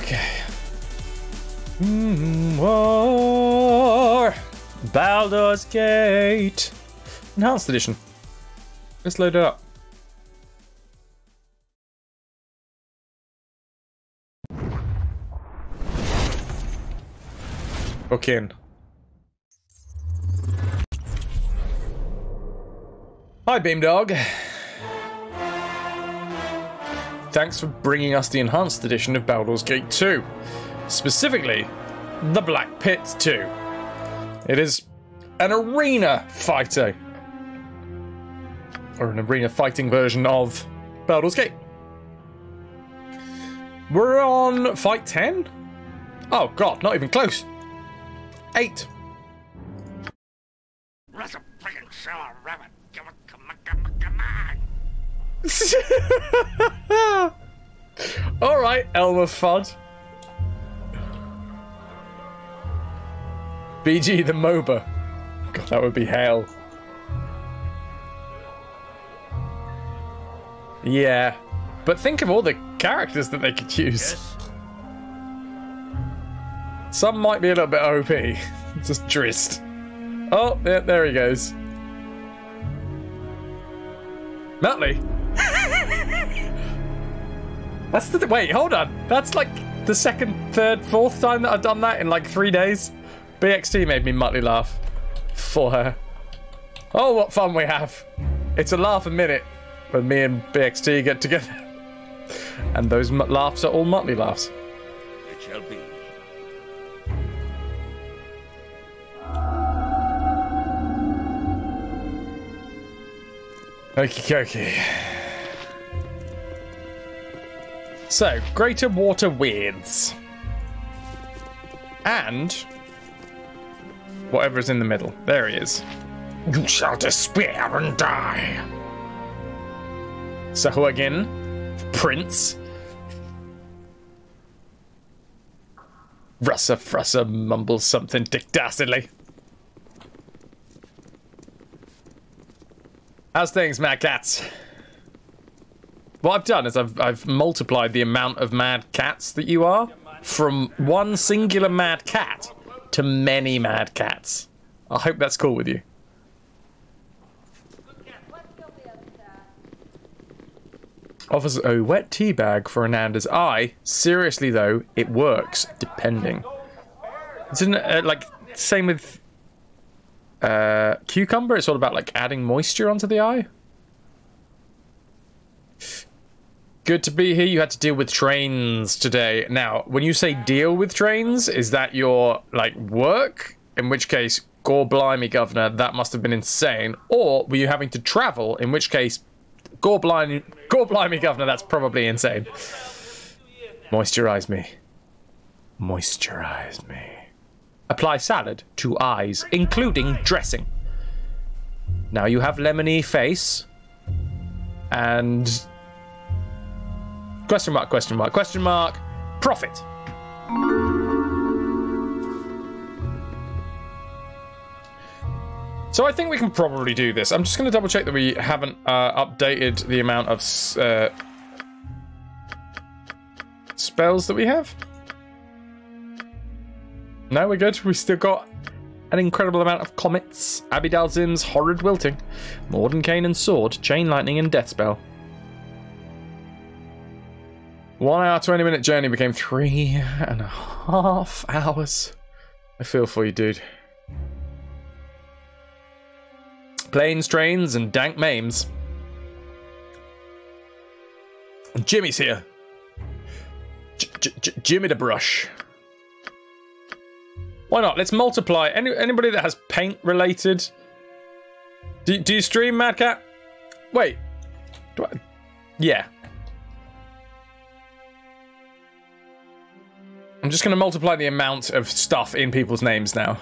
Okay. Mm, war. Baldur's Gate. Enhanced edition. Let's load it up. Book in. Hi, Beamdog. Thanks for bringing us the enhanced edition of Baldur's Gate 2. Specifically, the Black Pit 2. It is an arena fighter. Or an arena fighting version of Baldur's Gate. We're on fight 10? Oh god, not even close. 8. That's a freaking shell rabbit. All right, Elmer Fudd. BG the MOBA. God, that would be hell. Yeah, but think of all the characters that they could use. Yes. Some might be a little bit OP. Just Drizzt. Oh, yeah, there he goes. Muttley. That's the wait. Hold on. That's like the second, third, fourth time that I've done that in like three days. BXT made me Muttley laugh for her. Oh, what fun we have! It's a laugh a minute when me and BXT get together, and those laughs are all Muttley laughs. It shall be. Okie dokie. So, Greater Water Weirds. And whatever is in the middle. There he is. You shall despair and die. So again, Prince. Russa Frussa mumbles something dictastardly. How's things, Mad Cats? What I've done is I've I've multiplied the amount of mad cats that you are from one singular mad cat to many mad cats. I hope that's cool with you. Offers a wet tea bag for Ananda's eye. Seriously though, it works depending. Isn't it uh, like same with uh, cucumber? It's all about like adding moisture onto the eye. Good to be here. You had to deal with trains today. Now, when you say deal with trains, is that your like work? In which case, gore blimey, governor, that must have been insane. Or were you having to travel? In which case, gore blimey, gore blimey, governor, that's probably insane. Moisturize me. Moisturize me. Apply salad to eyes, including dressing. Now you have lemony face. And Question mark, question mark, question mark. Profit. So I think we can probably do this. I'm just going to double check that we haven't uh, updated the amount of uh, spells that we have. No, we're good. We still got an incredible amount of comets, Abi-Dalzim's horrid wilting, Mordenkainen and sword, chain lightning and death spell. One hour, 20 minute journey became three and a half hours. I feel for you, dude. Planes, trains, and dank maims. Jimmy's here. J- J- Jimmy the Brush. Why not? Let's multiply. Any anybody that has paint related. Do, do you stream Madcap? Wait. I, yeah. I'm just going to multiply the amount of stuff in people's names now.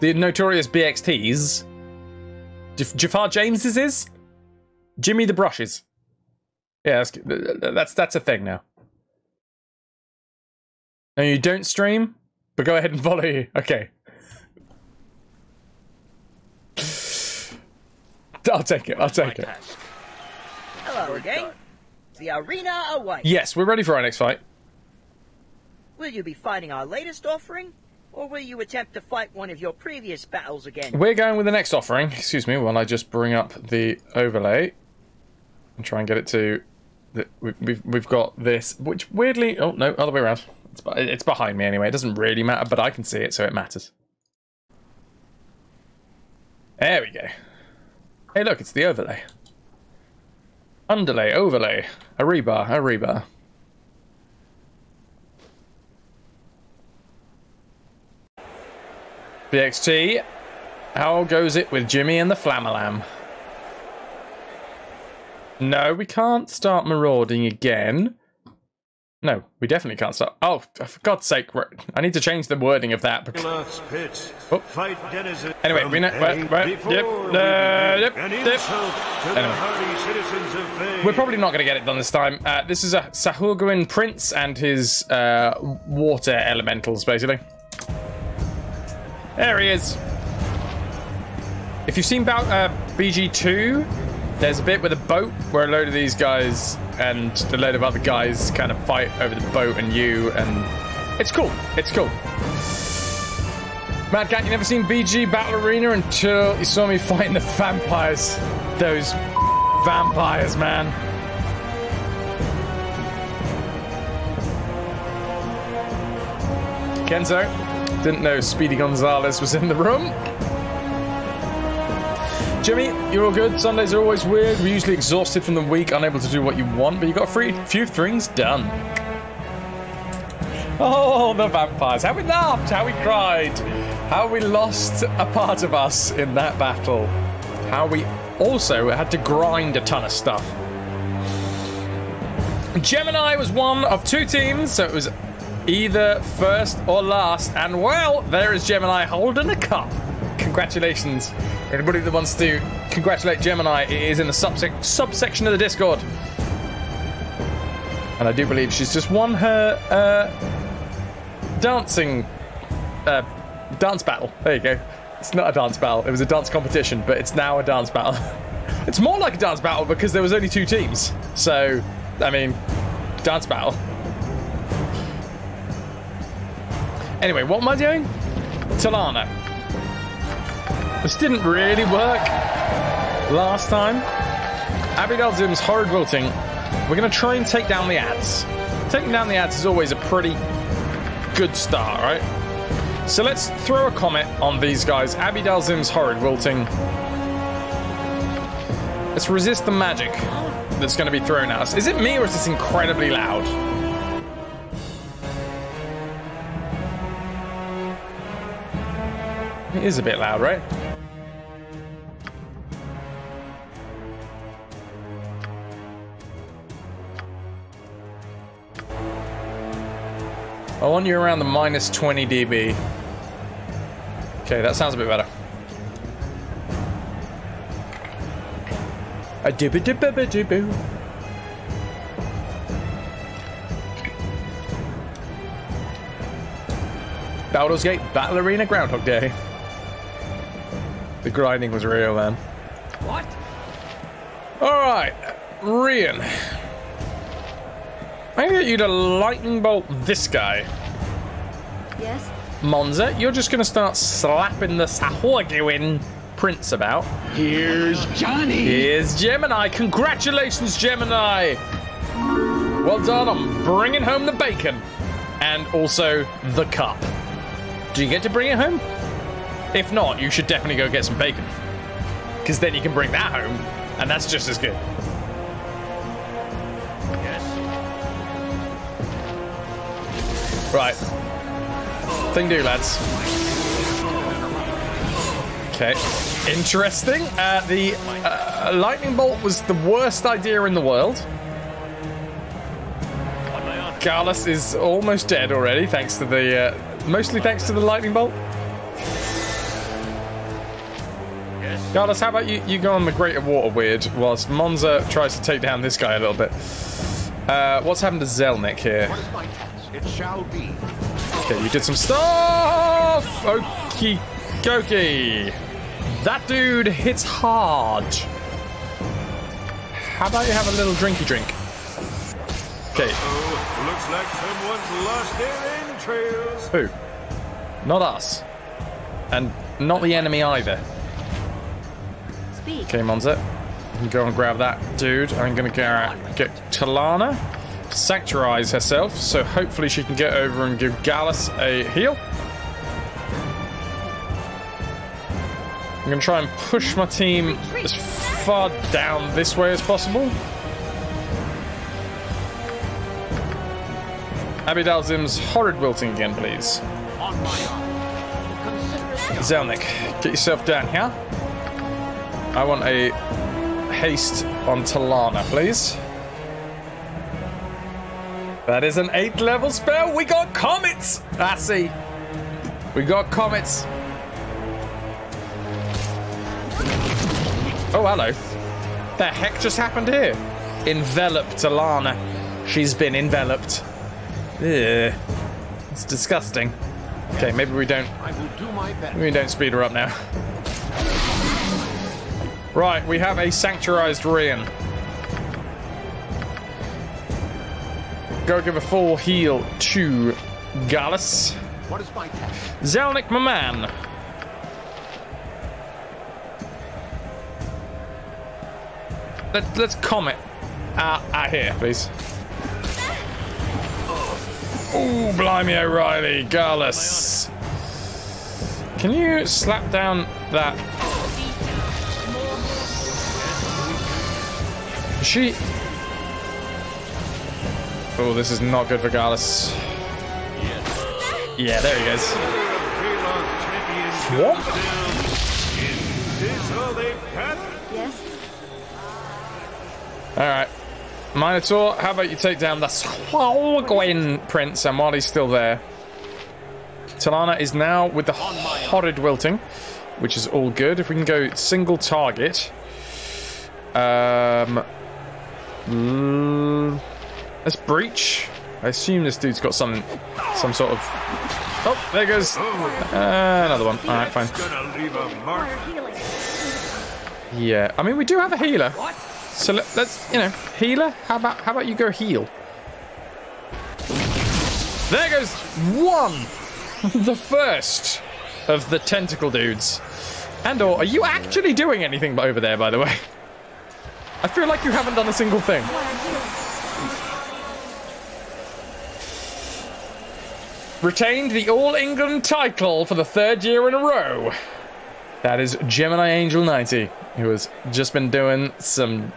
The notorious BXTs. J- Jafar James's is? Jimmy the Brushes. Yeah, that's, that's that's a thing now. And you don't stream, but go ahead and follow you. Okay. I'll take it. I'll take it. Hello again. The arena awaits. Yes, we're ready for our next fight. Will you be fighting our latest offering? Or will you attempt to fight one of your previous battles again? We're going with the next offering. Excuse me while I just bring up the overlay and try and get it to. The, we- we've we've got this, which weirdly, oh no, other way around. It's it's behind me anyway. It doesn't really matter, but I can see it, so it matters. There we go. Hey, look, it's the overlay. Underlay, overlay, a rebar, a rebar. BXT, how goes it with Jimmy and the Flamalam? No, we can't start marauding again. No, we definitely can't start. Oh, for God's sake, I need to change the wording of that. Because... Earth's. Oh. Fight Anyway, we know- any right, right, before yep, uh, yep, yep. insult to the Anyway. hardy citizens of Fae. We're probably not going to get it done this time. Uh, this is a Sahulguin prince and his uh, water elementals, basically. There he is. If you've seen about uh, BG2, there's a bit with a boat where a load of these guys and a load of other guys kind of fight over the boat and you, and it's cool. It's cool. Mad Cat, you never seen BG Battle Arena until you saw me fighting the vampires. Those vampires, man. Kenzo, didn't know Speedy Gonzalez was in the room. Jimmy, you're all good. Sundays are always weird. We're usually exhausted from the week, unable to do what you want, but you got a free few things done. Oh, the vampires. How we laughed, how we cried, how we lost a part of us in that battle. How we also had to grind a ton of stuff. Gemini was one of two teams, so it was either first or last. And well, there is Gemini holding a cup. Congratulations. Anybody that wants to congratulate Gemini it is in the subsec- subsection of the Discord. And I do believe she's just won her uh, dancing uh, dance battle. There you go. It's not a dance battle. It was a dance competition, but it's now a dance battle. it's more like a dance battle because there was only two teams. So, I mean, dance battle. Anyway, what am I doing? Talana. This didn't really work last time. Abi-Dalzim's horrid wilting. We're going to try and take down the ads. Taking down the ads is always a pretty good start, right? So let's throw a comment on these guys. Abby Zim's horrid wilting. Let's resist the magic that's going to be thrown at us. Is it me or is this incredibly loud? It is a bit loud, right? I want you around the minus 20 dB. Okay, that sounds a bit better. A dibba dibba ba diboo. Baldur's Gate Battle Arena Groundhog Day. The grinding was real, man. What? Alright, Rian. I'm gonna get you to lightning bolt this guy. Yes? Monza, you're just gonna start slapping the Sahorguin prince about. Here's Johnny. Here's Gemini. Congratulations, Gemini. Well done on bringing home the bacon and also the cup. Do you get to bring it home? If not, you should definitely go get some bacon. Because then you can bring that home, and that's just as good. Yes. Right. Thing do, lads. Okay. Interesting. Uh, the uh, lightning bolt was the worst idea in the world. Garlus is almost dead already, thanks to the. Uh, mostly thanks to the lightning bolt. Garlus, how about you, you go on the Greater Water Weird whilst Monza tries to take down this guy a little bit? Uh, what's happened to Zelnik here? What is my task? It shall be. Okay, you did some stuff! Okie dokie. That dude hits hard. How about you have a little drinky drink? Okay, Oh, looks like someone's lost their trails. Who? Not us. And not the enemy either. Speak. Okay, Monza. Go and grab that dude. I'm gonna go get Talana. Sanctuarize herself, so hopefully she can get over and give Gallus a heal. I'm gonna try and push my team as far down this way as possible. Abi-Dalzim's horrid wilting again, please. Zelnik, get yourself down here. I want a haste on Talana, please. That is an eight level spell. We got comets. I see. We got comets. Oh, hello. The heck just happened here? Envelop Talana. She's been enveloped. Ugh. It's disgusting. Okay, maybe we don't I will do my best. we don't speed her up now. Right, we have a sanctuarized Rian. Go give a full heal to Gallus. What is my task? Zelnik, my man. Let's let's comet out, out here, please. Oh, blimey, O'Reilly, Gallus. Can you slap down that? She. Oh, this is not good for Gallus. Yeah, there he goes. What? Is this all they've had? Yes. All right. Minotaur, how about you take down the Swalgwyn Prince, and while he's still there, Talana is now with the horrid wilting, which is all good. If we can go single target, um, mm, let's breach. I assume this dude's got some, some sort of. Oh, there goes uh, another one. All right, fine. Gonna leave a mark. Healing. Yeah, I mean we do have a healer. So let, us you know, healer. How about how about you go heal? There goes one, the first of the tentacle dudes. Andor, are you actually doing anything over there? By the way, I feel like you haven't done a single thing. Retained the All England title for the third year in a row. That is Gemini Angel 90, who has just been doing some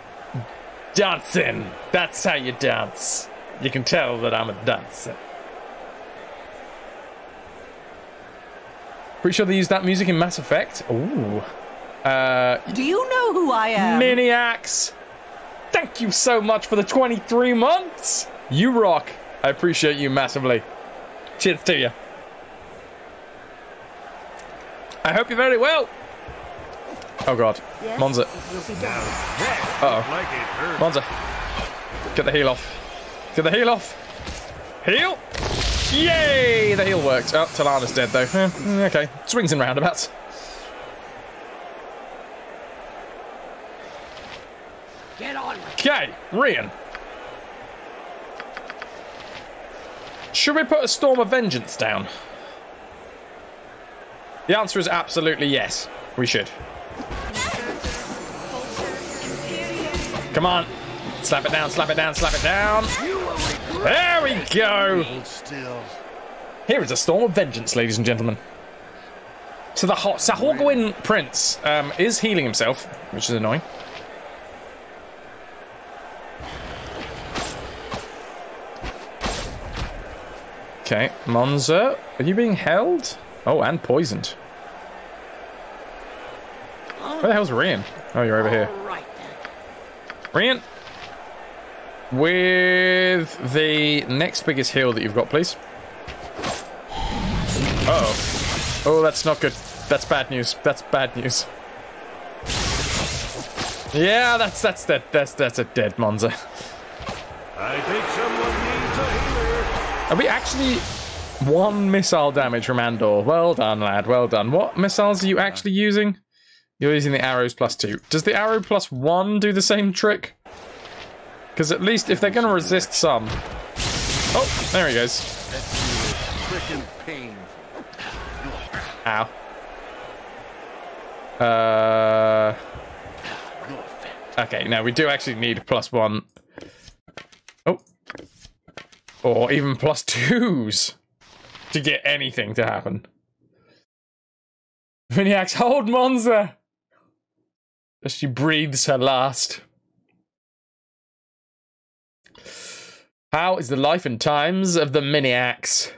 dancing. That's how you dance. You can tell that I'm a dancer. Pretty sure they used that music in Mass Effect. Ooh. Uh, Do you know who I am? Miniacs! Thank you so much for the 23 months! You rock. I appreciate you massively. Cheers to you. I hope you're very well. Oh god. Yes. Monza. Will be done. Uh-oh. Like it hurt. Monza. Get the heal off. Get the heal off. Heal! Yay! The heal worked. Oh, Talana's dead though. Eh, okay. Swings and roundabouts. Get on. Okay, Rian. Should we put a Storm of Vengeance down? The answer is absolutely yes. We should. Come on. Slap it down, slap it down, slap it down. There we go. Here is a Storm of Vengeance, ladies and gentlemen. So the Ho- Sahorgwyn Prince um, is healing himself, which is annoying. Okay, Monza, are you being held? Oh, and poisoned. Where the hell's Rian? Oh, you're over here. All right. Rian, with the next biggest heal that you've got, please. Uh oh. Oh, that's not good. That's bad news. That's bad news. Yeah, that's that's that that's that's a dead Monza. I think someone needs a healer. Are we actually one missile damage from Andor? Well done, lad. Well done. What missiles are you actually using? You're using the arrows plus two. Does the arrow plus one do the same trick? Because at least if they're going to resist some. Oh, there he goes. Ow. Uh. Okay, now we do actually need plus one. Or even plus twos to get anything to happen. Miniacs, hold Monza! As she breathes her last. How is the life and times of the Miniacs?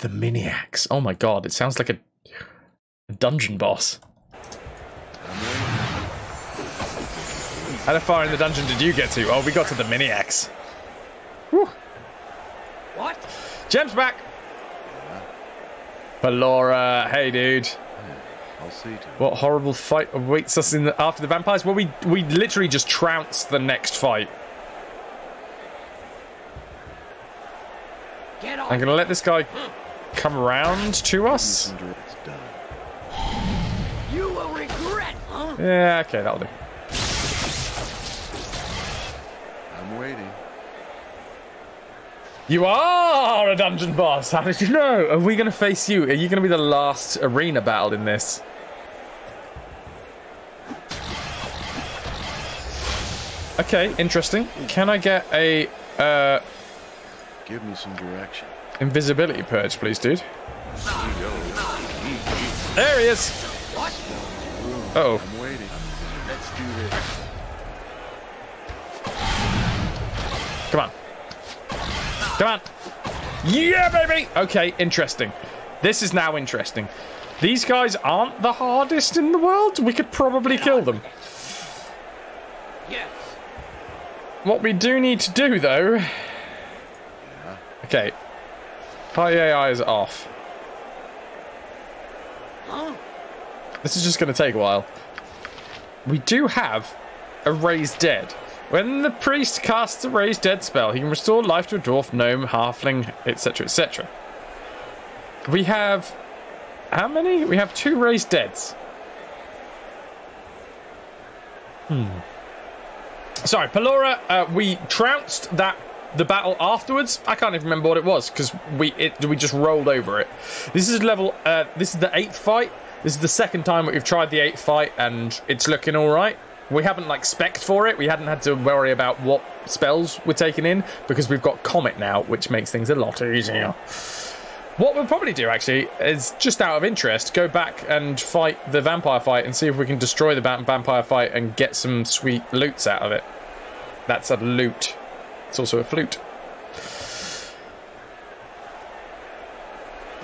The Miniacs. Oh my god, it sounds like a, a dungeon boss. How far in the dungeon did you get to? Oh, we got to the Miniacs. Whew. What? Jem's back. Pelora, hey dude. I'll see to it. What horrible fight awaits us in the, after the vampires? Well, we we literally just trounced the next fight. Get I'm gonna let this guy come around to us. You will regret, huh? Yeah, okay, that'll do. I'm waiting. You are a dungeon boss. How did you know? Are we gonna face you? Are you gonna be the last arena battle in this? Okay, interesting. Can I get a uh, Give me some direction. invisibility purge, please, dude? There he is. What? Oh, I'm waiting. Let's do this. come on, come on. Yeah, baby. Okay, interesting. This is now interesting. These guys aren't the hardest in the world. We could probably kill them. Yes. What we do need to do, though. Okay. High AI is off. This is just going to take a while. We do have a raised dead. When the priest casts a raised dead spell, he can restore life to a dwarf, gnome, halfling, etc., etc. We have how many? We have two raised deads. Hmm. Sorry, Pelora. Uh, we trounced that the battle afterwards. I can't even remember what it was because we it we just rolled over it. This is level. Uh, this is the eighth fight. This is the second time that we've tried the eighth fight, and it's looking all right. We haven't like spec for it. We hadn't had to worry about what spells we're taking in because we've got Comet now, which makes things a lot easier. What we'll probably do actually is just out of interest, go back and fight the vampire fight and see if we can destroy the vampire fight and get some sweet loots out of it. That's a loot. It's also a flute.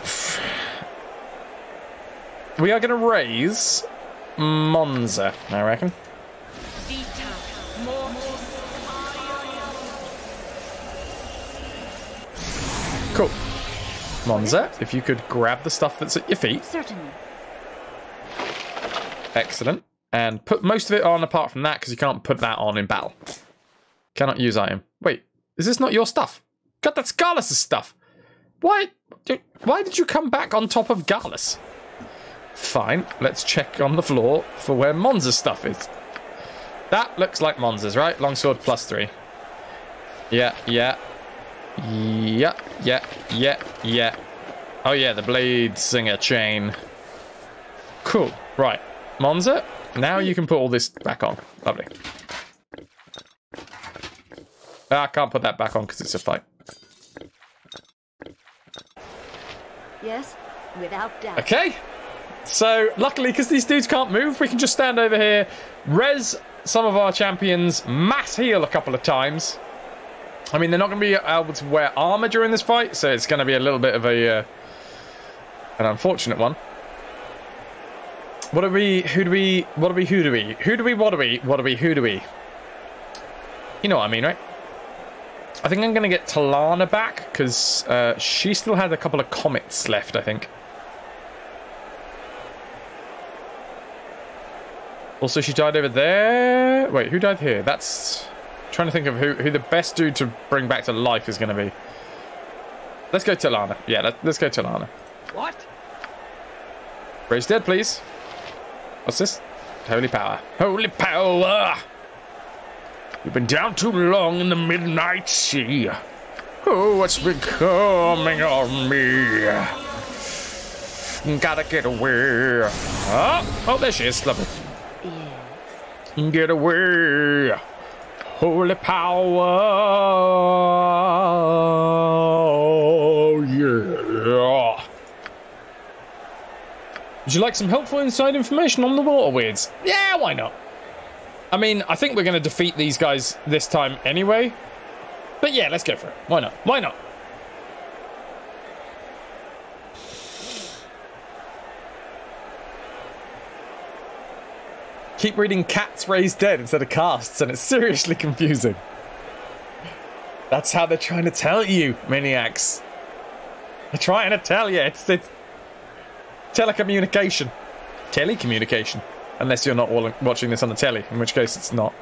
We are going to raise Monza, I reckon. Cool. Monza, if you could grab the stuff that's at your feet. Certainly. Excellent. And put most of it on apart from that because you can't put that on in battle. Cannot use item. Wait, is this not your stuff? God, that's Garlus's stuff. Why? Why did you come back on top of Garlus? Fine, let's check on the floor for where Monza's stuff is. That looks like Monza's, right? Longsword plus three. Yeah, yeah. Yeah, yeah, yeah, yeah. Oh yeah, the Blade Singer chain. Cool. Right. Monza, now you can put all this back on. Lovely. Ah, I can't put that back on because it's a fight. Yes, without doubt. Okay. So, luckily, because these dudes can't move, we can just stand over here, res some of our champions, mass heal a couple of times. I mean, they're not going to be able to wear armor during this fight, so it's going to be a little bit of a uh, an unfortunate one. What do we? Who do we? What do we? Who do we? Who do we? What do we? What do we? Who do we? You know what I mean, right? I think I'm going to get Talana back because uh, she still had a couple of comets left. I think. Also, she died over there. Wait, who died here? That's trying to think of who who the best dude to bring back to life is going to be. Let's go Talana. Yeah, let, let's go Talana. What? Raise dead, please. What's this? Holy power. Holy power! You've been down too long in the midnight sea. Oh, what's becoming of me? Gotta get away. Oh, oh, there she is. Lovely. Yes. Get away. Holy power. Yeah. Would you like some helpful inside information on the water weirds? Yeah, why not? I mean, I think we're going to defeat these guys this time anyway. But yeah, let's go for it. Why not? Why not? Keep reading cats raised dead instead of casts, and it's seriously confusing. That's how they're trying to tell you, maniacs. They're trying to tell you. It's, it's telecommunication. Telecommunication. Unless you're not wa- watching this on the telly, in which case it's not.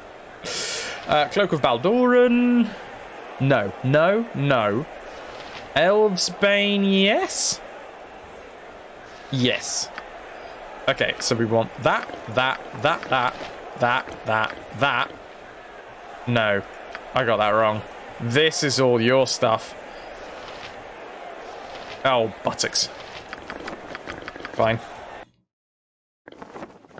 Uh, Cloak of Balduran. No, no, no. Elves Bane, yes? Yes. Okay, so we want that, that, that, that, that, that, that. No, I got that wrong. This is all your stuff. Oh, buttocks. Fine.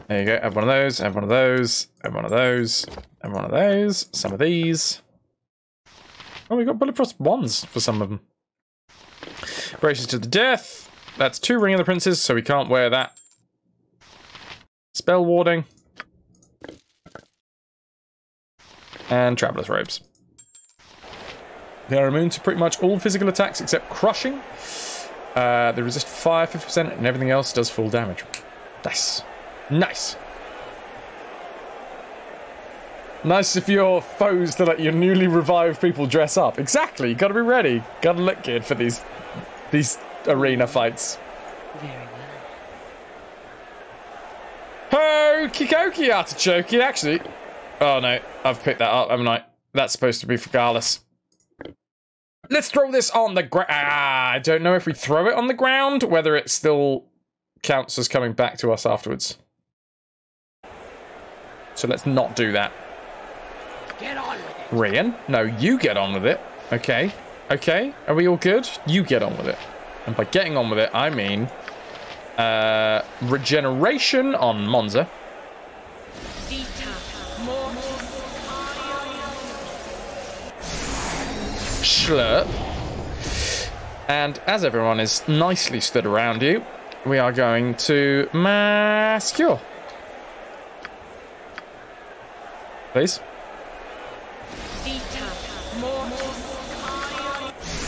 There you go. Have one of those. Have one of those. Have one of those. Have one of those. Some of these. Oh, we got bulletproof wands for some of them. Bracers to the Death. That's two Ring of the Princes, so we can't wear that. Spell warding. And Traveler's Robes. They are immune to pretty much all physical attacks except crushing. Uh, they resist fire 50% and everything else does full damage. Nice. Nice. Nice if your foes to let your newly revived people dress up. Exactly. Gotta be ready. Gotta look good for these these arena fights. Very well. Hokey cokey artichoke. Actually, oh no, I've picked that up, haven't I? That's supposed to be for Garlus. Let's throw this on the ground. Ah, I don't know if we throw it on the ground, whether it still counts as coming back to us afterwards. So let's not do that. Get on with it. Rian, no, you get on with it. Okay, okay, are we all good? You get on with it. And by getting on with it, I mean uh, regeneration on Monza. Schlurp. And as everyone is nicely stood around you, we are going to mass cure. Please.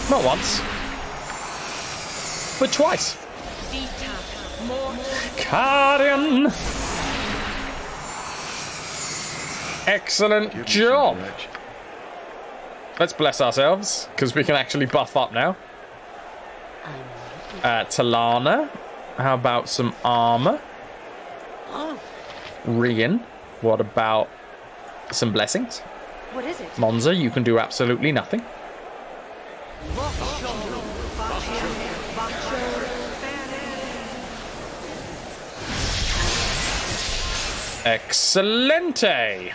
Not once, but twice. Karen! Excellent job. Let's bless ourselves, because we can actually buff up now. Uh, Talana, how about some armor? Rian, what about some blessings? What is it? Monza, you can do absolutely nothing. Excelente!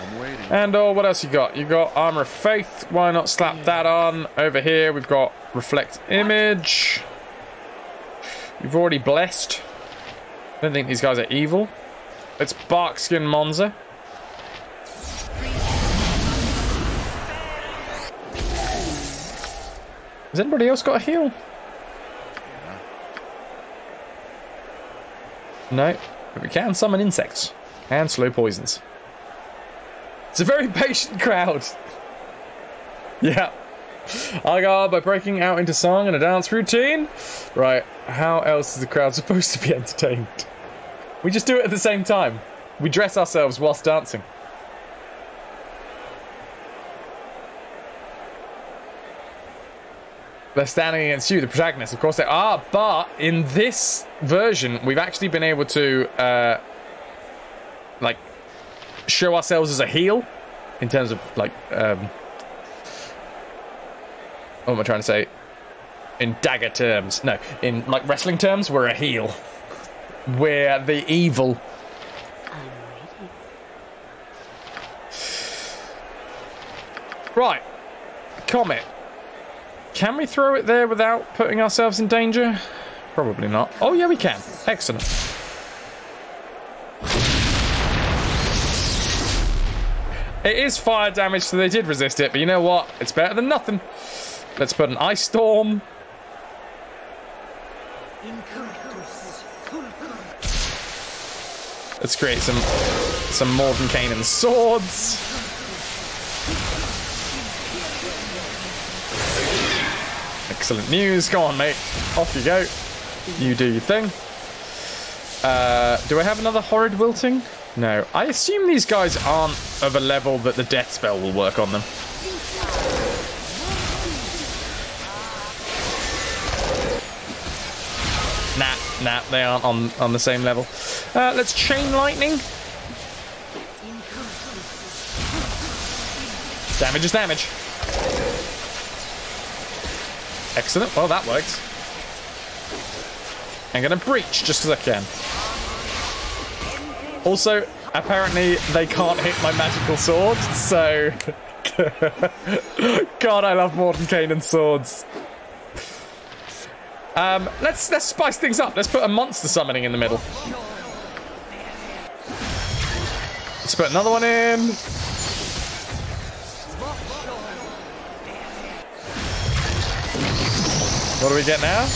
I'm waiting. And oh, what else you got? You got Armor of Faith. Why not slap that on? Over here, we've got Reflect Image. You've already blessed. I don't think these guys are evil. It's Barkskin Monza. Has anybody else got a heal? No, but we can summon insects and slow poisons. It's a very patient crowd. Yeah. I go by breaking out into song and a dance routine. Right, how else is the crowd supposed to be entertained? We just do it at the same time. We dress ourselves whilst dancing. They're standing against you, the protagonist. Of course they are, but in this version, we've actually been able to, uh, like, show ourselves as a heel in terms of, like, um, what am I trying to say? In dagger terms. No, in, like, wrestling terms, we're a heel. We're the evil. Right. Comet. Can we throw it there without putting ourselves in danger? Probably not. Oh, yeah, we can. Excellent. It is fire damage, so they did resist it, but you know what? It's better than nothing. Let's put an ice storm. Let's create some some Mordenkainen swords. Excellent news. Go on, mate. Off you go. You do your thing. Uh, do I have another horrid wilting? No. I assume these guys aren't of a level that the death spell will work on them. Nah, nah, they aren't on, on the same level. Uh, let's chain lightning. Damage is damage. Excellent. Well, that worked. I'm gonna breach just because I can. Also, apparently they can't hit my magical sword, so... God, I love Mordenkainen swords. Um, let's let's spice things up. Let's put a monster summoning in the middle. Let's put another one in. What do we get now?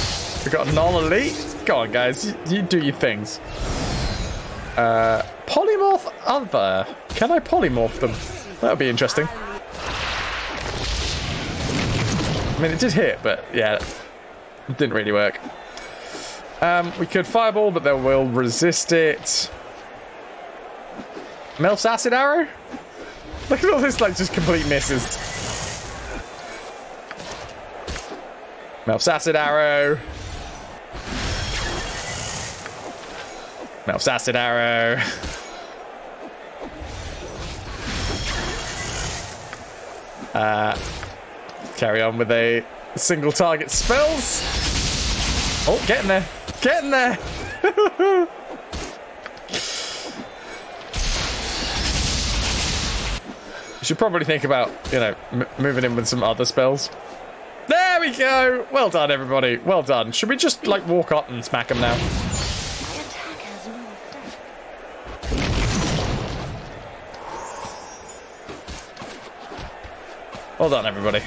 We got null elite. Go on, guys. You, you do your things. Uh, polymorph other. Can I polymorph them? That would be interesting. I mean, it did hit, but yeah, it didn't really work. Um, we could fireball, but they will resist it. Melf's acid arrow? Look at all this, like, just complete misses. Melf's acid arrow. Melf's acid arrow. Uh, carry on with a single target spells. Oh, getting there. Getting there. you should probably think about, you know, moving in with some other spells. There we go. Well done, everybody. Well done. Should we just, like, walk up and smack them now? My attack has moved. Well done, everybody.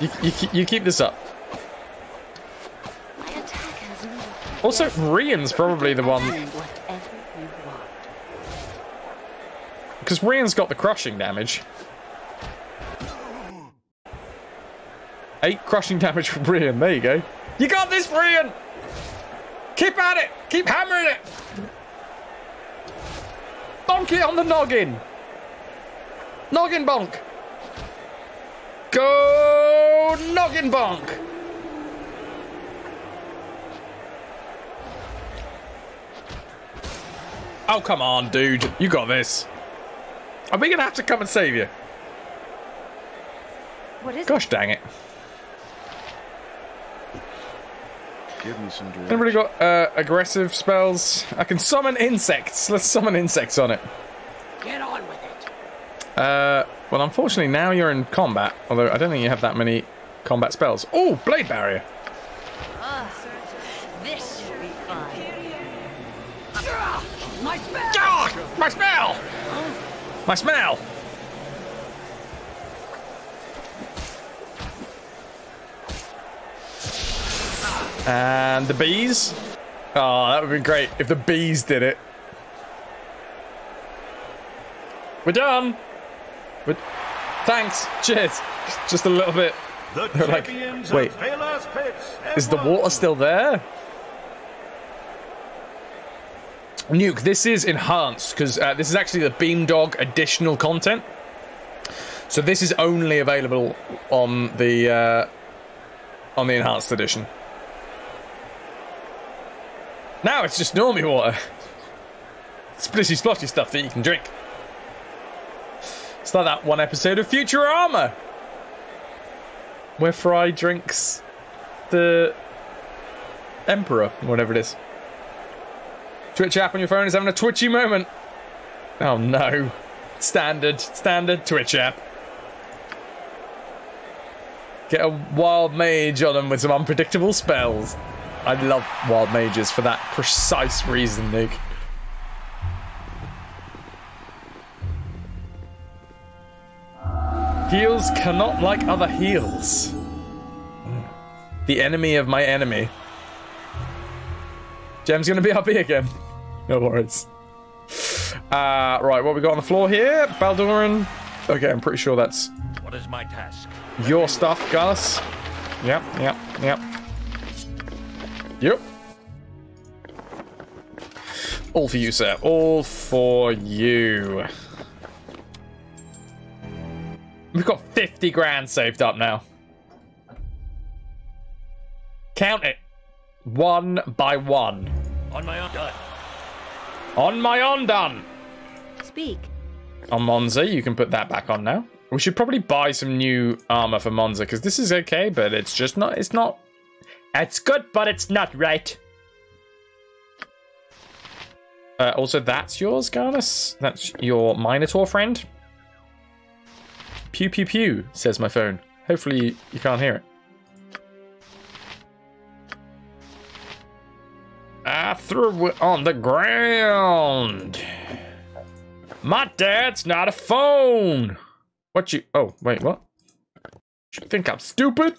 You, you, keep- you keep this up. My attack has moved. Also, Rian's probably the one, Whatever you want. because Rian's got the crushing damage. Eight crushing damage from Brian. There you go. You got this, Brian! Keep at it! Keep hammering it! Bonk it on the noggin! Noggin bonk! Go noggin bonk! Oh, come on, dude. You got this. Are we gonna have to come and save you? What is Gosh dang it. Give me some direction. Anybody got uh, aggressive spells? I can summon insects. Let's summon insects on it. Get on with it. Uh, well, unfortunately, now you're in combat. Although I don't think you have that many combat spells. Oh, blade barrier. This should be fun. My spell! Ah, my smell. My smell. And the bees. Oh, that would be great if the bees did it. We're done. We're... Thanks. Cheers. Just a little bit. They're like, wait, of Palas Pits. have Is the water still there? Nuke, this is enhanced because uh, this is actually the Beamdog additional content. So this is only available on the uh, on the enhanced edition. Now it's just normie water. Splitty splotty stuff that you can drink. It's like that one episode of Futurama where Fry drinks the Emperor, whatever it is. Twitch app on your phone is having a twitchy moment. Oh no. Standard, standard Twitch app. Get a wild mage on them with some unpredictable spells. I love wild mages for that precise reason, Nick. Heels cannot like other heels. The enemy of my enemy. Gem's gonna be RP again. No worries. Uh, right, what we got on the floor here? Balduran. Okay, I'm pretty sure that's What is my task? your stuff, Gus. Yep, yep, yep. Yep. All for you, sir. All for you. We've got 50 grand saved up now. Count it. One by one. On my own. Done. On my own done. Speak. On Monza, you can put that back on now. We should probably buy some new armor for Monza because this is okay, but it's just not. It's not. It's good, but it's not right. Uh, also, that's yours, Garnus. That's your Minotaur friend. Pew pew pew, says my phone. Hopefully, you can't hear it. I threw it on the ground. My dad's not a phone. What you? Oh, wait, what? You think I'm stupid?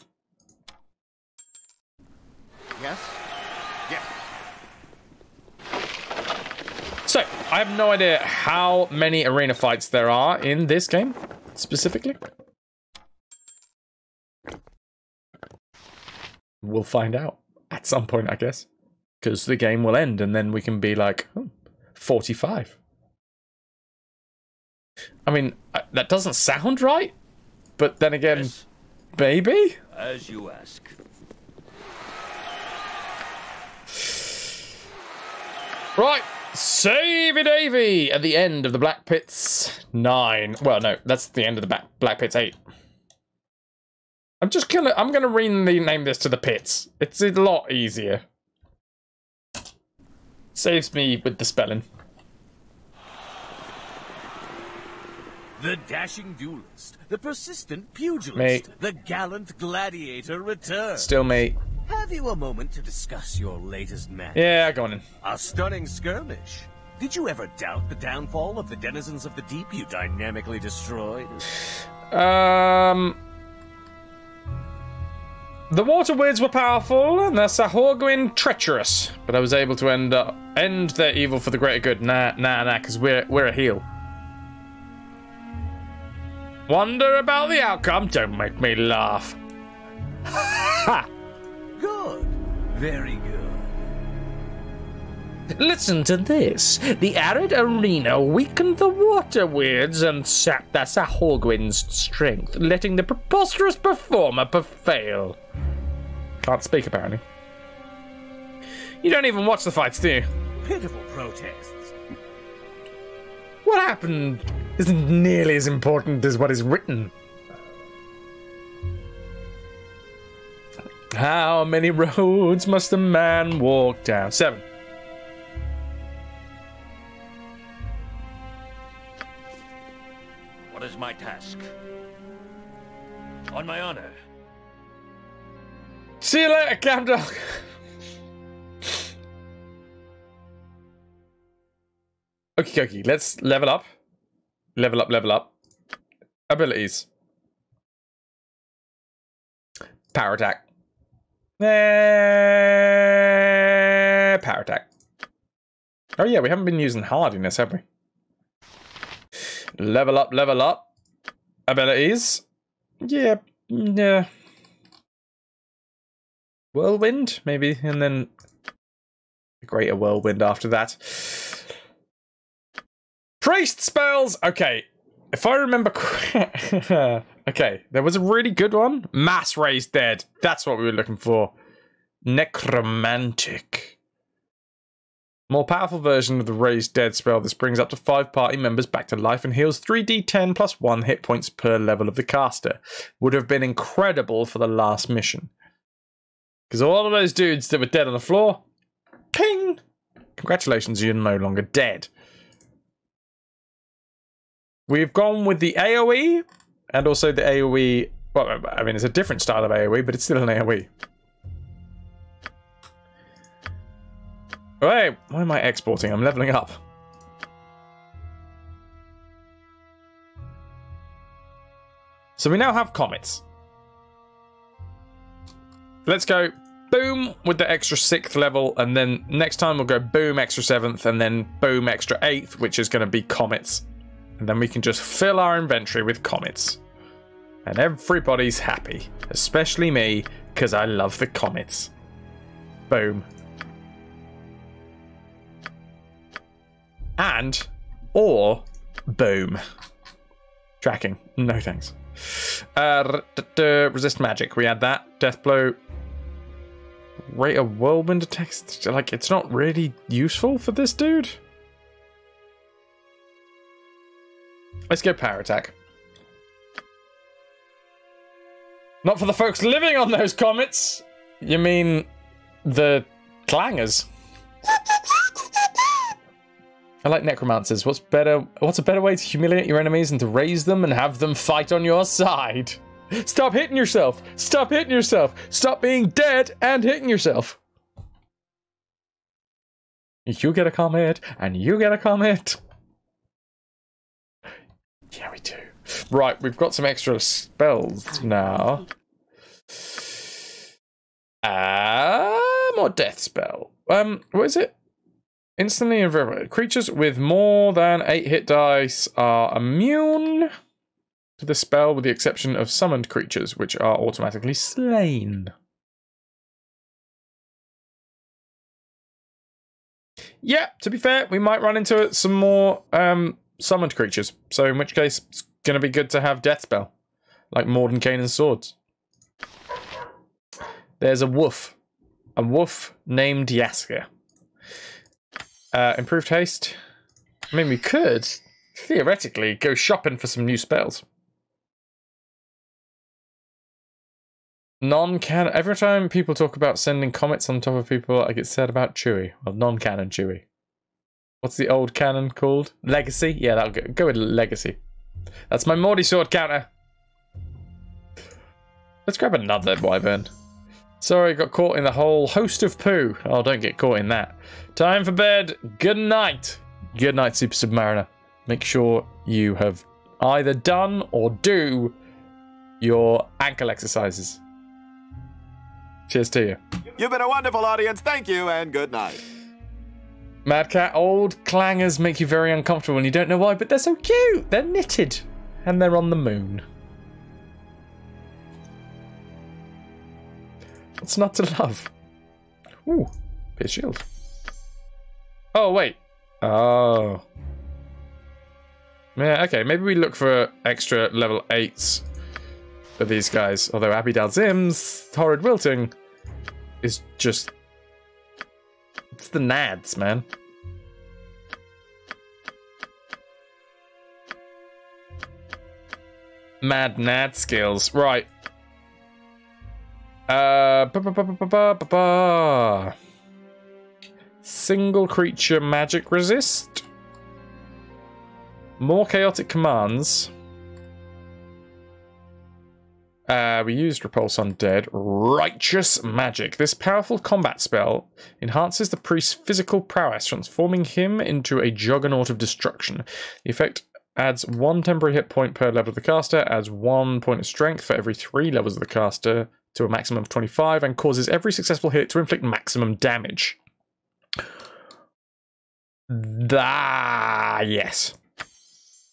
Yes? Yes. So, I have no idea how many arena fights there are in this game, specifically. We'll find out at some point, I guess. Because the game will end and then we can be like, oh, 45. I mean, that doesn't sound right, but then again, Yes. maybe? As you ask. Right, Savey Davy at the end of the Black Pits 9. Well, no, that's the end of the Black, Black Pits 8. I'm just gonna, I'm gonna rename this to the Pits. It's a lot easier. Saves me with the spelling. The dashing duelist, the persistent pugilist, Mate. the gallant gladiator returns. Still me. Have you a moment to discuss your latest match? Yeah, go on in. A stunning skirmish. Did you ever doubt the downfall of the denizens of the deep you dynamically destroyed? Um, the water weirds were powerful and the Sahuagin treacherous, but I was able to end up end their evil for the greater good. Nah, nah, nah, because we're we're a heel. Wonder about the outcome. Don't make me laugh. ha! Good. Very good. Listen to this. The arid arena weakened the water weirds and sapped the Sahuagin's strength, letting the preposterous performer fail. Can't speak, apparently. You don't even watch the fights, do you? Pitiful protests. What happened isn't nearly as important as what is written. How many roads must a man walk down? Seven. What is my task? On my honor. See you later, Cam Dog. okay, dokie, let's level up. Level up, level up. Abilities. Power attack. Eh, power attack. Oh yeah, we haven't been using hardiness, have we? Level up, level up. Abilities. Yeah, yeah. Whirlwind, maybe, and then a greater whirlwind after that. Priest spells. Okay, if I remember, okay, there was a really good one. Mass raised dead. That's what we were looking for. Necromantic. More powerful version of the raised dead spell. This brings up to five party members back to life and heals 3d10 plus one hit points per level of the caster. Would have been incredible for the last mission. Because all of those dudes that were dead on the floor, ping! Congratulations, you're no longer dead. We've gone with the AoE and also the AoE. Well, I mean, it's a different style of AoE, but it's still an AoE. Wait, why am I exporting? I'm leveling up. So we now have comets. Let's go boom with the extra sixth level, and then next time we'll go boom extra seventh, and then boom extra eighth, which is going to be comets. And then we can just fill our inventory with comets. And everybody's happy, especially me, because I love the comets. Boom. And, or, boom. Tracking. No thanks. Uh, resist magic. We add that. Death blow. Rate of whirlwind attacks. Like, it's not really useful for this dude. Let's go power attack. Not for the folks living on those comets. You mean the clangers? I like necromancers. What's better? What's a better way to humiliate your enemies than to raise them and have them fight on your side? Stop hitting yourself. Stop hitting yourself. Stop being dead and hitting yourself. You get a comment, and you get a comment. Yeah, we do. Right, we've got some extra spells now. Ah, more death spell. Um, what is it? Instantly invulnerable. Creatures with more than eight hit dice are immune to the spell, with the exception of summoned creatures, which are automatically slain. Yeah, to be fair, we might run into it some more um, summoned creatures. So, in which case, it's going to be good to have Death Spell, like Mordenkainen's swords. There's a wolf. A wolf named Yaska. Uh, improved haste. I mean, we could theoretically go shopping for some new spells. Non-canon. Every time people talk about sending comets on top of people, I get said about Chewy. Well, non-canon Chewie. What's the old canon called? Legacy. Yeah, that'll go, go with legacy. That's my Morty sword counter. Let's grab another wyvern. Sorry, got caught in the whole host of poo. Oh, don't get caught in that. Time for bed. Good night. Good night, Super Submariner. Make sure you have either done or do your ankle exercises. Cheers to you. You've been a wonderful audience. Thank you and good night. Mad Cat, old clangers make you very uncomfortable and you don't know why, but they're so cute. They're knitted and they're on the moon. What's not to love? Ooh, Pierce Shield. Oh, wait. Oh. Yeah, okay, maybe we look for extra level 8s for these guys. Although Abby Zim's Horrid Wilting is just... It's the nads, man. Mad nad skills. Right. Uh, ba -ba -ba. Single creature magic resist. More chaotic commands. Uh, we used Repulse Undead. Righteous Magic. This powerful combat spell enhances the priest's physical prowess, transforming him into a juggernaut of destruction. The effect adds one temporary hit point per level of the caster, adds one point of strength for every three levels of the caster to a maximum of 25, and causes every successful hit to inflict maximum damage. Ah, yes.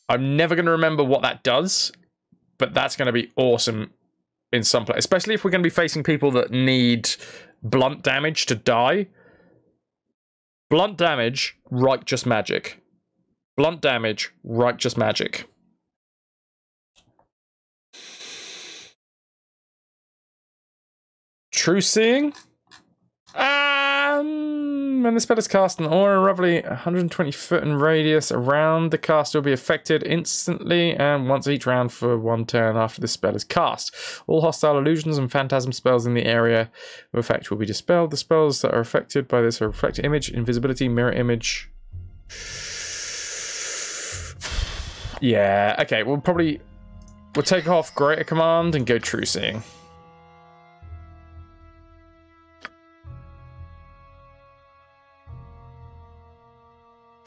I'm never going to remember what that does, but that's going to be awesome in some place, especially if we're going to be facing people that need blunt damage to die. Blunt damage, righteous magic. Blunt damage, righteous magic. True seeing? Um, when the spell is cast, an aura roughly 120 foot in radius around the caster will be affected instantly and once each round for one turn after the spell is cast. All hostile illusions and phantasm spells in the area of effect will be dispelled. The spells that are affected by this are reflect image, invisibility, mirror image. Yeah, okay, we'll probably we'll take off greater command and go true seeing.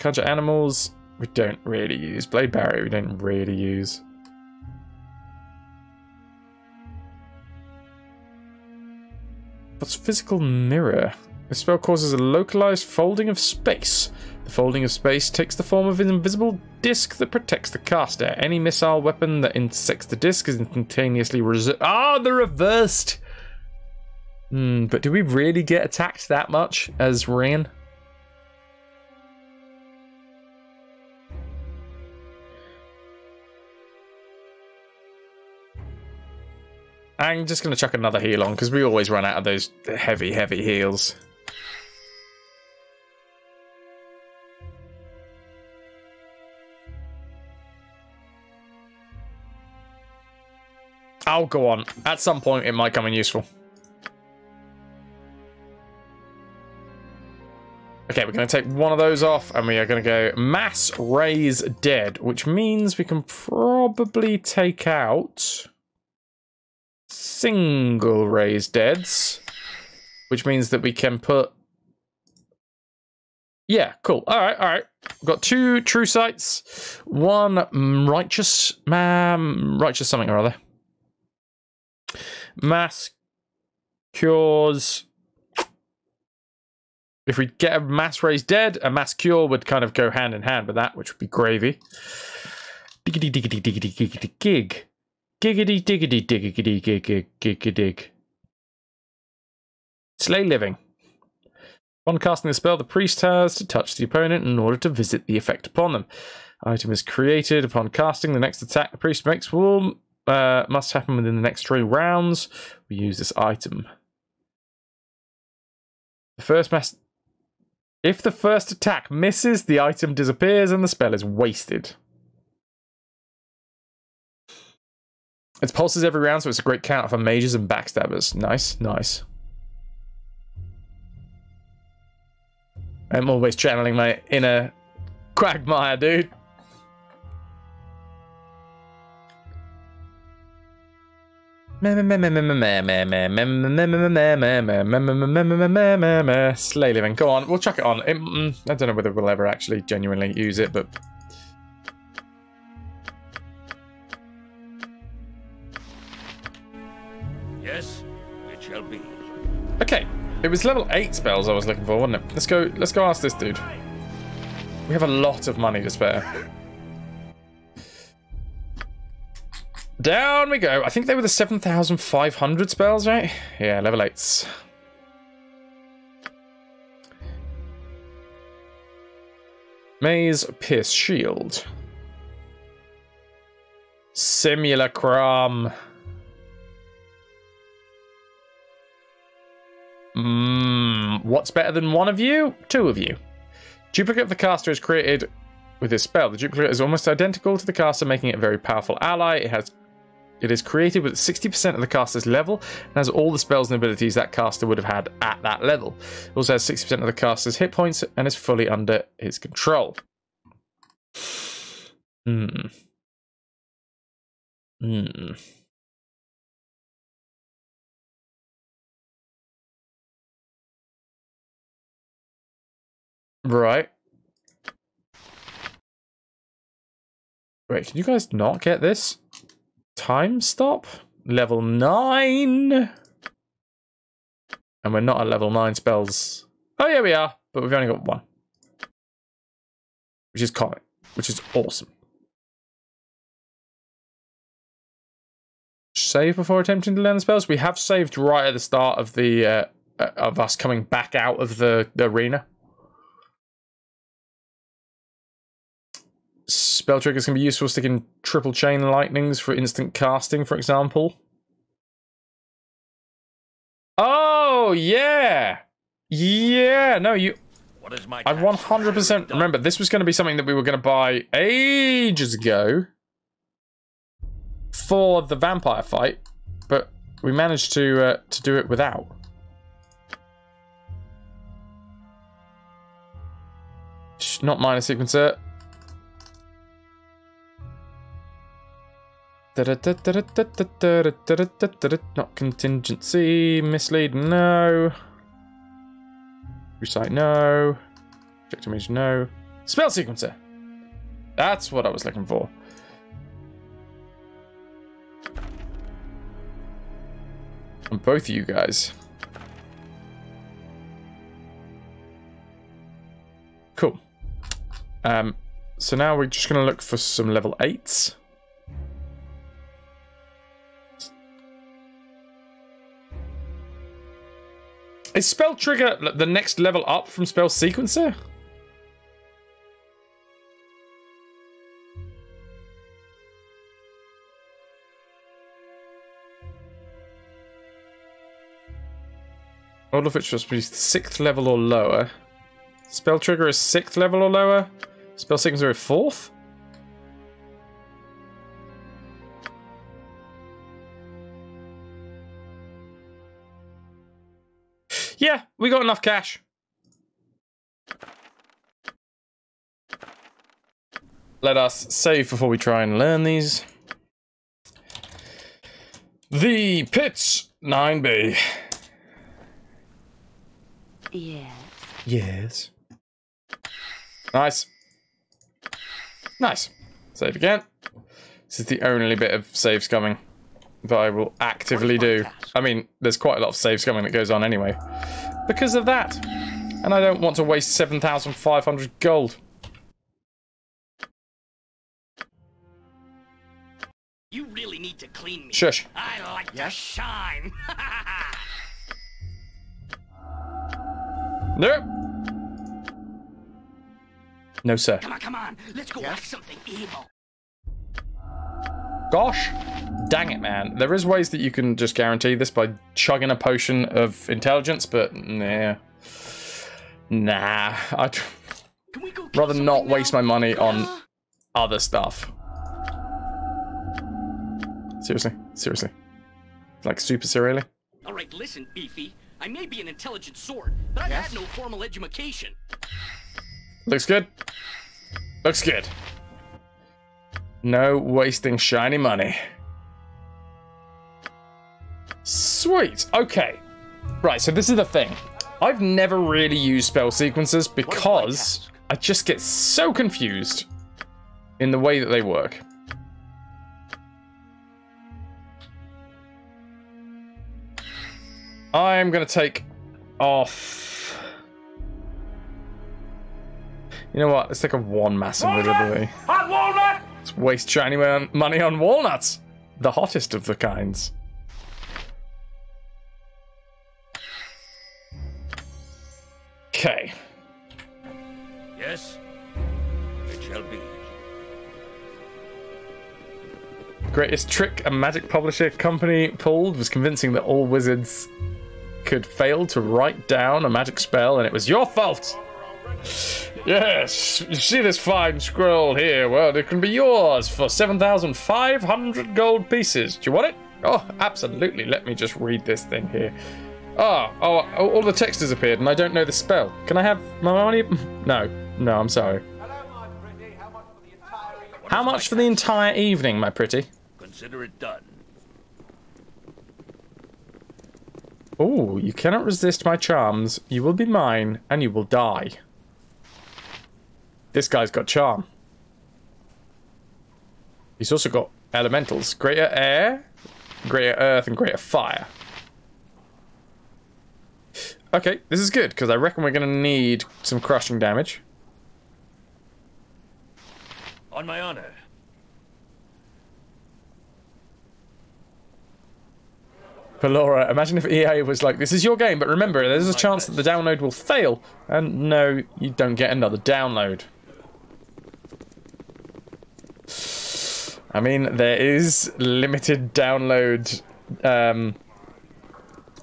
Conjure animals, we don't really use. Blade barrier, we don't really use. What's physical mirror? The spell causes a localized folding of space. The folding of space takes the form of an invisible disc that protects the caster. Any missile weapon that intersects the disc is instantaneously reser- Ah, the reversed! Hmm, but do we really get attacked that much as Ryan? I'm just going to chuck another heal on because we always run out of those heavy, heavy heals. I'll go on. At some point, it might come in useful. Okay, we're going to take one of those off, and we are going to go Mass Raise Dead, which means we can probably take out single Raise Deads, which means that we can put... Yeah, cool. All right, all right. We've got two True Sights, one Righteous, um, Righteous something or other. Mass cures. If we get a mass raise dead, a mass cure would kind of go hand in hand with that, which would be gravy. Diggity diggity diggity diggity gig. Giggity diggity diggity gig gig dig. Slay living. Upon casting the spell, the priest has to touch the opponent in order to visit the effect upon them. Item is created upon casting. The next attack the priest makes will uh, must happen within the next three rounds. We use this item. The first mass. If the first attack misses, the item disappears and the spell is wasted. It pulses every round, so it's a great count for mages and backstabbers. Nice, nice. I'm always channeling my inner quagmire, dude. Slay living. Go on, we'll chuck it on. Mm, I don't know whether we'll ever actually genuinely use it, but okay. It was level eight spells I was looking for, wasn't it? Let's go. Let's go ask this dude. We have a lot of money to spare. Down we go. I think they were the 7,500 spells, right? Yeah, level 8s. Maze Pierce Shield. Simulacrum. Mmm. What's better than one of you? Two of you. Duplicate of the caster is created with this spell. The duplicate is almost identical to the caster, making it a very powerful ally. It has it is created with 60% of the caster's level and has all the spells and abilities that caster would have had at that level. It also has 60% of the caster's hit points and is fully under his control. Hmm. Hmm. Right. Wait, did you guys not get this? Time stop? Level 9? And we're not at level 9 spells. Oh yeah, we are. But we've only got one. Which is comet. Which is awesome. Save before attempting to learn the spells? We have saved right at the start of the uh, of us coming back out of the, the arena. Spell triggers can be useful sticking triple chain lightnings for instant casting, for example. Oh, yeah. Yeah, no, you... What is my I task? 100% remember this was going to be something that we were going to buy ages ago for the vampire fight, but we managed to uh, to do it without. Not minor sequencer. Not contingency. Mislead, no. Recite, no. Object image, no. Spell sequencer. That's what I was looking for. On both of you guys. Cool. Um, so now we're just going to look for some level 8s. Is Spell Trigger the next level up from Spell Sequencer? All of which must be 6th level or lower. Spell Trigger is 6th level or lower. Spell Sequencer is 4th? We got enough cash. Let us save before we try and learn these. The pits 9B. Yes. Yes. Nice. Nice. Save again. This is the only bit of saves coming that I will actively do. I mean, there's quite a lot of saves coming that goes on anyway. Because of that. And I don't want to waste 7,500 gold. You really need to clean me. Shush. I like to shine. Nope. No, sir. come on, come on. Let's go whack something evil. Gosh. Dang it, man. There is ways that you can just guarantee this by chugging a potion of intelligence, but nah. Nah. I'd Can we go rather not waste my money on other stuff. Seriously? Seriously? Like super serially? All right, listen, Beefy. I may be an intelligent sort, but I've had no formal education. Looks good. Looks good. No wasting shiny money. Sweet. Okay. Right, so this is the thing. I've never really used spell sequences because I just get so confused in the way that they work. I'm going to take off you know what? Let's take a one massive delivery. Hot walnut! Let's waste shiny money on walnuts. The hottest of the kinds. Okay. Yes, it shall be. Greatest trick a magic publisher company pulled was convincing that all wizards could fail to write down a magic spell, and it was your fault. Yes, you see this fine scroll here? Well, it can be yours for 7,500 gold pieces. Do you want it? Oh, absolutely. Let me just read this thing here. Oh, oh, oh, all the text has appeared, and I don't know the spell. Can I have my money? No, no, I'm sorry. How much for the entire evening, my pretty? Consider it done. Oh, you cannot resist my charms. You will be mine, and you will die. This guy's got charm. He's also got elementals. Greater air, greater earth, and greater fire. Okay, this is good, because I reckon we're going to need some crushing damage. On my honor. Pelora, imagine if EA was like, this is your game, but remember, there's a chance that the download will fail. And no, you don't get another download. I mean, there is limited download um,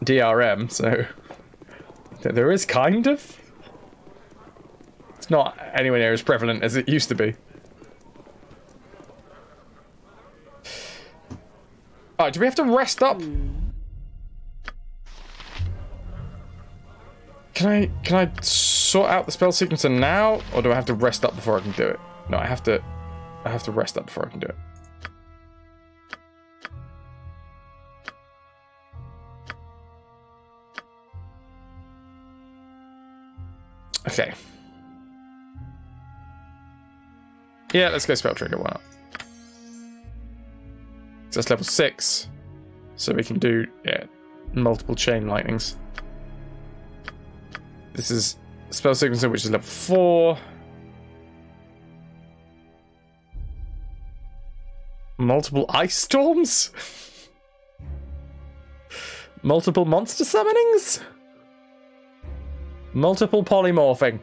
DRM, so there is kind of. It's not anywhere near as prevalent as it used to be. Alright, do we have to rest up? Can I can I sort out the spell sequencer now, or do I have to rest up before I can do it? No, I have to I have to rest up before I can do it. Okay. Yeah, let's go spell trigger. Why not? So that's level six, so we can do yeah multiple chain lightnings. This is spell sequencer, which is level four. Multiple ice storms. Multiple monster summonings. Multiple polymorphing.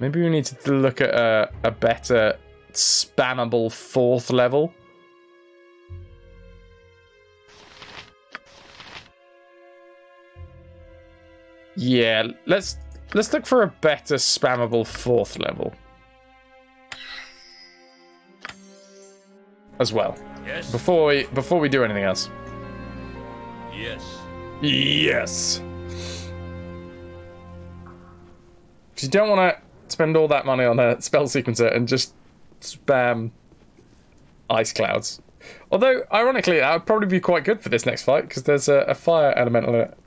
Maybe we need to look at a, a better spammable fourth level. Yeah, let's let's look for a better spammable fourth level. As well. Yes. Before we before we do anything else. Yes. Yes. Because you don't want to spend all that money on a spell sequencer and just spam ice clouds. Although, ironically, that would probably be quite good for this next fight because there's a, a fire elemental in it.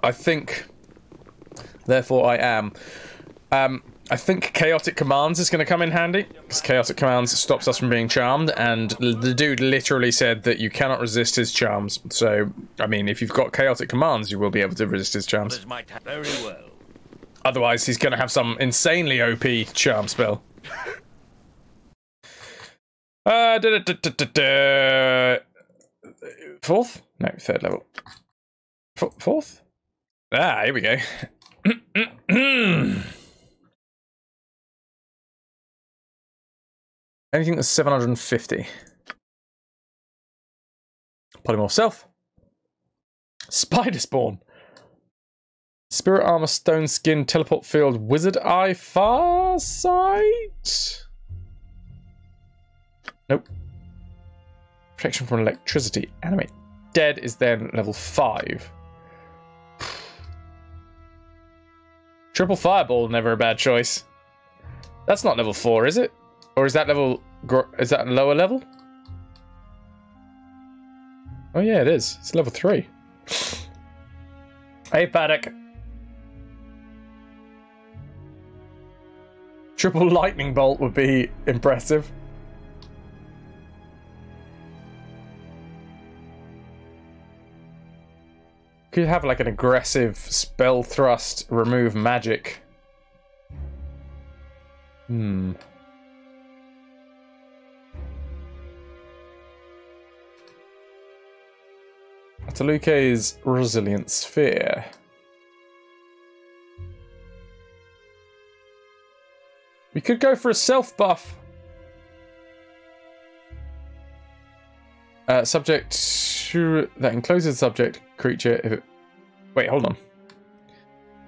I think, therefore, I am. Um, I think chaotic commands is going to come in handy because chaotic commands stops us from being charmed, and the dude literally said that you cannot resist his charms. So, I mean, if you've got chaotic commands, you will be able to resist his charms. There's my ta- Very well. Otherwise, he's going to have some insanely OP charm spell. Uh, da, da, da, da, da, da. Fourth? No, third level. F- fourth? Ah, here we go. Anything that's 750. Polymorph self. Spider spawn. Spirit armor, stone skin, teleport field, wizard eye, far sight. Nope. Protection from electricity. Animate. Dead is then level five. Triple fireball, never a bad choice. That's not level four, is it? Or is that level? Is that lower level? Oh yeah, it is. It's level three. Hey, Paddock. Triple lightning bolt would be impressive. Could have like an aggressive spell thrust, remove magic. Hmm. Otiluke's resilient sphere. We could go for a self buff. Uh, subject that encloses subject creature. If it, wait, hold on.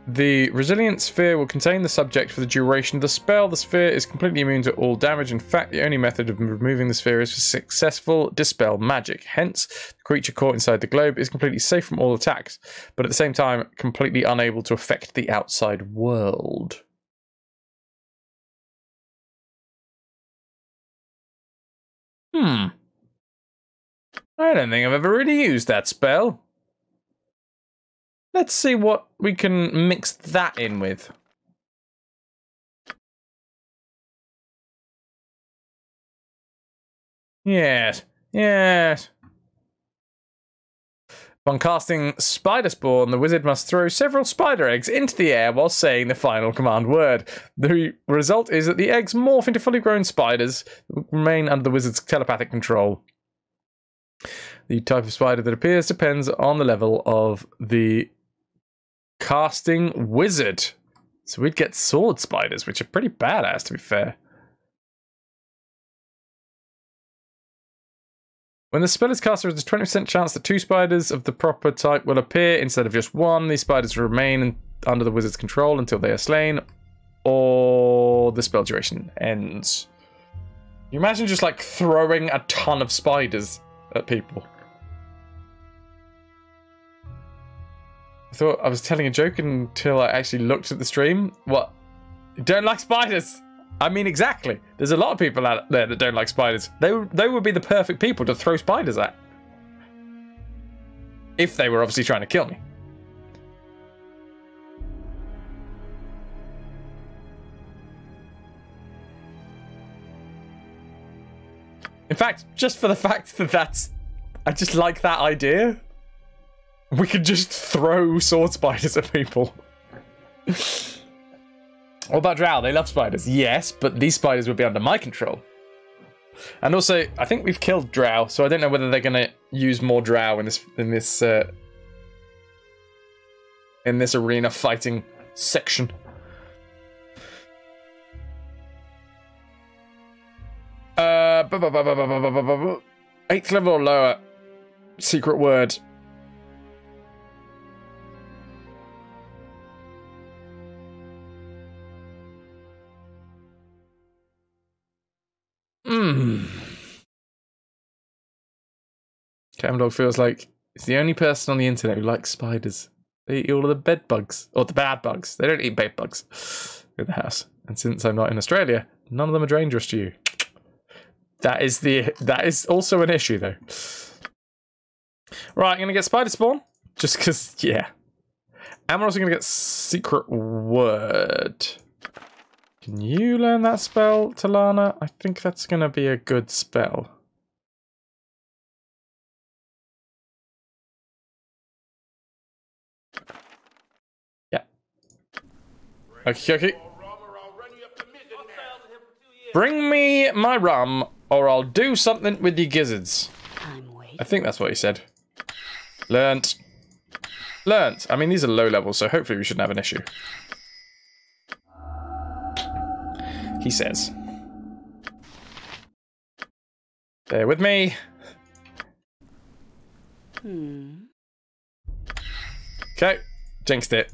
The resilient sphere will contain the subject for the duration of the spell. The sphere is completely immune to all damage. In fact, the only method of removing the sphere is for successful dispel magic. Hence, the creature caught inside the globe is completely safe from all attacks, but at the same time, completely unable to affect the outside world. Hmm. I don't think I've ever really used that spell. Let's see what we can mix that in with. Yes, yes. Upon casting Spider Spawn, the wizard must throw several spider eggs into the air while saying the final command word. The result is that the eggs morph into fully grown spiders that remain under the wizard's telepathic control. The type of spider that appears depends on the level of the casting wizard. So we'd get sword spiders, which are pretty badass, to be fair. When the spell is cast, there is a 20% chance that two spiders of the proper type will appear instead of just one. These spiders remain under the wizard's control until they are slain or the spell duration ends. You imagine just like throwing a ton of spiders at people. I thought I was telling a joke until I actually looked at the stream. What? Don't like spiders? I mean, exactly. There's a lot of people out there that don't like spiders. They, they would be the perfect people to throw spiders at. If they were obviously trying to kill me. In fact, just for the fact that that's... I just like that idea. We could just throw sword spiders at people. what about Drow? They love spiders. Yes, but these spiders would be under my control. And also, I think we've killed Drow, so I don't know whether they're going to use more Drow in this in this uh, in this arena fighting section. Uh, Eighth level or lower. Secret word. Hmm. Camdog feels like he's the only person on the internet who likes spiders. They eat all of the bed bugs, or the bad bugs. They don't eat bed bugs in the house. And since I'm not in Australia, none of them are dangerous to you. That is the that is also an issue though. Right, I'm gonna get spider spawn just because yeah. And we're also gonna get secret word. Can you learn that spell, Talana? I think that's gonna be a good spell. Yeah. Okay, okay. Bring me my rum, or I'll do something with your gizzards. I think that's what he said. Learnt. Learnt. I mean, these are low levels, so hopefully we shouldn't have an issue. He says. Bear with me. Hmm. Okay. Jinxed it.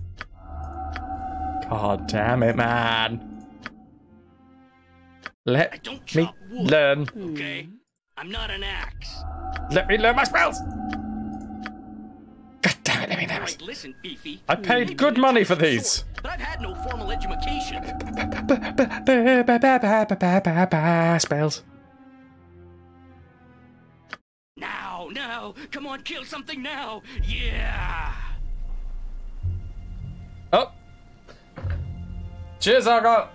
God damn it, man. I Let don't me wood, learn. okay? I'm not an axe. Let me learn my spells. God damn it, let me learn my listen, Beefy. I paid good money for these. sword, But I've had no formal education. Spells. Now, now, come on, kill something now. Yeah. Oh. Cheers, Argo.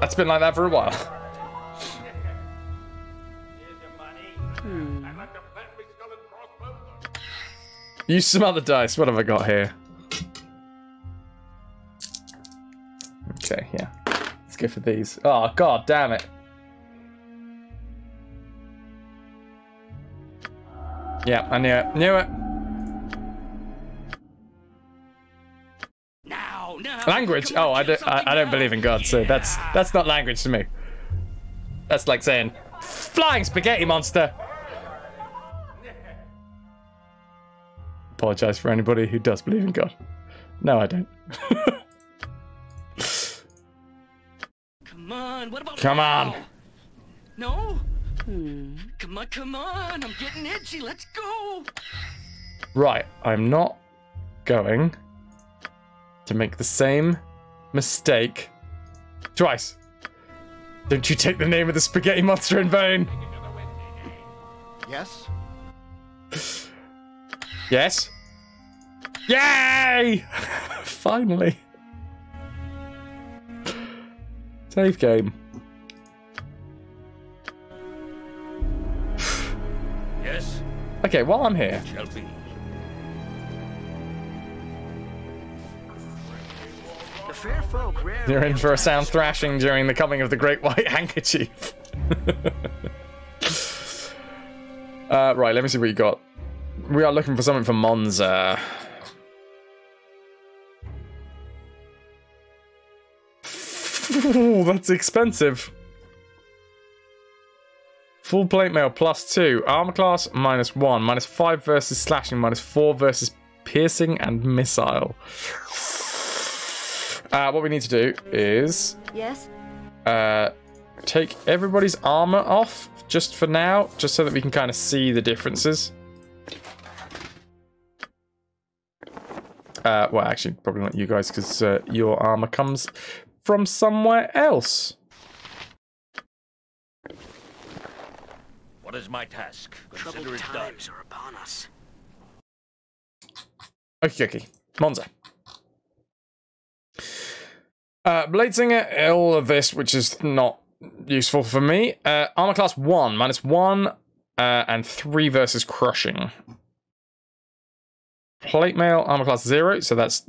That's been like that for a while. Use some other dice. What have I got here? Okay, yeah. Let's go for these. Oh, god damn it. Yeah, I knew it. Knew it. Now, now. Language? Oh, I don't, I, I don't believe in God, so that's that's not language to me. That's like saying, flying spaghetti monster. Apologize for anybody who does believe in God. No, I don't. Come on, what about Come now? on. No? Hmm. Come on, come on. I'm getting itchy. Let's go. Right, I'm not going to make the same mistake twice. Don't you take the name of the spaghetti monster in vain. Yes? Yes. Yay! Finally. Save game. Yes, Okay, while I'm here, shall be. The fair folk you're in for a sound thrashing during the coming of the Great White Handkerchief. uh, right, let me see what you got. We are looking for something for Monza. Ooh, that's expensive. Full plate mail plus two. Armor class minus one. Minus five versus slashing. Minus four versus piercing and missile. Uh, what we need to do is Yes? uh, take everybody's armor off just for now, just so that we can kind of see the differences. Uh, well, actually, probably not you guys, because uh, your armor comes from somewhere else. What is my task? Consider Troubled it done. times are upon us. Okay, okay. Monza. Uh, Bladesinger, all of this, which is not useful for me. Uh, armor class one, minus one, uh, and three versus crushing. Plate mail, armor class zero, so that's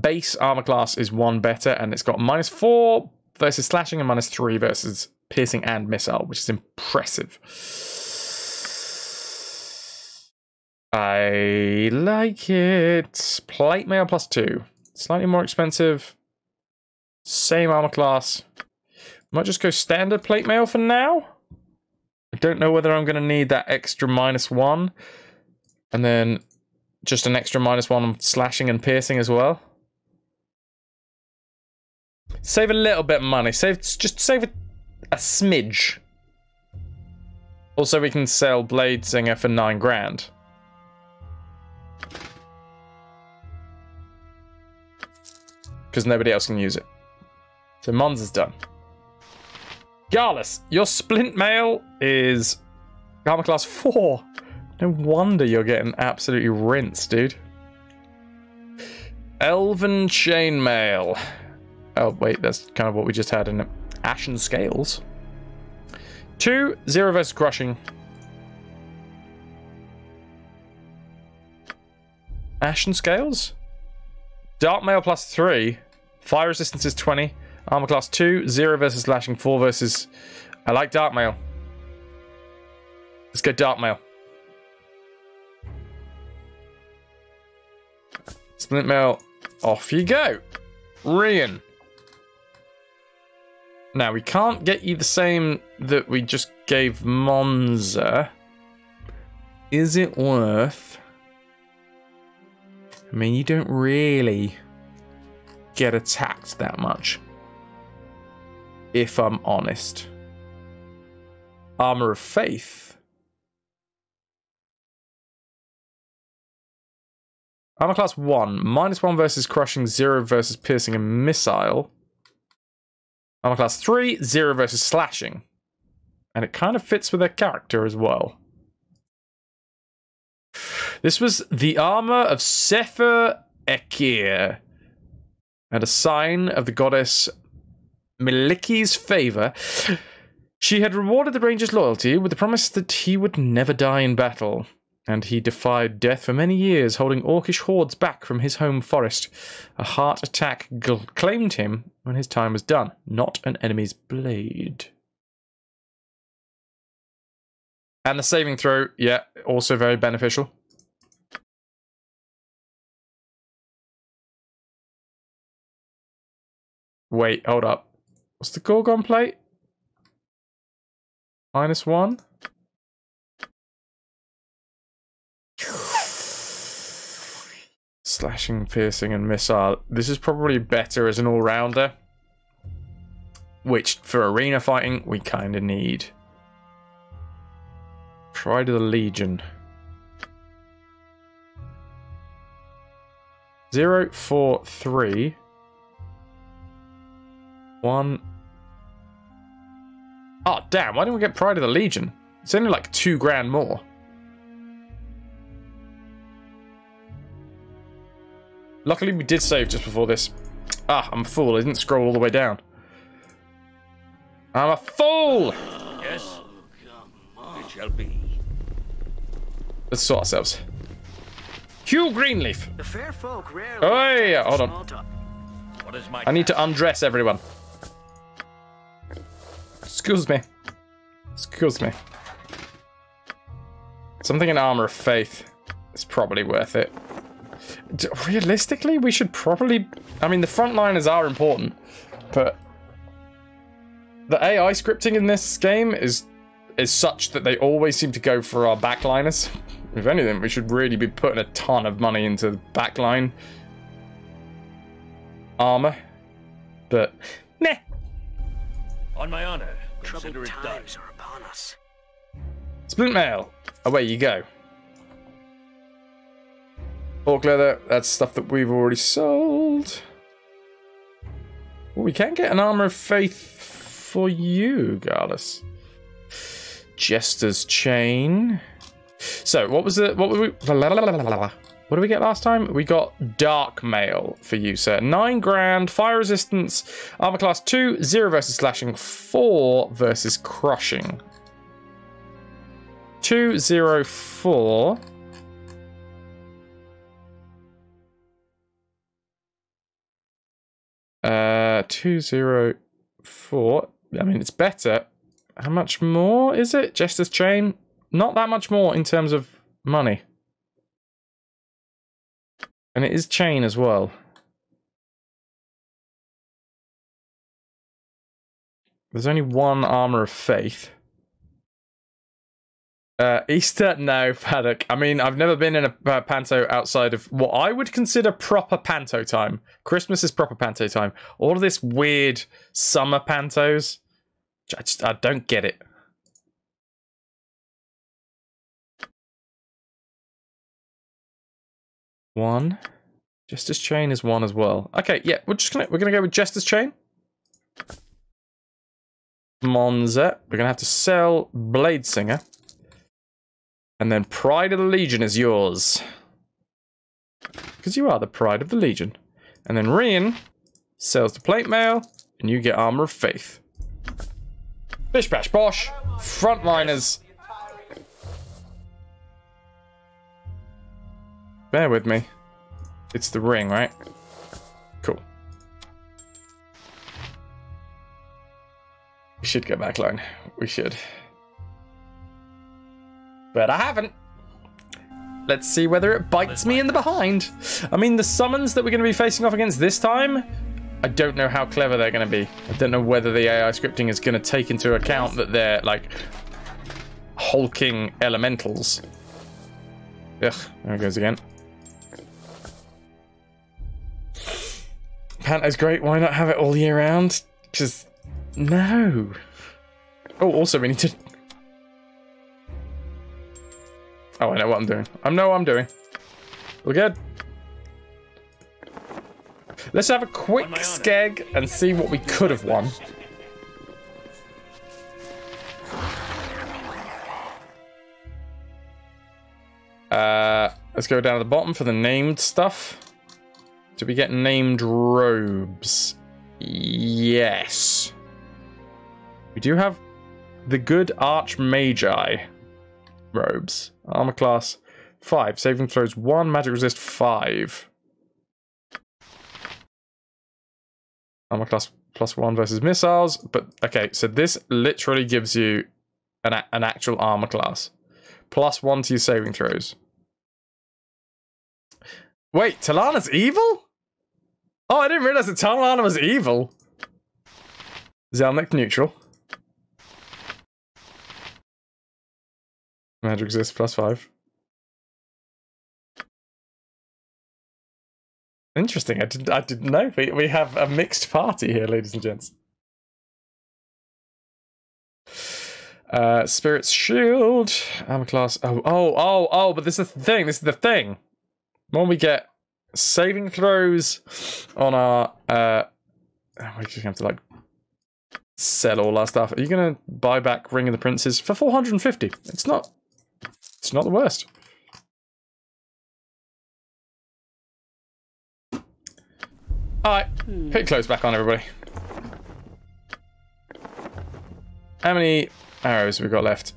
base armor class is one better, and it's got minus four versus slashing and minus three versus piercing and missile, which is impressive. I like it. Plate mail plus two. Slightly more expensive. Same armor class. Might just go standard plate mail for now. I don't know whether I'm going to need that extra minus one. And then just an extra minus one on slashing and piercing as well. Save a little bit of money. Save just save a, a smidge. Also, we can sell Blade Singer for nine grand. Because nobody else can use it. So Mons is done. Garlus, your splint mail is armor class 4. No wonder you're getting absolutely rinsed, dude. Elven chainmail. Oh, wait, that's kind of what we just had in it. Ashen scales. Two, zero versus crushing. Ashen scales? Dark mail plus three. Fire resistance is 20. Armor class 2, 0 versus slashing, 4 versus... I like Dark Mail. Let's go Dark Mail. Splint Mail, off you go. Rian. Now, we can't get you the same that we just gave Monza. Is it worth... I mean, you don't really get attacked that much if I'm honest. Armor of Faith. Armor class 1. Minus 1 versus crushing, 0 versus piercing and missile. Armor class 3. 0 versus slashing. And it kind of fits with their character as well. This was the armor of Sefer Ekir. And a sign of the goddess Mielikki's favor, she had rewarded the ranger's loyalty with the promise that he would never die in battle. And he defied death for many years, holding orcish hordes back from his home forest. A heart attack claimed him when his time was done, not an enemy's blade. And the saving throw, yeah, also very beneficial. Wait, hold up. What's the Gorgon plate? Minus one? Slashing, piercing, and missile. This is probably better as an all-rounder. Which, for arena fighting, we kind of need. Pride of the Legion. Zero, four, three. One. Oh, damn. Why didn't we get Pride of the Legion? It's only like two grand more. Luckily, we did save just before this. Ah, I'm a fool. I didn't scroll all the way down. I'm a fool! Yes? It shall be. Let's sort ourselves. Hugh Greenleaf. The fair folk rarely. Oh, yeah, hold on. What is my I need to undress everyone. Excuse me. Excuse me. Something in Armor of Faith is probably worth it. D- Realistically, we should probably... I mean, the frontliners are important, but... The AI scripting in this game is is such that they always seem to go for our backliners. If anything, we should really be putting a ton of money into the backline armor. But, meh. On my honor, Troubled consider it done. times are upon us. Splint mail. Away you go. Orc leather. That's stuff that we've already sold. We can get an armor of faith for you, Garlus. Jester's chain. So, what was the what were we? What did we get last time? We got Dark Mail for you, sir. Nine grand, fire resistance, armor class two, zero versus slashing, four versus crushing. Two, zero, four. Uh, two, zero, four. I mean, it's better. How much more is it? Jester's Chain? Not that much more in terms of money. And it is chain as well. There's only one armor of faith. Uh, Easter, no, paddock. I mean, I've never been in a uh, panto outside of what I would consider proper panto time. Christmas is proper panto time. All of this weird summer pantos, I just I don't get it. One. Justice Chain is one as well. Okay, yeah, we're just gonna we're gonna go with Justice Chain. Monza. We're gonna have to sell Blade Singer. And then Pride of the Legion is yours. Because you are the Pride of the Legion. And then Rian sells the plate mail, and you get Armor of Faith. Bish bash bosh. Frontliners. Bear with me. It's the ring, right? Cool. We should go backline. We should. But I haven't. Let's see whether it bites me in the behind. I mean, the summons that we're going to be facing off against this time, I don't know how clever they're going to be. I don't know whether the AI scripting is going to take into account that they're, like, hulking elementals. Ugh, there it goes again. Panto's great, why not have it all year round? Just, no. Oh, also we need to... Oh, I know what I'm doing. I know what I'm doing. We're good. Let's have a quick skeg and see what we could have won. Uh, let's go down to the bottom for the named stuff. Do we get named robes? Yes. We do have the good Archmagi robes. Armor class 5. Saving throws 1. Magic resist 5. Armor class plus 1 versus missiles. But, okay, so this literally gives you an, an actual armor class. Plus 1 to your saving throws. Wait, Talana's evil? Oh, I didn't realize that Talana was evil. Zelnick neutral. Magic resist plus five. Interesting. I didn't. I didn't know. We we have a mixed party here, ladies and gents. Uh, Spirit's Shield, armor class. Oh, oh, oh, oh! But this is the thing. This is the thing. When we get saving throws on our, uh, we just have to like sell all our stuff. Are you gonna buy back Ring of the Princes for four hundred and fifty? It's not. It's not the worst. Alright, hit hmm. close back on everybody. How many arrows have we got left?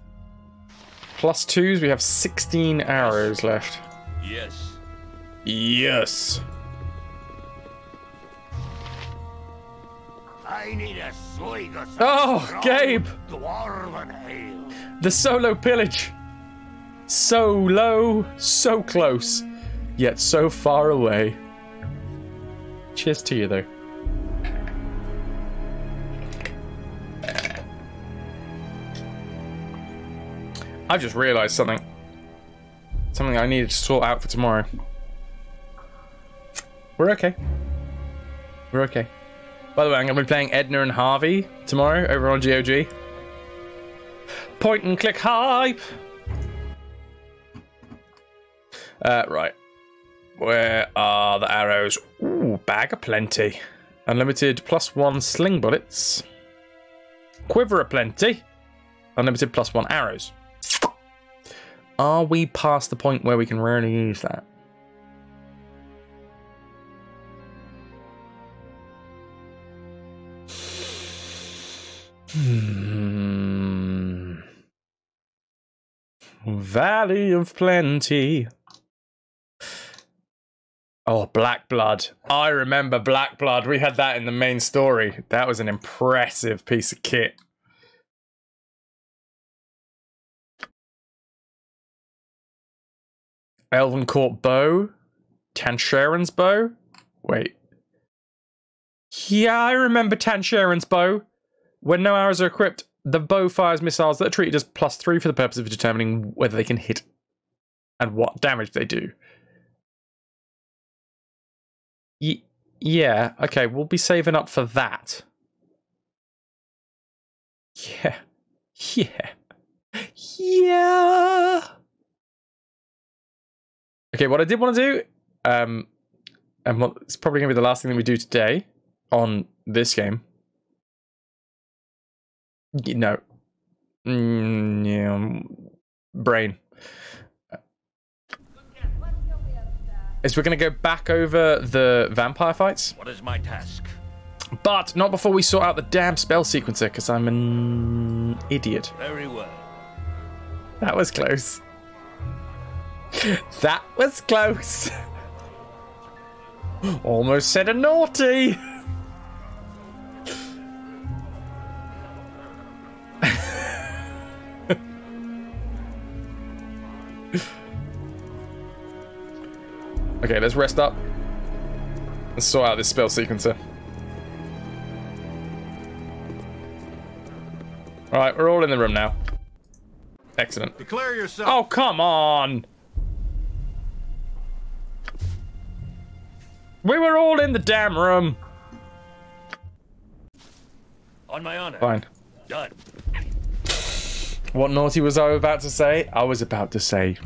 Plus twos, we have 16 arrows left. Yes. Yes. I need a swig of Oh, Gabe! Dwarven ale. The solo pillage. So low, so close, yet so far away. Cheers to you, though. I've just realised something. Something I needed to sort out for tomorrow. We're okay. We're okay. By the way, I'm going to be playing Edna and Harvey tomorrow over on GOG. Point and click hype. Uh, right. Where are the arrows? Ooh, bag of plenty. Unlimited plus one sling bullets. Quiver of plenty. Unlimited plus one arrows. Are we past the point where we can rarely use that? Hmm. Valley of Plenty. Oh, Black Blood. I remember Black Blood. We had that in the main story. That was an impressive piece of kit. Elven Court bow. Tansheron's bow. Wait. Yeah, I remember Tansheron's bow. When no arrows are equipped, the bow fires missiles that are treated as plus three for the purpose of determining whether they can hit and what damage they do. Y- yeah, okay, we'll be saving up for that. Yeah. Yeah. Yeah. Okay, what I did want to do, um, and what it's probably going to be the last thing that we do today on this game. Y- No. Mm, yeah. Brain. Is we're going to go back over the vampire fights, What is my task? but not before we sort out the damn spell sequencer, because I'm an idiot. Very well. That was close. that was close. Almost said a naughty. okay, let's rest up. Let's sort out this spell sequencer. Alright, we're all in the room now. Excellent. Declare yourself. Oh, come on. We were all in the damn room. On my honor. Fine. Done. What naughty was I about to say? I was about to say.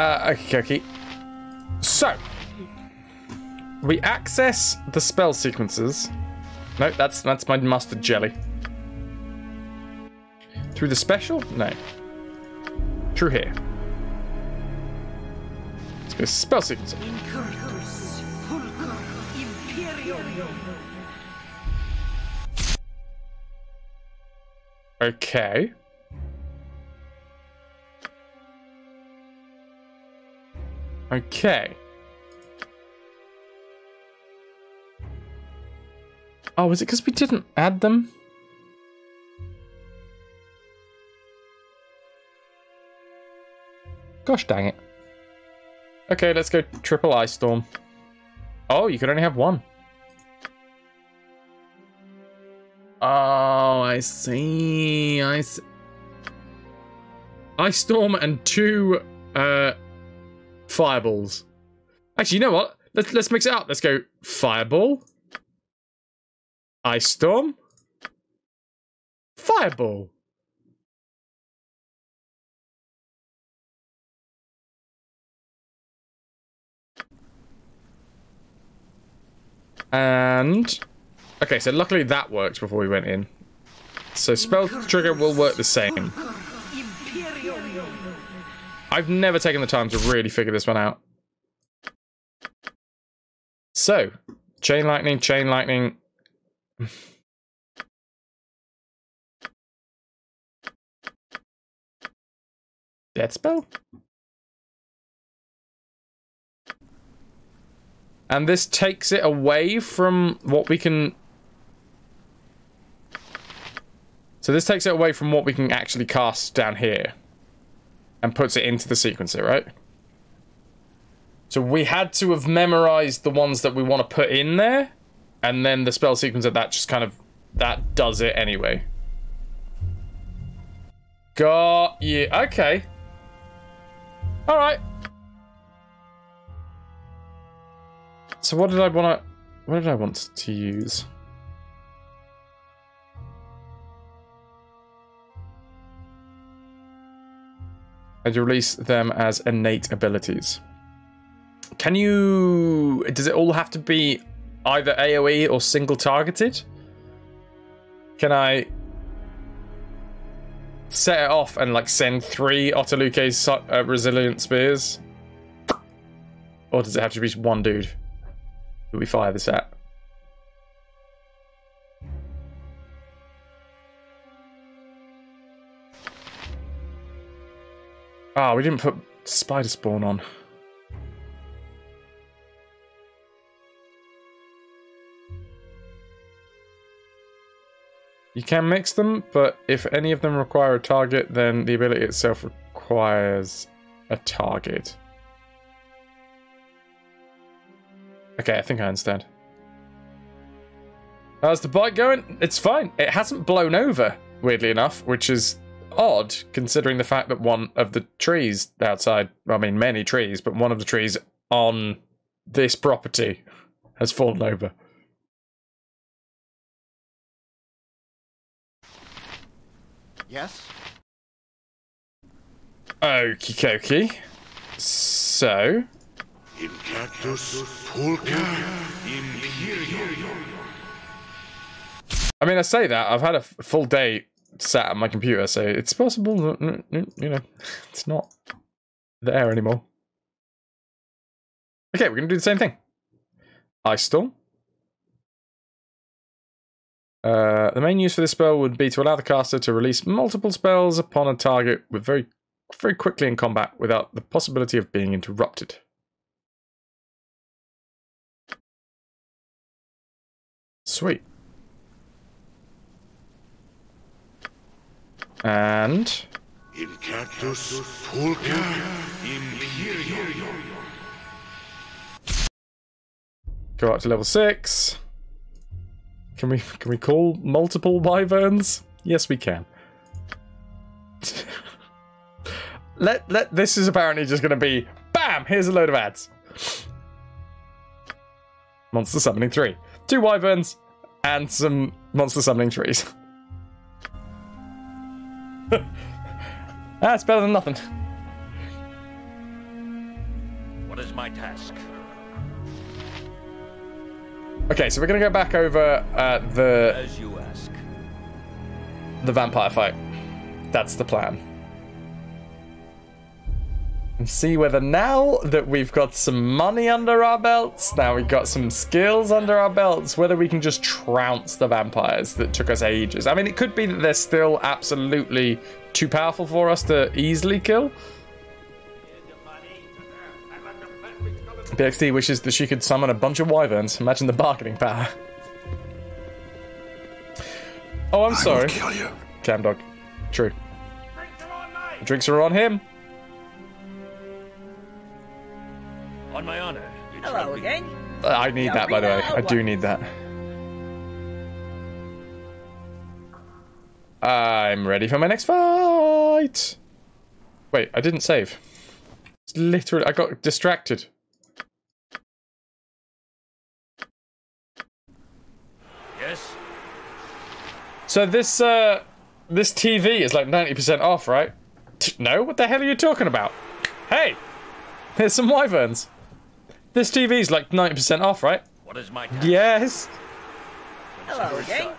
Uh, okay, okay. So, we access the spell sequences. No, that's that's my mustard jelly. Through the special? No. Through here. Let's go spell sequencer. Okay. Okay. Oh, is it because we didn't add them? Gosh dang it. Okay, let's go triple ice storm. Oh, you could only have one. Oh, I see. I see. Ice storm and two uh fireballs. Actually, you know what? Let's let's mix it up. Let's go fireball, ice storm, fireball. And okay, so luckily that worked before we went in. So spell trigger will work the same. I've never taken the time to really figure this one out. So, chain lightning, chain lightning. Dead spell? And this takes it away from what we can... So this takes it away from what we can actually cast down here. And puts it into the sequencer, right? So we had to have memorized the ones that we want to put in there. And then the spell sequencer, that just kind of... That does it anyway. Got you. Okay. Alright. So what did I want to... What did I want to use? And you release them as innate abilities. Can you... Does it all have to be either AoE or single targeted? Can I... set it off and like send three Otiluke uh, resilient spheres? Or does it have to be one dude that we fire this at? Ah, we didn't put spider spawn on. You can mix them, but if any of them require a target, then the ability itself requires a target. Okay, I think I understand. How's the bike going? It's fine. It hasn't blown over, weirdly enough, which is odd considering the fact that one of the trees outside, I mean, many trees, but one of the trees on this property has fallen over. Yes? Okie dokie. So, In cactus pulca imperium. I mean, I say that I've had a full day sat at my computer, so it's possible you know it's not there anymore. Okay, we're gonna do the same thing. Ice storm. Uh, the main use for this spell would be to allow the caster to release multiple spells upon a target with very, very quickly in combat without the possibility of being interrupted. Sweet. And In cactus pulca imperium. go up to level six. Can we can we call multiple wyverns? Yes, we can. let let this is apparently just going to be bam. Here's a load of ads. Monster summoning three, two wyverns, and some monster summoning trees. That's better than nothing. What is my task? Okay, so we're gonna go back over uh, the As you ask. the vampire fight. That's the plan. And see whether now that we've got some money under our belts, now we've got some skills under our belts, whether we can just trounce the vampires that took us ages. I mean, it could be that they're still absolutely too powerful for us to easily kill. BXD wishes that she could summon a bunch of wyverns. Imagine the bargaining power. Oh, I'm sorry. Kill you. Cam dog. True. Drinks are on him. On my honor. It Hello be. again. Uh, I need that, by the way. I do need that. I'm ready for my next fight. Wait, I didn't save. It's literally, I got distracted. Yes? So this, uh, this TV is like 90% off, right? T- no? What the hell are you talking about? Hey! Here's some wyverns. This TV's like 90% off, right? What is my task? Yes! Hello again.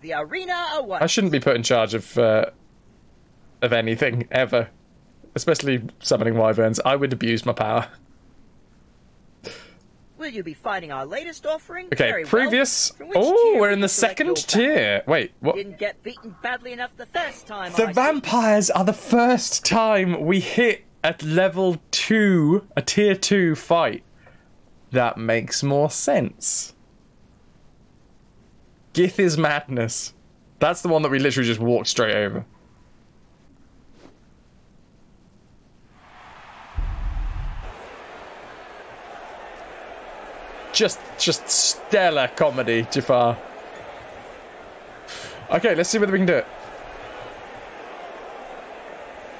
The arena or what? I shouldn't be put in charge of uh, of anything ever, especially summoning wyverns. I would abuse my power. Will you be fighting our latest offering? Okay, Very previous. From which Oh, we're in the second your tier. Wait, what? Didn't get beaten badly enough the first time. The I see. vampires are the first time we hit at level two, a tier two fight. That makes more sense. Gith is madness. That's the one that we literally just walked straight over. Just, just stellar comedy, Jafar. Okay, let's see whether we can do it.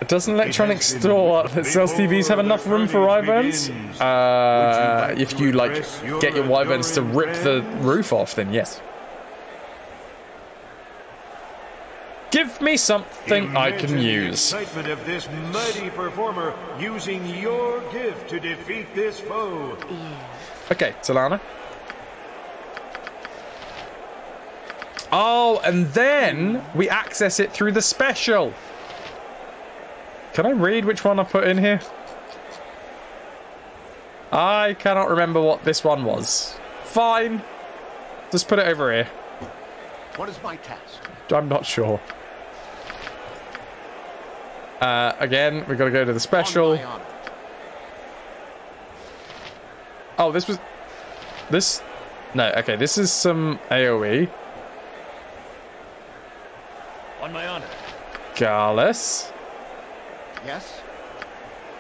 Does an electronic store that sells TVs have enough room for wyverns? Uh, if you like get your wyverns to rip the roof off, then yes. Give me something I can use. Excitement of this mighty performer using your gift to defeat this foe. Okay, Solana. Oh, and then we access it through the special. Can I read which one I put in here? I cannot remember what this one was. Fine. Just put it over here. What is my task? I'm not sure. Uh, again, we've got to go to the special. On my honor. Oh, this was... This... No, okay, this is some AoE. On my honor. Garlus. Yes?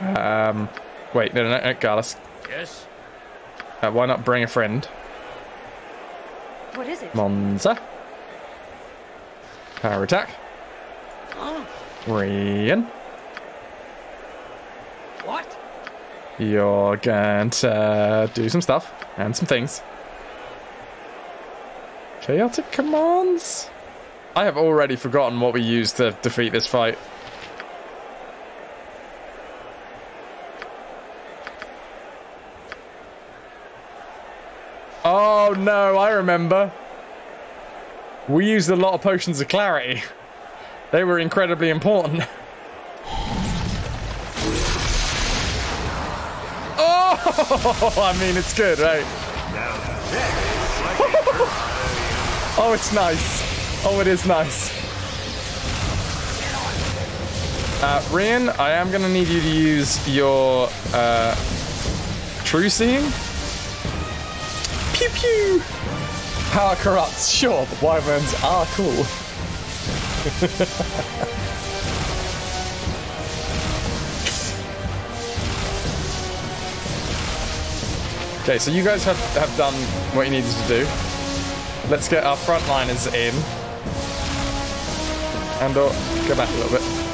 Um, wait, no, no, no, Garlus. Yes. Uh, why not bring a friend? What is it? Monza. Power attack. Oh. Rian. What? You're going to do some stuff and some things. Chaotic commands? I have already forgotten what we used to defeat this fight. Oh no, I remember. We used a lot of potions of clarity. They were incredibly important. Oh, I mean, it's good, right? oh, it's nice. Oh, it is nice. Uh, Rian, I am going to need you to use your uh, true seeing. Pew pew. Power corrupts. Sure, the wyverns are cool. Okay, so you guys have, have done what you needed to do. Let's get our frontliners in. And uh, go back a little bit.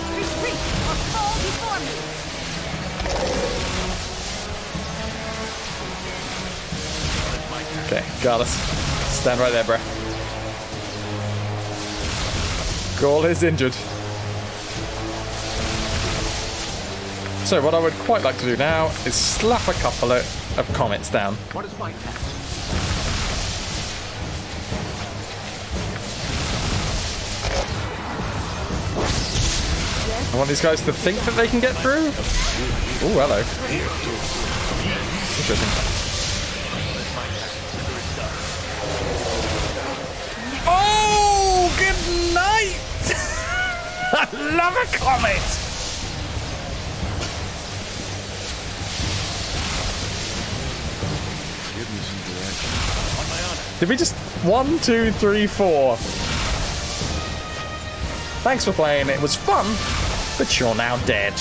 Us. Stand right there, bruh. Gaul is injured. So what I would quite like to do now is slap a couple of, of comets down. What is my task? I want these guys to think that they can get through. Oh, hello. Interesting. I love a comet! Did we just one, two, three, four? Thanks for playing. It was fun, but you're now dead.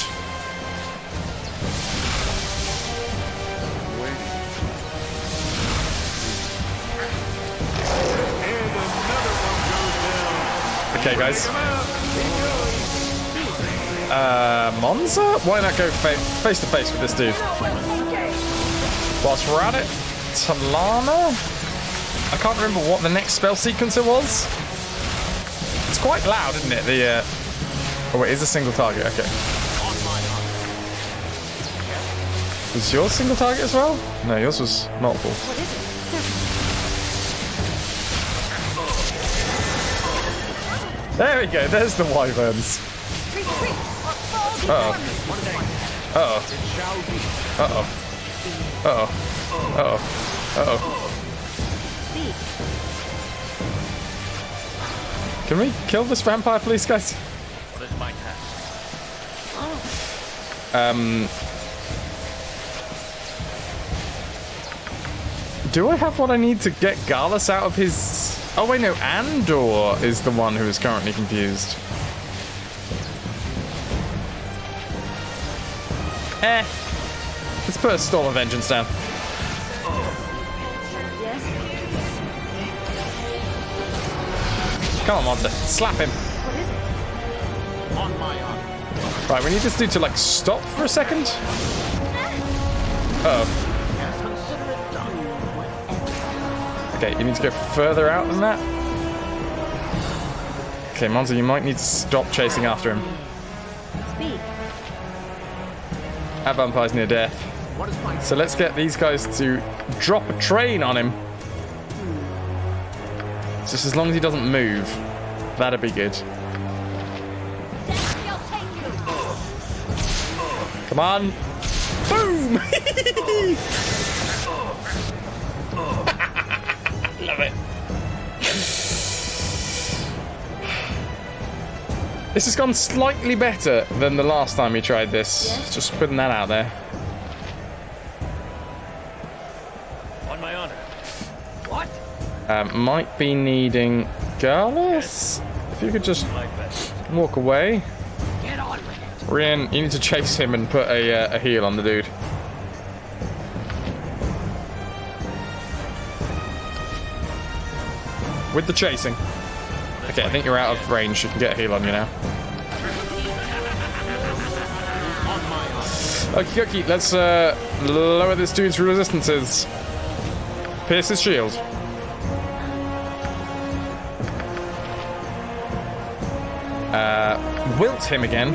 Okay, guys. Uh, Monza? Why not go fa face to face with this dude? Whilst we're at it, Talana? I can't remember what the next spell sequencer was. It's quite loud, isn't it? The uh... oh wait, it's a single target. Okay. Was yours single target as well? No, yours was multiple. Is? There we go. There's the wyverns. Retreat or fall before Uh-oh. Uh oh. Uh oh. Uh oh. Uh oh. Uh oh. Can we kill this vampire, please, guys? What is my task? Um. Do I have what I need to get Garlus out of his. Oh, wait, no. Andor is the one who is currently confused. Eh. Let's put a Storm of Vengeance down. Come on, monster. Slap him. Right, we need this dude to, like, stop for a second. Uh oh. Okay, you need to go further out than that. Okay, Monza, you might need to stop chasing after him. That vampire's near death. So let's get these guys to drop a train on him. Just as long as he doesn't move. That'd be good. Come on. Boom! This has gone slightly better than the last time we tried this. Just putting that out there. On my honor. What? Um, might be needing Garlus? If you could just walk away. Get on with it. Rian, you need to chase him and put a, uh, a heal on the dude. With the chasing. Okay, I think you're out of range. You can get a heal on you now. Okie dokie, let's uh, lower this dude's resistances. Pierce his shield. Uh, wilt him again.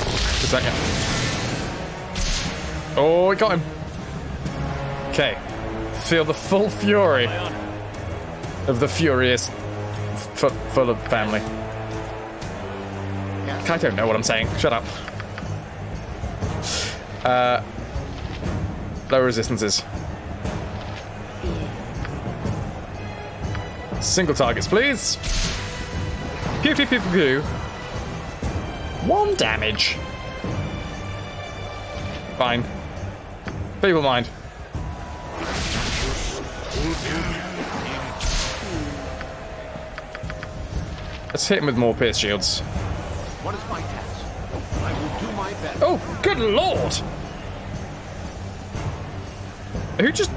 Just a second. Oh, we got him. Okay. Feel the full fury of the furious f- full of family. I don't know what I'm saying. Shut up. Uh, low resistances. Single targets, please. Pew pew pew pew pew. One damage. Fine. Feeble mind. Let's hit him with more pierce shields. What is my task? I will do my best. Oh, good lord! Who just...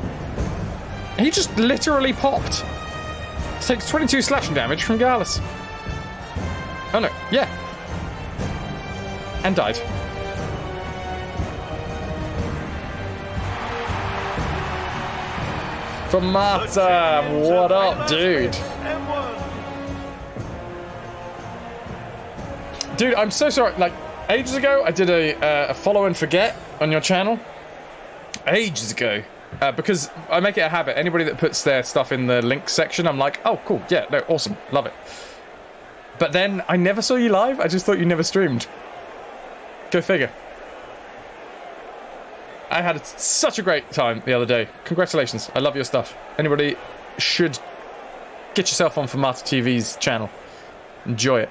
He just literally popped. Takes 22 slashing damage from Garlus. Oh no, yeah. And died. For Marta, what up, dude? Dude, I'm so sorry. Like, ages ago, I did a, uh, a follow and forget on your channel. Ages ago. Uh, because I make it a habit. Anybody that puts their stuff in the link section, I'm like, oh, cool. Yeah, no, awesome. Love it. But then I never saw you live. I just thought you never streamed. Go figure. I had such a great time the other day. Congratulations. I love your stuff. Anybody should get yourself on for Marta TV's channel. Enjoy it.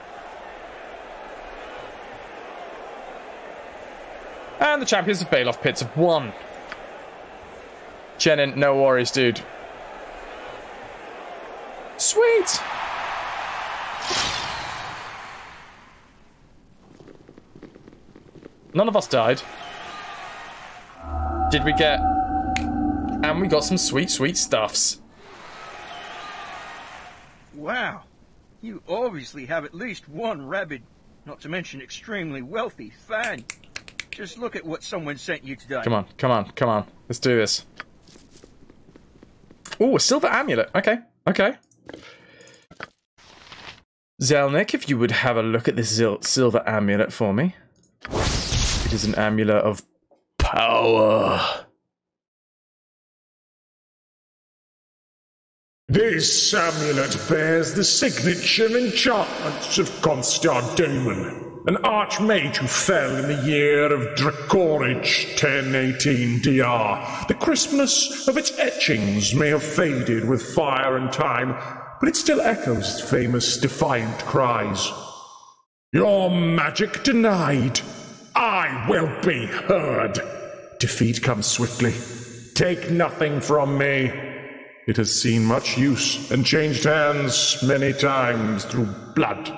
And the champions of Baeloth Pits have won. Jenin, no worries, dude. Sweet! None of us died. Did we get... And we got some sweet, sweet stuffs. Wow. You obviously have at least one rabid, not to mention extremely wealthy fan. Just look at what someone sent you today. Come on, come on, come on. Let's do this. Oh, a silver amulet. Okay, okay. Zelnik, if you would have a look at this sil- silver amulet for me. It is an amulet of power. This amulet bears the signature and enchantments of Constar Damon, an archmage who fell in the year of Dracorage 1018 DR. The crispness of its etchings may have faded with fire and time, but it still echoes its famous defiant cries. Your magic denied. I will be heard. Defeat comes swiftly. Take nothing from me. It has seen much use and changed hands many times through blood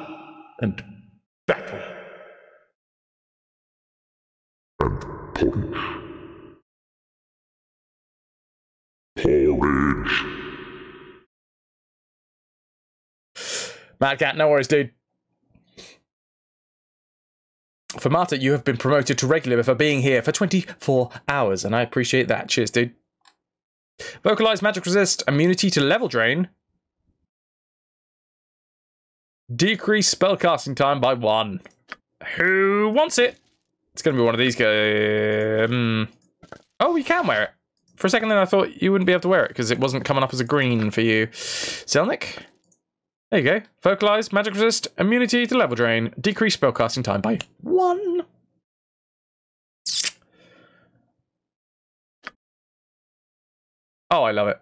and battle. And Porridge. Mad Cat, no worries, dude. For Marta, you have been promoted to regular for being here for 24 hours, and I appreciate that. Cheers, dude. Vocalize magic resist, immunity to level drain. Decrease spellcasting time by one. Who wants it? It's going to be one of these guys. Um, oh, you can wear it. For a second then I thought you wouldn't be able to wear it because it wasn't coming up as a green for you. Zelnik? There you go. Focalize, magic resist, immunity to level drain, decrease spellcasting time by one. Oh, I love it.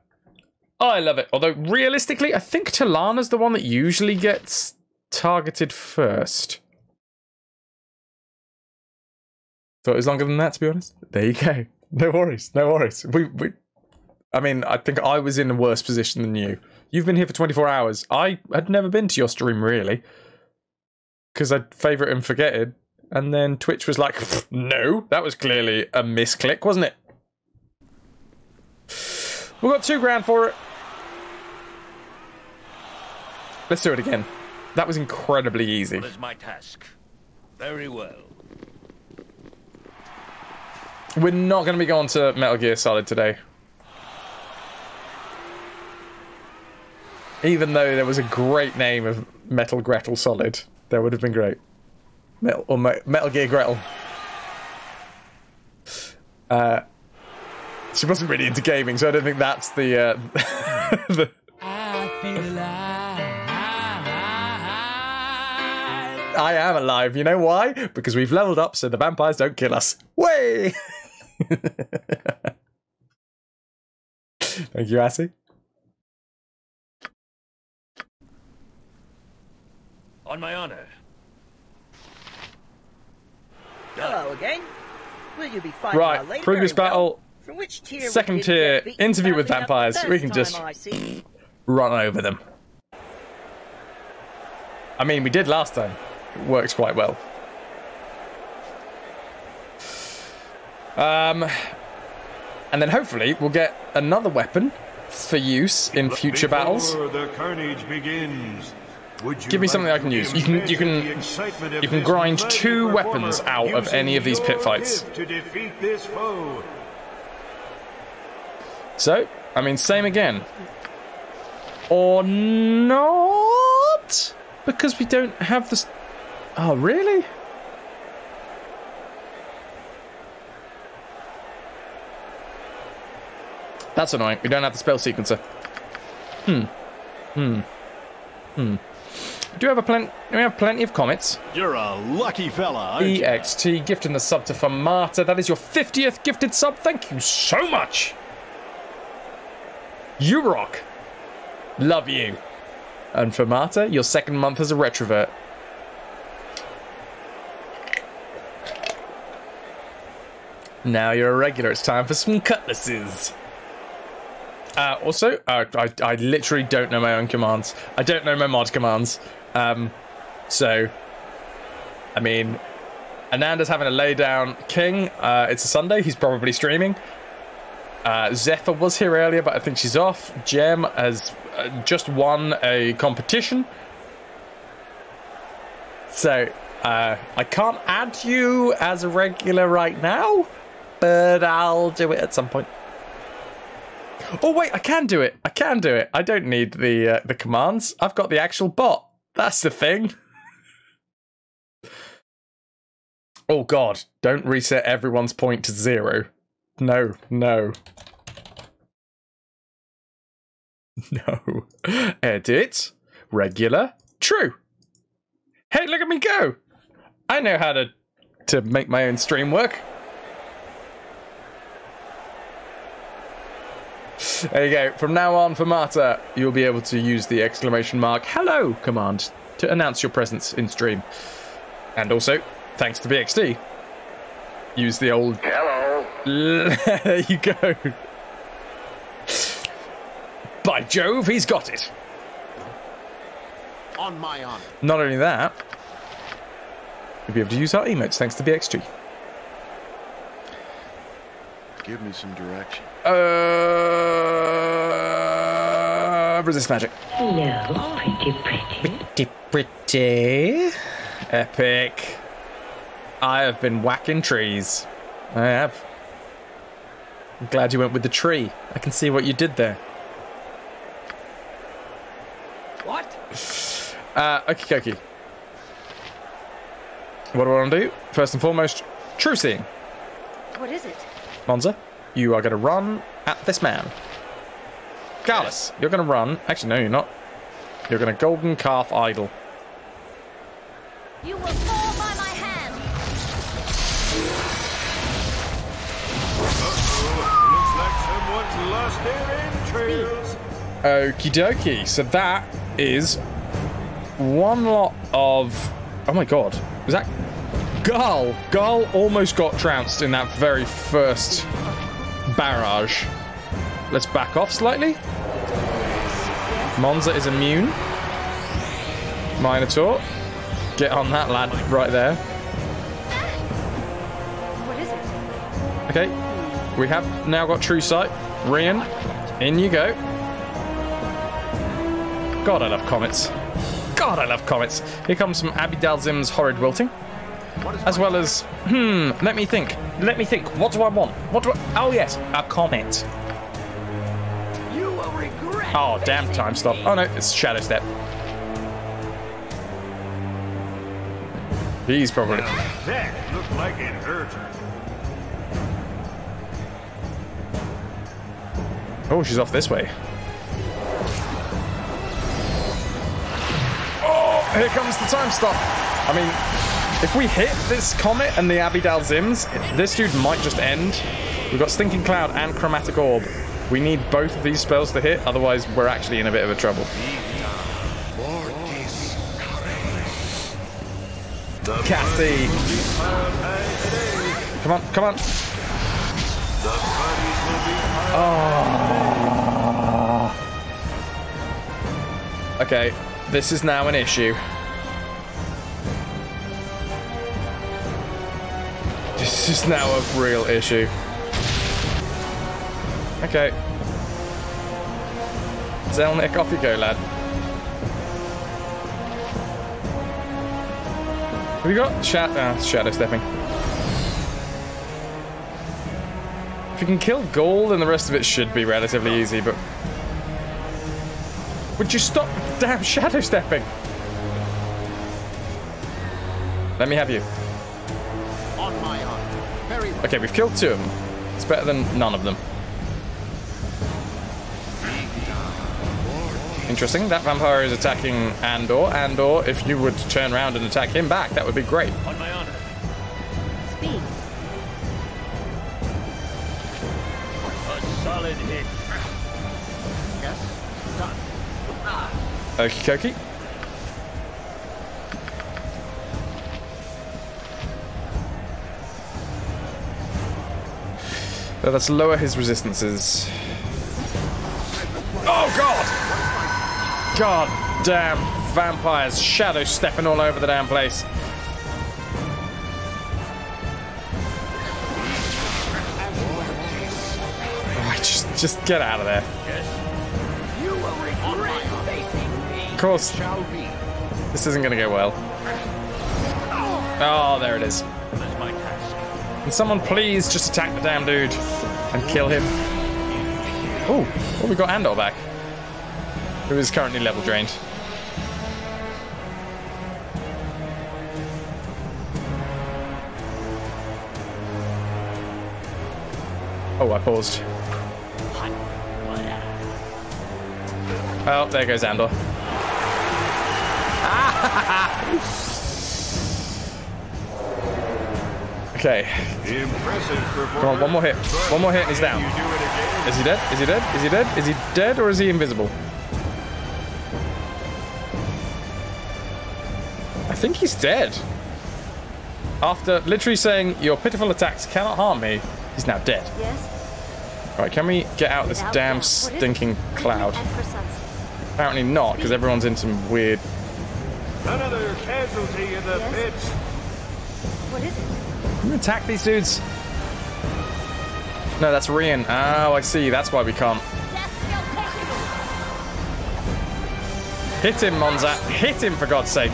Oh, I love it. Although, realistically, I think Talana's the one that usually gets targeted first. Thought it was longer than that, to be honest. There you go. No worries. No worries. We, we, I mean, I think I was in a worse position than you. You've been here for 24 hours. I had never been to your stream, really. Because I'd favourite and forget it. And then Twitch was like, no, that was clearly a misclick, wasn't it? We got two grand for it. Let's do it again. That was incredibly easy. What is my task? Very well. We're not going to be going to Metal Gear Solid today. Even though there was a great name of Metal Gretel Solid, that would have been great. Metal or Me- Metal Gear Gretel. Uh, she wasn't really into gaming, so I don't think that's the. Uh, the I am alive. You know why? Because we've leveled up so the vampires don't kill us. Way! Thank you, Assy. On my honor. Hello again. Will you be fighting Right, our lady previous very well? battle, From which tier second tier, interview with badly up the vampires. We can just- run over them. I mean, we did last time. It works quite well. Um, and then hopefully we'll get another weapon for use in future battles. The carnage begins, would you Give me something I can use. You can- you can- imagine the excitement of you can grind two weapons out of any of these pit fights. gift To defeat this foe. So, I mean, same again. Or not? Because we don't have this. Oh, really? That's annoying. We don't have the spell sequencer. Hmm. Hmm. Hmm. Do you have a plen- do we have plenty of comets? You're a lucky fella? EXT gifting the sub to Famata. That is your 50th gifted sub. Thank you so much. You rock. Love you. And Famata, your second month as a retrovert. Now you're a regular. It's time for some cutlasses. Uh, also, uh, I, I literally don't know my own commands. I don't know my mod commands. Um, so, I mean, Ananda's having a lay down king. Uh, it's a Sunday. He's probably streaming. Uh, Zephyr was here earlier, but I think she's off. Jem has uh, just won a competition. So, uh, I can't add you as a regular right now, but I'll do it at some point. Oh wait, I can do it. I can do it. I don't need the uh, the commands. I've got the actual bot. That's the thing. Oh god, don't reset everyone's point to zero. No, no. No. Edit. Regular. True. Hey, look at me go. I know how to to make my own stream work. There you go. From now on, for Marta, you'll be able to use the exclamation mark hello command to announce your presence in stream. And also, thanks to BXT, use the old hello. there you go. By Jove, he's got it. On my honor. Not only that, you'll be able to use our emotes thanks to BXG. Give me some direction. Uh, resist magic. No, pretty pretty. Pretty pretty. Epic. I have been whacking trees. I have. I'm glad you went with the tree. I can see what you did there. What? Uh, okie dokie. What do I want to do? First and foremost, true seeing. What is it? Monza, you are going to run at this man. Gallus, you're going to run. Actually, no, you're not. You're gonna golden calf idol. You will fall by my hand. Uh-oh, looks like someone's lost their entrails. Okie dokie. So that is one lot of. Oh my god. Was that. Gull! Gull almost got trounced in that very first barrage. Let's back off slightly. Monza is immune. Minotaur. Get on that lad right there. What is it? Okay. We have now got true sight. Rian, in you go. God, I love comets. God, I love comets. Here comes some Abi-Dalzim's horrid wilting. As well as, hmm, let me think. Let me think. What do I want? What do I. Oh, yes, a comet. You will regret. Oh, damn time stop. Oh, no, it's Shadow Step. He's probably. That looked like it hurt. Oh, she's off this way. Oh, here comes the time stop. I mean, if we hit this comet and the Abi-Dalzim's, this dude might just end. We've got Stinking Cloud and Chromatic Orb. We need both of these spells to hit, otherwise we're actually in a bit of a trouble. Cassie! Come on, come on! Oh. Okay, this is now an issue. Is now a real issue. Okay. Zelnick, off you go, lad. Have you got uh, shadow stepping? If you can kill Gaul, then the rest of it should be relatively easy, but... Would you stop damn shadow stepping? Let me have you. Okay, we've killed two of them. It's better than none of them. Interesting. That vampire is attacking Andor. Andor, if you would turn around and attack him back, that would be great. On my honor. Speed. A solid hit. Yes. Done. Okie dokie. Uh, Let's lower his resistances. Oh god! God damn vampires shadow stepping all over the damn place. Alright, just just get out of there. You will regret facing me. Of course, this isn't gonna go well. Oh, there it is. That's. Can someone please just attack the damn dude and kill him? Oh, oh, we got Andor back. Who is currently level drained. Oh, I paused. Oh, there goes Andor. okay, Come on, one more hit. One more hit and he's down. You do it again. Is he dead? Is he dead? Is he dead? Is he dead or is he invisible? I think he's dead. After literally saying, your pitiful attacks cannot harm me, he's now dead. Yes. Right, can we get out this damn doubt. What is stinking cloud? And for sunset. Apparently not, because everyone's in some weird... Another casualty in the Yes. pits. What is it? Attack these dudes? No, that's Rian. Oh, I see. That's why we can't. Hit him, Monza. Hit him, for God's sake.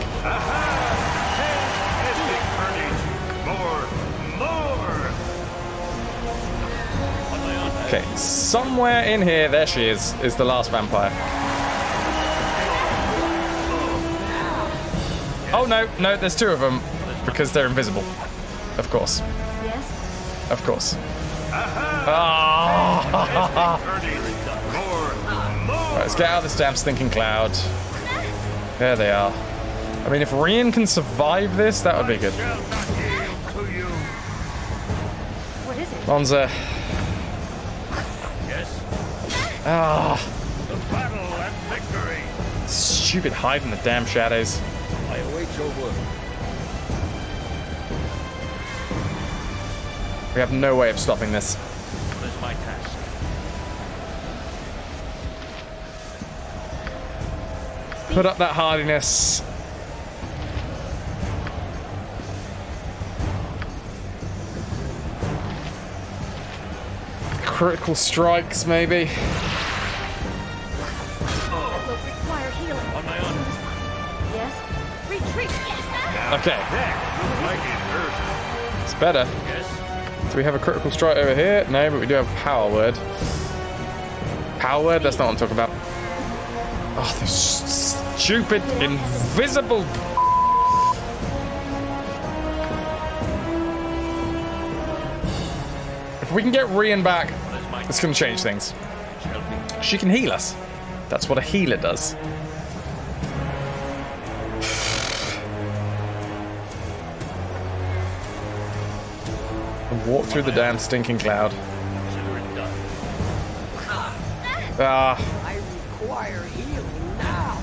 Okay, somewhere in here, there she is, is the last vampire. Oh no, no, there's two of them because they're invisible. Of course, Yes. of course. Ah! Carnage. More. More. Right, let's get out of this damn stinking cloud. There they are. I mean, if Rian can survive this, that would be good. What is it? Monza. Yes. Ah, The battle and victory. stupid hide in the damn shadows. I await your word. We have no way of stopping this. What is my task? Put up that hardiness. Critical strikes, maybe. That will require healing. On my honor. Yes. Retreat. Okay, Like it hurt. it's better. We have a critical strike over here? No, but we do have power word. Power word? That's not what I'm talking about. Oh, this stupid, invisible. If we can get Rian back, it's going to change things. She can heal us. That's what a healer does. Walk through the damn stinking cloud. Consider it done. Ah. I require healing now.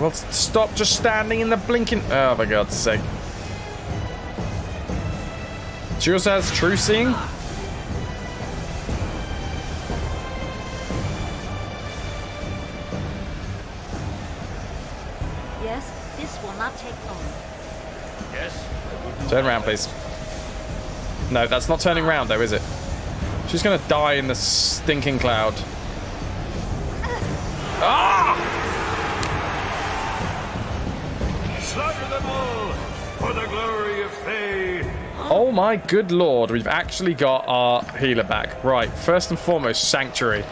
Well, stop just standing in the blinking. Oh, for God's sake. She also has true seeing. Yes. This will not take long. Yes. Turn around, please. No, that's not turning around, though, is it? She's gonna die in the stinking cloud. Ah! Slaughter them all for the glory of. Oh my good lord, we've actually got our healer back. Right, first and foremost, Sanctuary.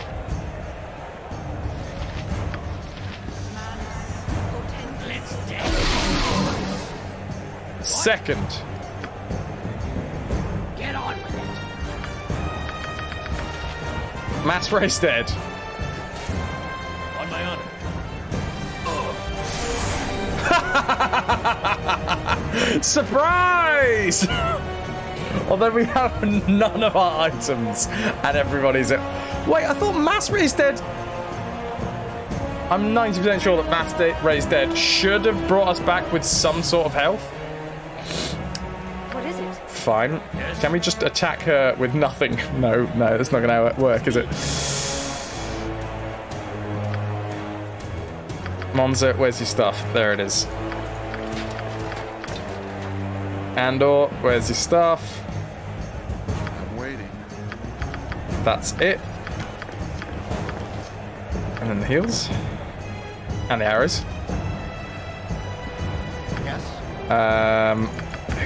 Second, Mass Raise dead. On my honor. Surprise! Although we have none of our items and everybody's at. Wait, I thought Mass Raise Dead. I'm 90% sure that Mass Raise Dead should have brought us back with some sort of health. What is it? Fine. Can we just attack her with nothing? No, no, that's not going to work, is it? Monza, where's your stuff? There it is. Andor, where's your stuff? I'm waiting. That's it. And then the heels. And the arrows. Yes. Um,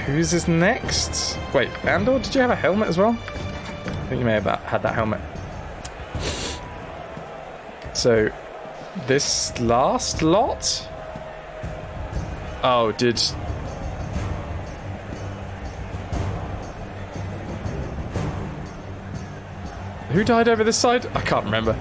whose is next? Wait, Andor, did you have a helmet as well? I think you may have had that helmet. So, this last lot? Oh, did. Who died over this side? I can't remember.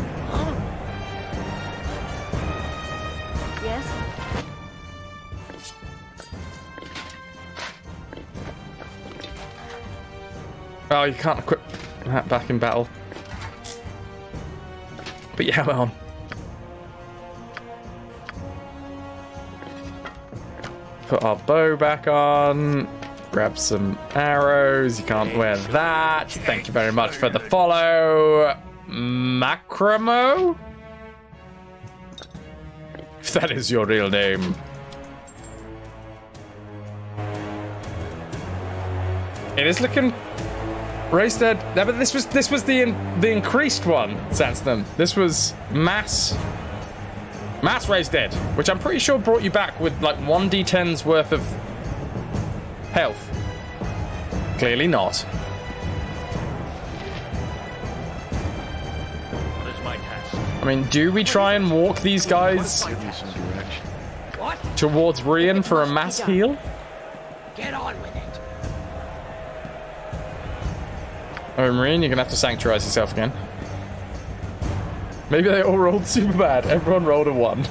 Oh, you can't equip that back in battle. But yeah, we're on. Put our bow back on. Grab some arrows. You can't wear that. Thank you very much for the follow. Macramo? If that is your real name. It is looking Raise dead. No, but this was this was the in, the increased one, Sandstorm. This was mass mass raise dead, which I'm pretty sure brought you back with like one d10's worth of health. Clearly not. What is my task? I mean, do we try and walk these guys Give me some direction. What? towards Rian for a mass heal? Get on with it. Oh, Marine, you're gonna have to sanctuarize yourself again. Maybe they all rolled super bad. Everyone rolled a one.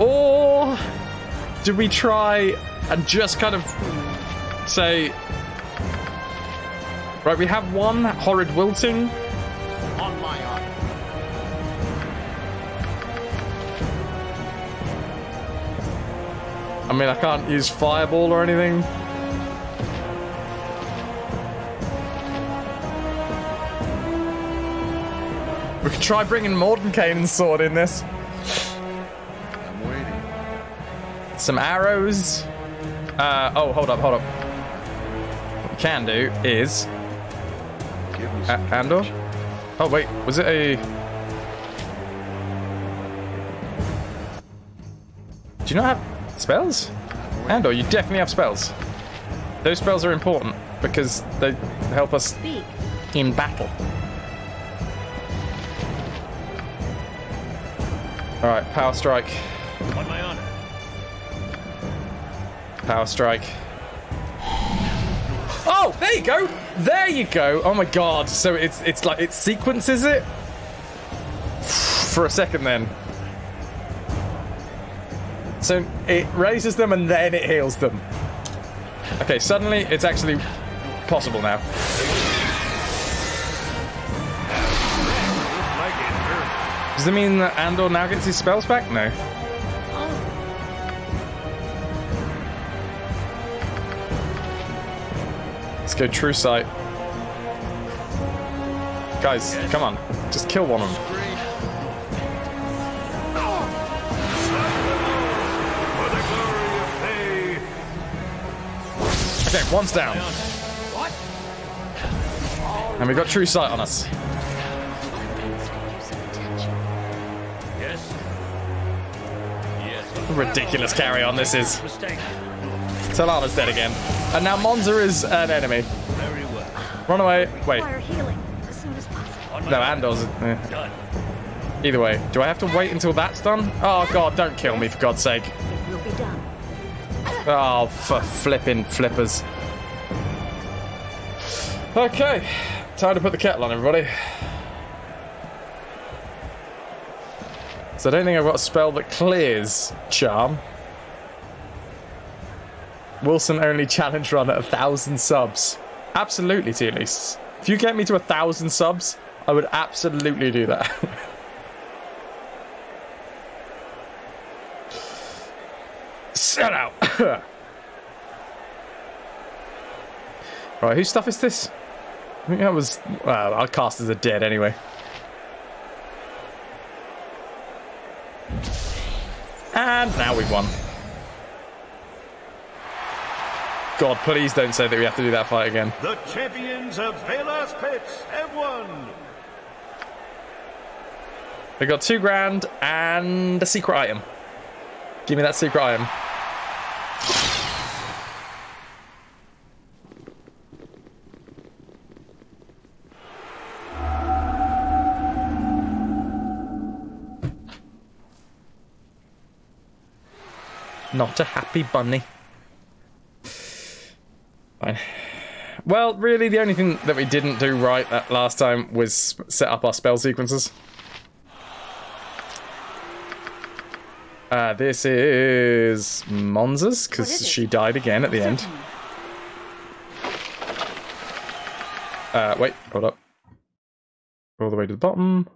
Or do we try and just kind of say, right, we have one horrid wilting. On my honor. I mean, I can't use fireball or anything. We could try bringing Mordenkainen's sword in this. I'm waiting. Some arrows. Uh, oh, hold up, hold up. What we can do is... A- Andor? Oh, wait, was it a... Do you not have spells? Andor, you definitely have spells. Those spells are important because they help us Speak. in battle. Alright, power strike. On my honor. Power strike. Oh, there you go. There you go. Oh my god. So it's it's like it sequences it for a second then. So it raises them and then it heals them. Okay, suddenly it's actually possible now. Does it mean that Andor now gets his spells back? No. Let's go true sight. Guys, come on. Just kill one of them. Okay, one's down. And we've got true sight on us. Ridiculous carry on this is. Mistake. Talana's dead again. And now Monza is an enemy. Very. Run away. Wait. Require healing as soon as possible. On my No, honor. Andor's. Done. Either way. Do I have to wait until that's done? Oh god, don't kill me for God's sake. It will be done. Oh, for flipping flippers. Okay. Time to put the kettle on, everybody. So I don't think I've got a spell that clears Charm. Wilson only challenge run at a thousand subs. Absolutely, Tealise. If you get me to a thousand subs, I would absolutely do that. Shut out. right, whose stuff is this? I think that was. Well, our casters are dead anyway. And now we've won. God, please don't say that we have to do that fight again. The champions of Baeloth's Pits have won. We got two grand and a secret item. Give me that secret item. Not a happy bunny. Fine. Well, really, the only thing that we didn't do right that last time was set up our spell sequences. Uh, this is Monza's, because she died again at the end. Uh, wait, hold up. All the way to the bottom.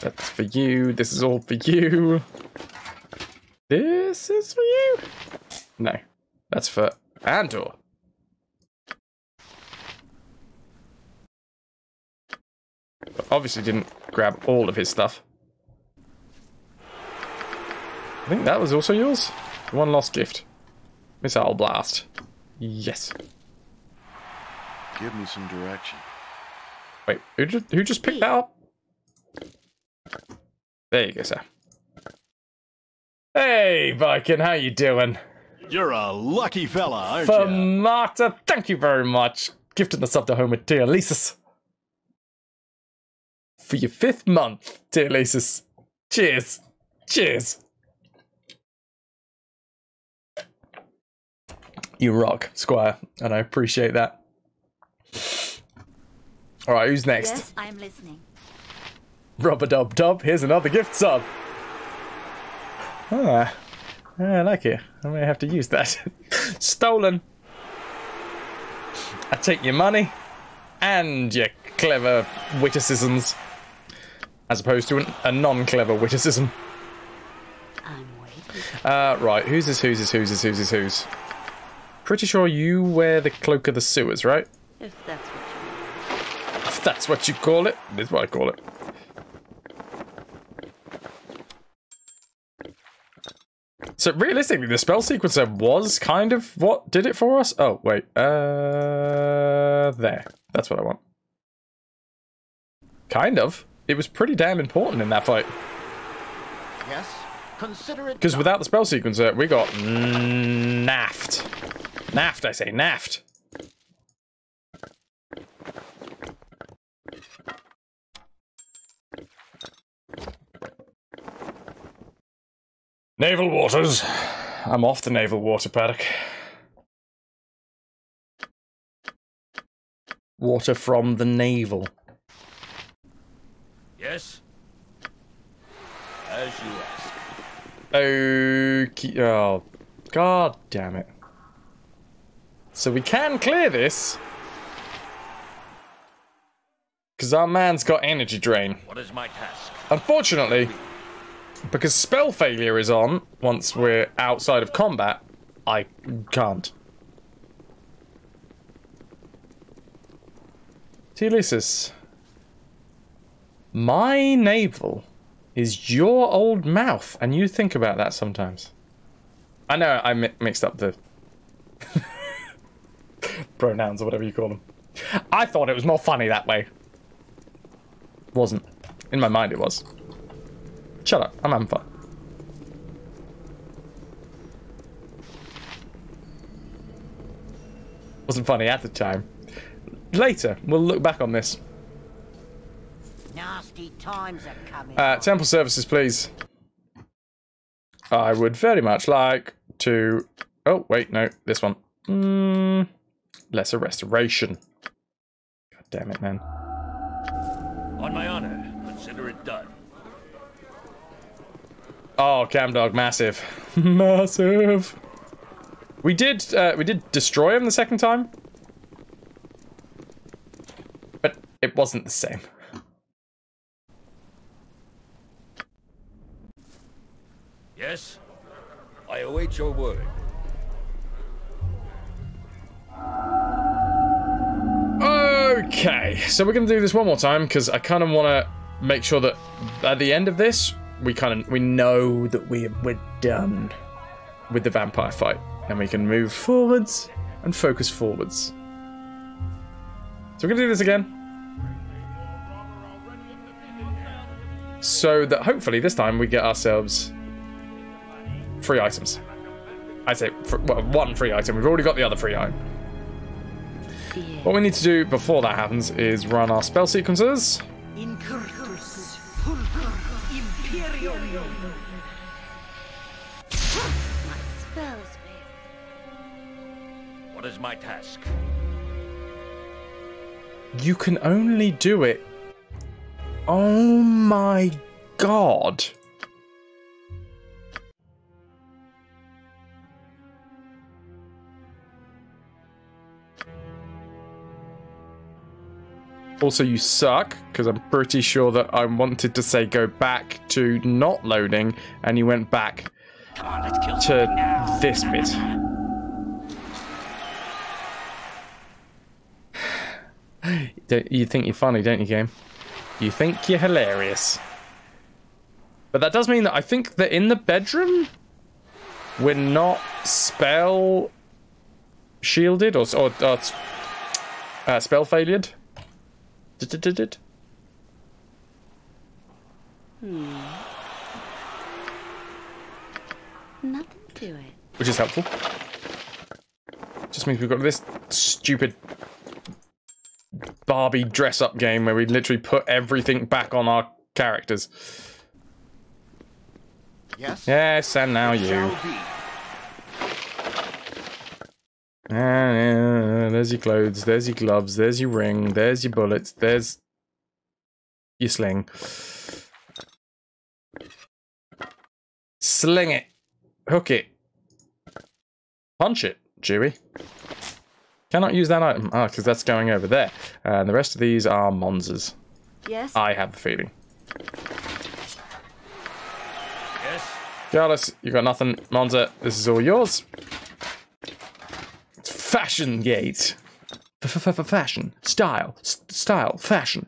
That's for you. This is all for you. This is for you. No, that's for Andor. But obviously didn't grab all of his stuff. I think that was also yours. One lost gift. Missile blast. Yes. Give me some direction. Wait, who just who just picked that up? There you go, sir. Hey, Viking, how you doing? You're a lucky fella, aren't For you? Marta, thank you very much. Gifted the sub to home with dear Lisa's. For your fifth month, dear Lisa's. Cheers. Cheers. You rock, Squire, and I appreciate that. All right, who's next? Yes, I'm listening. Rubber dub dub. Here's another gift sub. Ah, I like it. I may have to use that. Stolen. I take your money and your clever witticisms, as opposed to an, a non-clever witticism. Uh, right, who's this? Who's this? Who's this? Who's this? Who's? Pretty sure you wear the cloak of the sewers, right? If that's what you If that's what you call it. That's what I call it. So realistically, the spell sequencer was kind of what did it for us. Oh wait, uh, there. That's what I want. Kind of. It was pretty damn important in that fight. Yes? Consider it Because without the spell sequencer, we got naft. Naft, I say, naft. Naval waters. I'm off the naval water paddock. Water from the navel. Yes? As you ask. Okay. Oh, god damn it. So we can clear this. Because our man's got energy drain. What is my task? Unfortunately, because spell failure is on once we're outside of combat, I can't. Telesis. My navel is your old mouth, and you think about that sometimes. I know I mi- mixed up the pronouns or whatever you call them. I thought it was more funny that way. Wasn't. In my mind, it was. Shut up. I'm having fun. Wasn't funny at the time. Later, we'll look back on this. Nasty times are coming. Uh, temple services, please. I would very much like to. Oh, wait, no, this one. Mm, lesser restoration. God damn it, man. On my honor, consider it done. Oh, Camdog, massive, massive. We did, uh, we did destroy him the second time, but it wasn't the same. Yes? I await your word. Okay, so we're gonna do this one more time because I kind of want to make sure that at the end of this, we kind of we know that we we're done with the vampire fight, and we can move forwards and focus forwards. So we're gonna do this again, so that hopefully this time we get ourselves free items. I say well, one free item. We've already got the other free item. What we need to do before that happens is run our spell sequences. Incurtus What is my task? You can only do it. Oh my god. Also, you suck, because I'm pretty sure that I wanted to say go back to not loading, and you went back ah, to this bit. You think you're funny, don't you, game? You think you're hilarious. But that does mean that I think that in the bedroom, we're not spell shielded or, or, or uh, spell failured. Did-did-did-did. Hmm. Nothing to it. Which is helpful. Just means we've got this stupid Barbie dress up game where we literally put everything back on our characters. Yes. Yes, and now you. And, uh, there's your clothes, there's your gloves, there's your ring, there's your bullets, there's your sling. Sling it. Hook it. Punch it, Chewie. Cannot use that item. Ah, because that's going over there. And the rest of these are Monzas. Yes? I have the feeling. Yes? Carlos, you got nothing. Monza, this is all yours. It's Fashion Gate. Fashion. Style. Style. Fashion.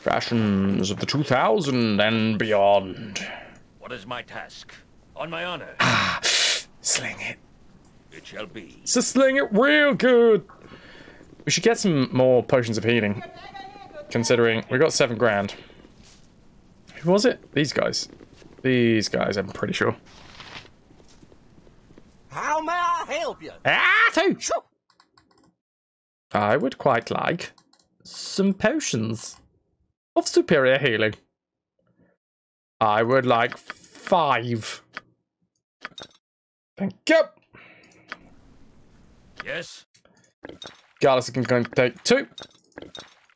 Fashions of the 2000 and beyond. What is my task? On my honor. Ah, sling it. It shall be. So sling it real good. We should get some more potions of healing. Considering we got seven grand. Who was it? These guys. These guys, I'm pretty sure. How may I help you? Ah, two. I would quite like some potions of superior healing. I would like five. Thank you. Yes? Gallus is going to take two.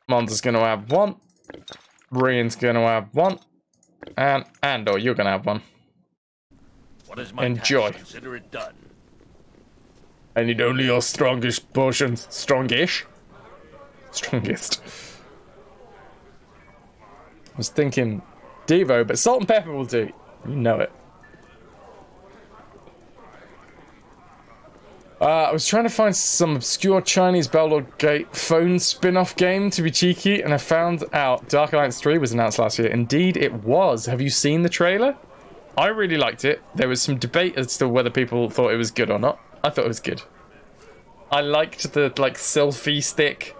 Monza's going to have one. Rian's going to have one. And Andor, you're going to have one. What is my Enjoy. task? Consider it done. I need only your strongest potions. Strongish? Strongest. I was thinking Devo, but salt and pepper will do. You know it. Uh, I was trying to find some obscure Chinese Baldur's Gate phone spin-off game to be cheeky, and I found out Dark Alliance 3 was announced last year. Indeed, it was. Have you seen the trailer? I really liked it. There was some debate as to whether people thought it was good or not. I thought it was good. I liked the like selfie stick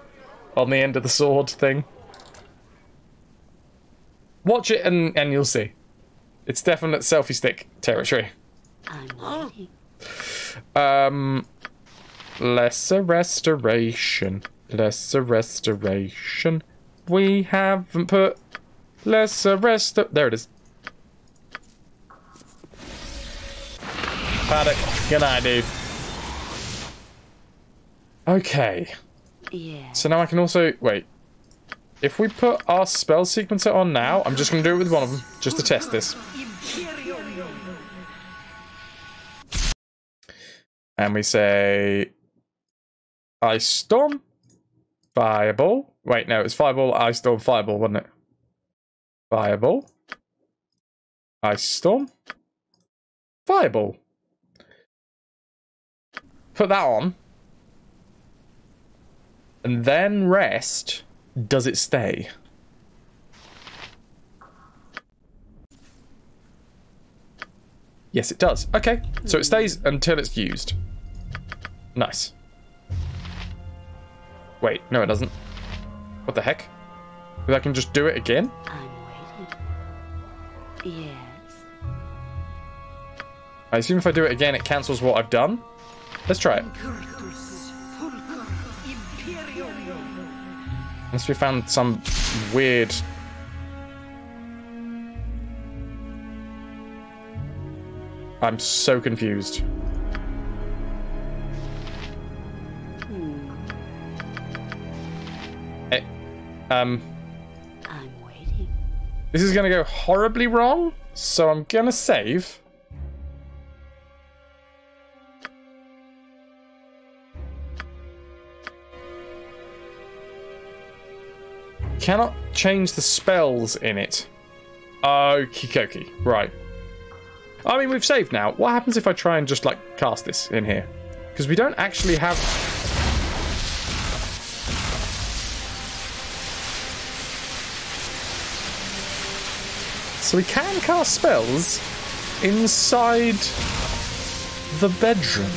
on the end of the sword thing. Watch it and and you'll see. It's definite selfie stick territory. I'm waiting. Um, lesser restoration, lesser restoration. We haven't put lesser rest. There it is. Paddock, good night, dude. Okay. Yeah. So now I can also wait. If we put our spell sequencer on now, I'm just gonna do it with one of them, just to test this. And we say Ice Storm, Fireball. Wait, no, it's Fireball, Ice Storm, Fireball, wasn't it? Fireball, Ice Storm, Fireball. Put that on. And then rest. Does it stay? Yes, it does. Okay, so it hmm. stays until it's used. Nice. Wait, no, it doesn't. What the heck? I can just do it again? I'm waiting. Yes. I assume if I do it again, it cancels what I've done. Let's try it. Unless we found some weird... I'm so confused. Um... I'm waiting. This is gonna go horribly wrong, so I'm gonna save. Cannot change the spells in it. Okie dokie. Right. I mean, we've saved now. What happens if I try and just, like, cast this in here? Because we don't actually have... So we can cast spells inside the bedroom.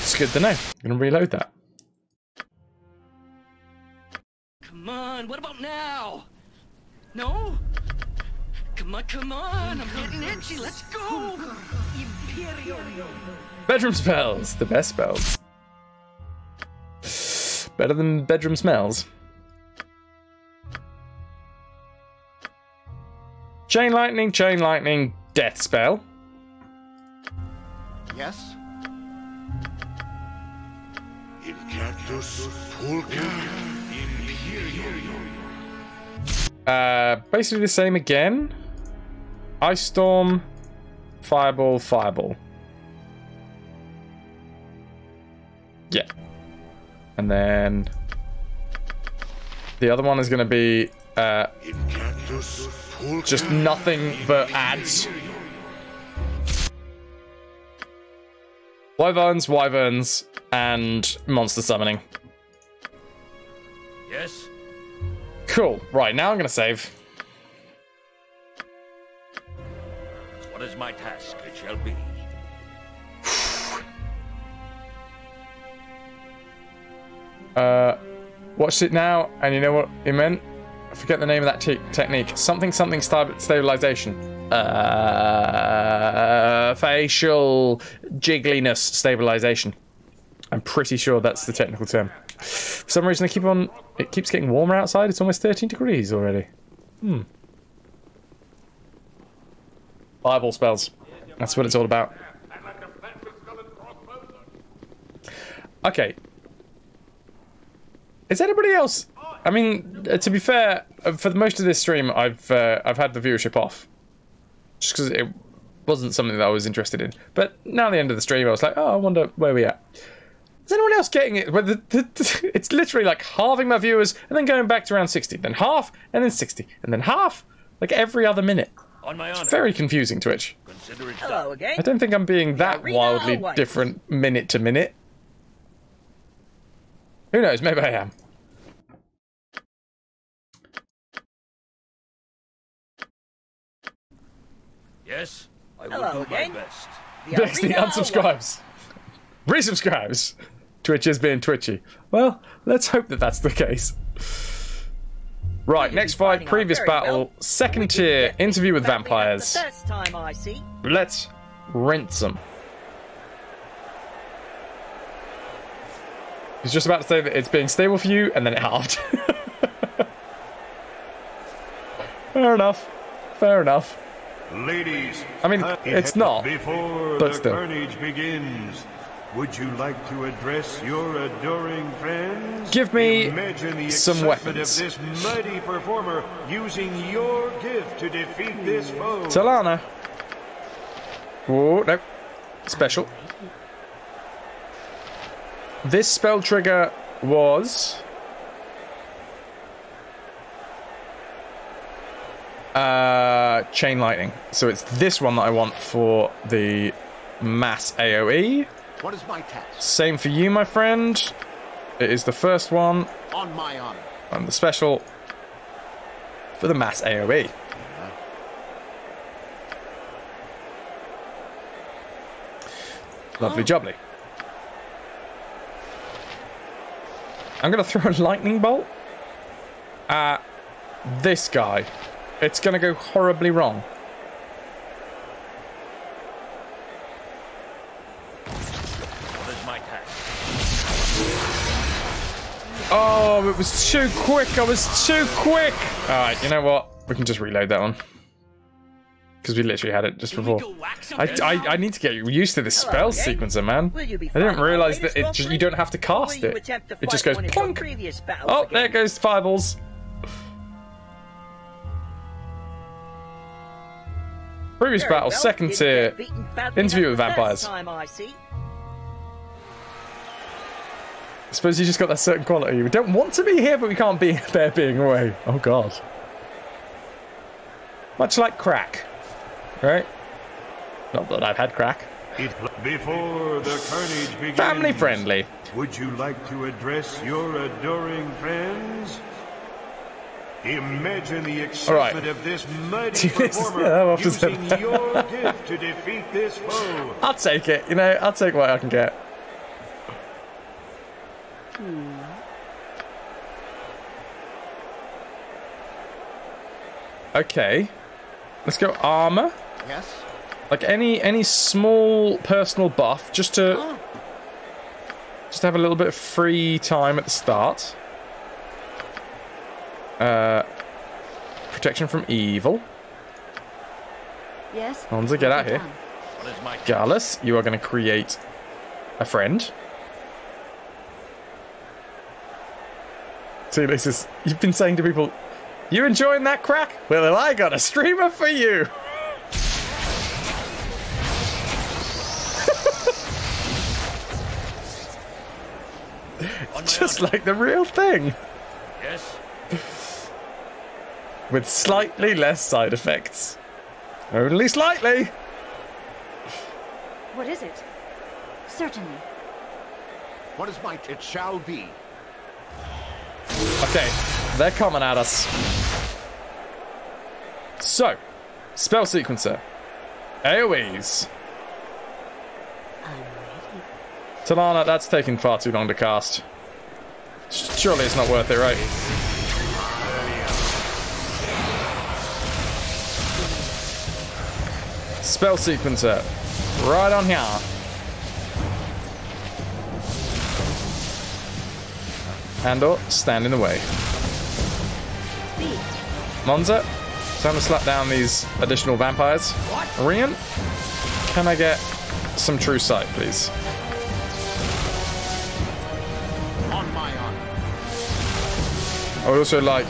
It's good to know. I'm gonna reload that. Come on, what about now? No? Come on, come on, I'm getting itchy, let's go! Imperial. Bedroom spells, the best spells. Better than bedroom smells. Chain lightning, chain lightning, death spell. Yes? Incactus pulca Uh, basically the same again. Ice Storm, Fireball, Fireball. Yeah. And then the other one is going to be uh, just nothing but ads. Wyverns, Wyverns, and monster summoning. Yes? Cool. Right, now I'm going to save. What is my task? It shall be. Uh, watched it now, and you know what it meant? I forget the name of that te- technique. Something, something sta- stabilization. Uh, facial jiggliness stabilization. I'm pretty sure that's the technical term. For some reason, I keep on. It keeps getting warmer outside. It's almost 13 degrees already. Hmm. Fireball spells. That's what it's all about. Okay, is anybody else? I mean, uh, to be fair, uh, for the most of this stream, I've uh, I've had the viewership off, just because it wasn't something that I was interested in. But now the end of the stream, I was like, oh, I wonder where we at. Is anyone else getting it? Where the, the, it's literally like halving my viewers and then going back to around sixty, then half, and then sixty, and then half, like every other minute. On my honor. It's very confusing, Twitch. Consider it Hello again. I don't think I'm being that wildly different minute to minute. Who knows? Maybe I am. Yes? I will Hello do again. my best. Yes, the arena unsubscribes. Resubscribes. Twitch is being twitchy. Well, let's hope that that's the case. Right, next fight, previous battle, well. second tier, interview with vampires. Time I see. Let's rinse them. He's just about to say that it's being stable for you, and then it halved. Fair enough. Fair enough. Ladies, I mean, uh, it's not, Before but the still. carnage begins, would you like to address your adoring fans? Give me some weapons. of this mighty performer using your gift to defeat this foe. Solana. Oh, no. Special. This spell trigger was. Uh, chain lightning. So it's this one that I want for the mass AoE. What is my task? Same for you, my friend. It is the first one On my honor. and the special for the mass. AoE. Lovely jubbly. I'm going to throw a lightning bolt at this guy. It's going to go horribly wrong. What is my task? Oh, it was too quick. I was too quick. All right, you know what? We can just reload that one. Because we literally had it just before. I, I, I need to get used to this spell again. sequencer, man. Will you be I didn't realize that it just, you don't have to cast it. It just goes one plonk. Oh, there goes fireballs. Previous Very battle, well, second tier. get beaten badly Interview with vampires. I suppose you just got that certain quality. We don't want to be here, but we can't be there being away. Oh, God. Much like crack. Right? Not that I've had crack. Before the carnage begins, Family friendly. Would you like to address your adoring fans? Imagine the excitement of this mighty This- performer yeah, I've often said using that. your gift to defeat this foe. I'll take it. You know, I'll take what I can get. Hmm. Okay. Let's go armor. Yes? Like any any small personal buff, just to oh. just to have a little bit of free time at the start. Uh, protection from evil. Yes? Hansa, get out here. Done. What is my task? Gallus, you are going to create a friend. See, this is you've been saying to people, "You enjoying that crack? Well, I got a streamer for you." Just like the real thing, Yes? With slightly less side effects. Only slightly. What is it? Certainly. What is my... It shall be. Okay, they're coming at us. So, spell sequencer. AoEs. Talana, that's taking far too long to cast. Surely it's not worth it, right? Spell sequencer. Right on here. Andor, stand in the way. Monza, time to slap down these additional vampires. Rian, can I get some true sight, please? On my honor. I would also like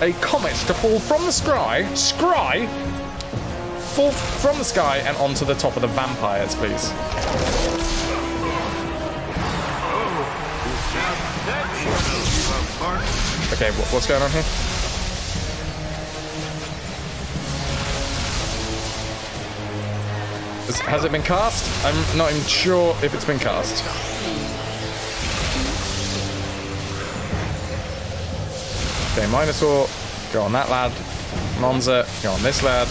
a comet to fall from the sky, scry, fall from the sky and onto the top of the vampires, please. Okay, wh- what's going on here? Has it been cast? I'm not even sure if it's been cast. Okay, Minotaur, go on that lad. Monza, go on this lad.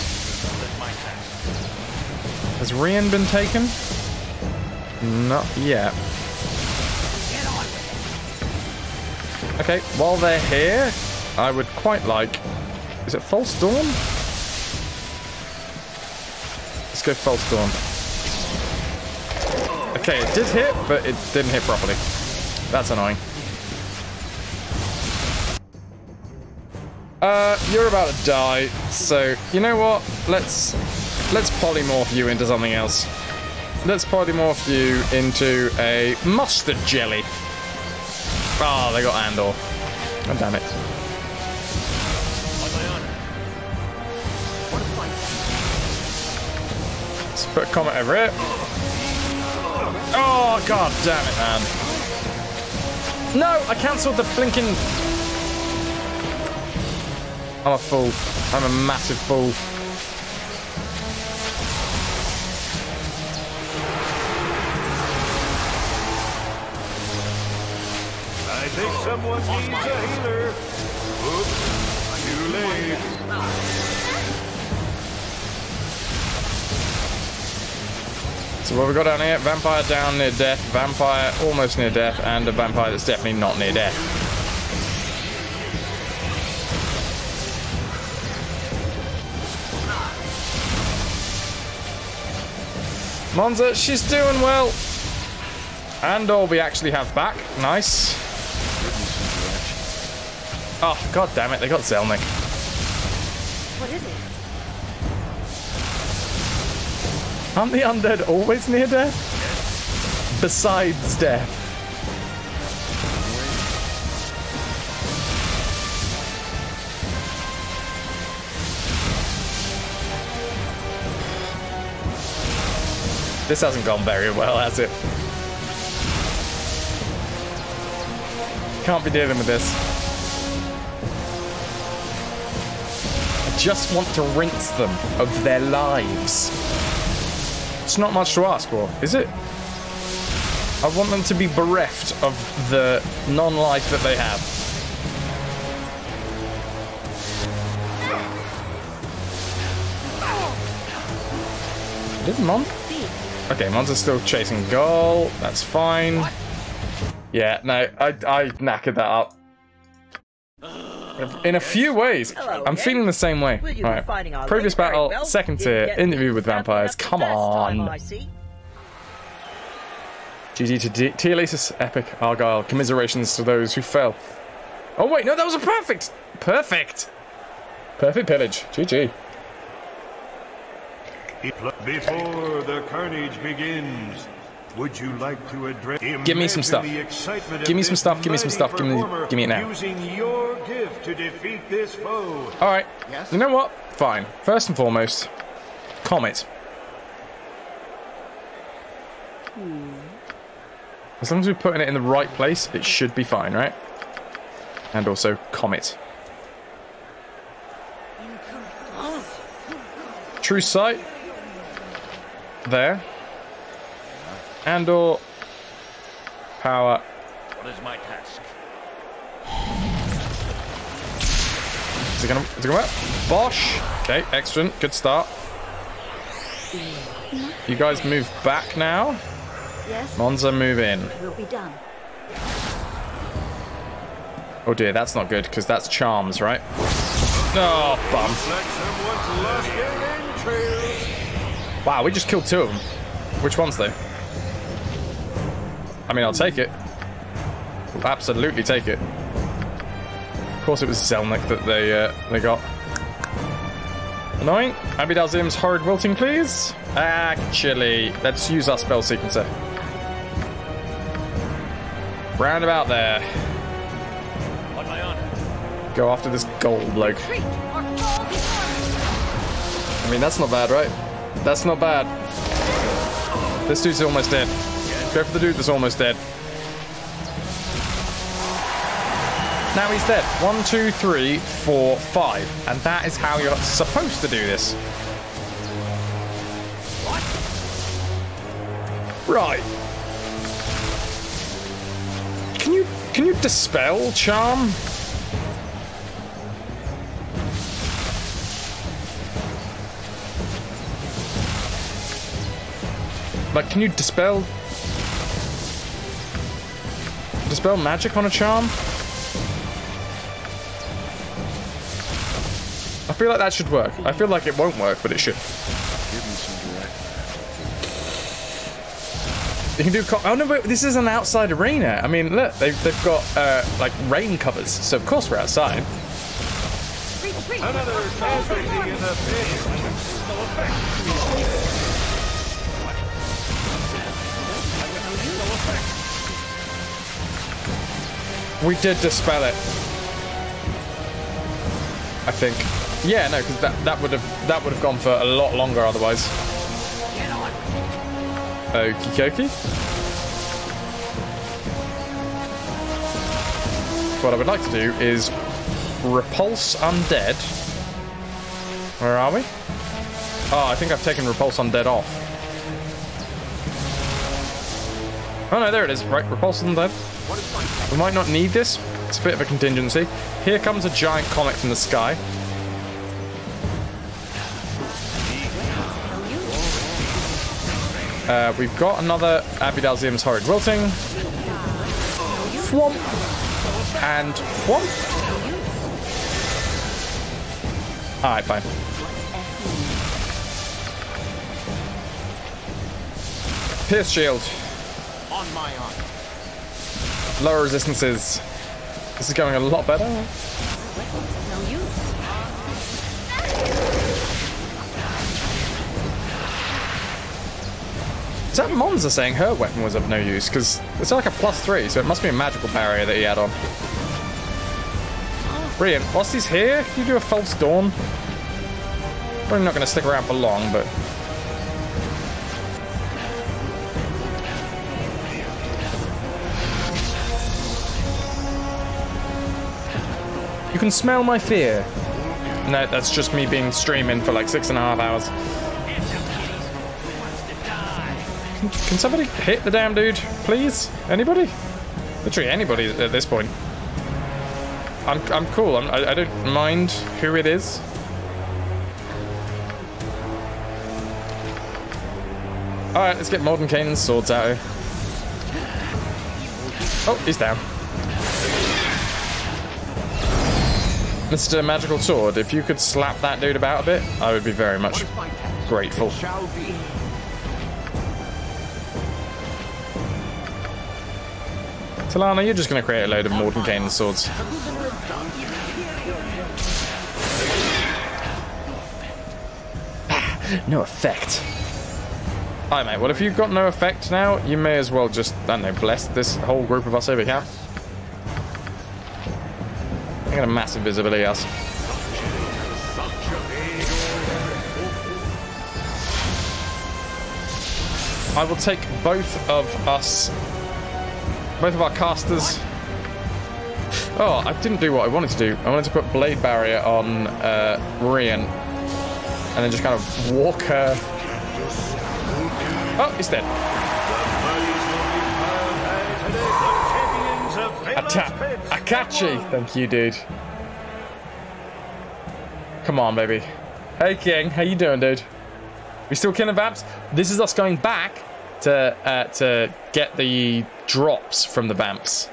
Rian been taken? Not yet. Okay, while they're here, I would quite like. Is it False Dawn? Let's go False Dawn. Okay, it did hit, but it didn't hit properly. That's annoying. Uh, you're about to die, so you know what? Let's let's polymorph you into something else. Let's polymorph you into a mustard jelly. Oh, they got Andor. God damn it. Let's put a comment over it. Oh, god damn it, man. No, I cancelled the blinking. I'm a fool. I'm a massive fool. Someone needs a healer. Oops, too late. So what we got down here? Vampire down near death, vampire almost near death, and a vampire that's definitely not near death. Monza, she's doing well. And all we actually have back. Nice. Oh, god damn it, they got Zelnick. What is it? Aren't the undead always near death? Besides death. This hasn't gone very well, has it? Can't be dealing with this. Just want to rinse them of their lives. It's not much to ask for, is it? I want them to be bereft of the non-life that they have. Did Mon? Okay, Mons is still chasing goal. That's fine. Yeah, no, I, I knackered that up. In a few ways, I'm feeling the same way. Will you be Alright. fighting our Previous battle, well. second tier, interview with vampires. Come on. I. GG to D- Teolesis, Epic, Argyle. Commiserations to those who fell. Oh wait, no, that was a perfect, perfect, perfect pillage. GG. Before the carnage begins, Would you like to address? Give me some stuff. the excitement Give me some stuff, give me some stuff, give me- performer give me it now. Using your gift to defeat this foe. All right. Yes? You know what? Fine. First and foremost, Comet. Hmm. As long as we're putting it in the right place, it should be fine, right? And also Comet. True sight. There. Andor power. What is my task? Is it gonna is it gonna work? Bosh! Okay, excellent. Good start. You guys move back now. Yes, Monza move in. we'll be done. Oh dear, that's not good, because that's charms, right? Oh, bum. Like someone's lusting entrails. Wow, we just killed two of them. Which ones, though? I mean, I'll take it. Absolutely take it. Of course it was Zelnick that they, uh, they got. Annoying. Abi-Dalzim's Horrid Wilting, please. Actually, let's use our spell sequencer. Round about there. On my honor. Go after this gold bloke. I mean, that's not bad, right? That's not bad. This dude's almost dead. Go for the dude that's almost dead. Now he's dead. One, two, three, four, five. And that is how you're supposed to do this. Right. Can you can you dispel charm? Like, can you dispel... Magic on a charm? I feel like that should work. I feel like it won't work, but it should. You can do... Oh, no, but this is an outside arena. I mean, look, they've, they've got, uh, like, rain covers. So, of course, we're outside. Another in the We did dispel it. I think. Yeah, no, because that, that would have that would have gone for a lot longer otherwise. Okie dokie. What I would like to do is repulse undead. Where are we? Oh, I think I've taken repulse undead off. Oh no, there it is. Right, repulse undead. We might not need this. It's a bit of a contingency. Here comes a giant comet from the sky. Uh, we've got another Abi-Dalzim's Horrid Wilting. Thwomp. And thwomp. Alright, fine. Pierce shield. On my honor. Lower resistances. This is going a lot better. Is that Monza saying her weapon was of no use? Because it's like a plus three, so it must be a magical barrier that he had on. Brilliant. Whilst he's here, can you do a false dawn? Probably not going to stick around for long, but. You can smell my fear. No, that's just me being streaming for like six and a half hours. Can, can somebody hit the damn dude, please? Anybody? Literally anybody at this point. I'm, I'm cool. I'm, I, I don't mind who it is. Alright, let's get Mordenkainen's swords out. Oh, he's down. Mr. Magical Sword, if you could slap that dude about a bit, I would be very much grateful. Talana, you're just going to create a load of Mordenkainen swords. no effect. Alright, mate. Well, if you've got no effect now, you may as well just, I don't know, bless this whole group of us over here. Got a massive visibility, us. I will take both of us, both of our casters. Oh, I didn't do what I wanted to do. I wanted to put Blade Barrier on uh, Rian and then just kind of walk her. Oh, he's dead. Atta Akachi. Thank you, dude. Come on, baby. Hey, King. How you doing, dude? We still killing vamps? This is us going back to uh, to get the drops from the vamps.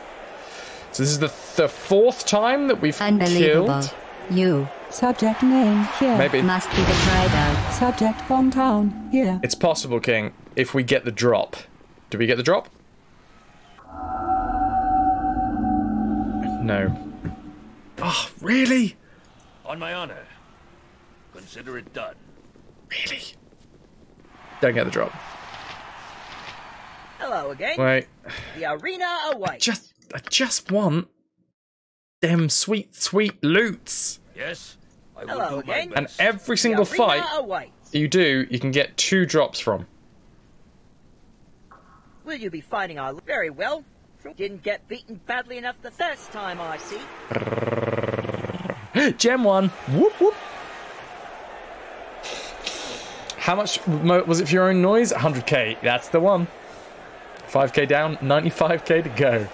So this is the, the fourth time that we've Unbelievable. killed. You. Subject name here. Maybe. Must be the Trido. Subject hometown here. It's possible, King, if we get the drop. Do we get the drop? No. Oh, really? On my honor. Consider it done. Really? Don't get the drop. Hello again. Wait. The arena awaits. Just, I just want them sweet, sweet loots. Yes, I will Hello do again. my And every single fight awaits. you do, you can get two drops from. Will you be fighting our very well? Didn't get beaten badly enough the first time I see. Gem one. Whoop whoop. How much mo- was it for your own noise? 100k. That's the one. 5k down, 95k to go.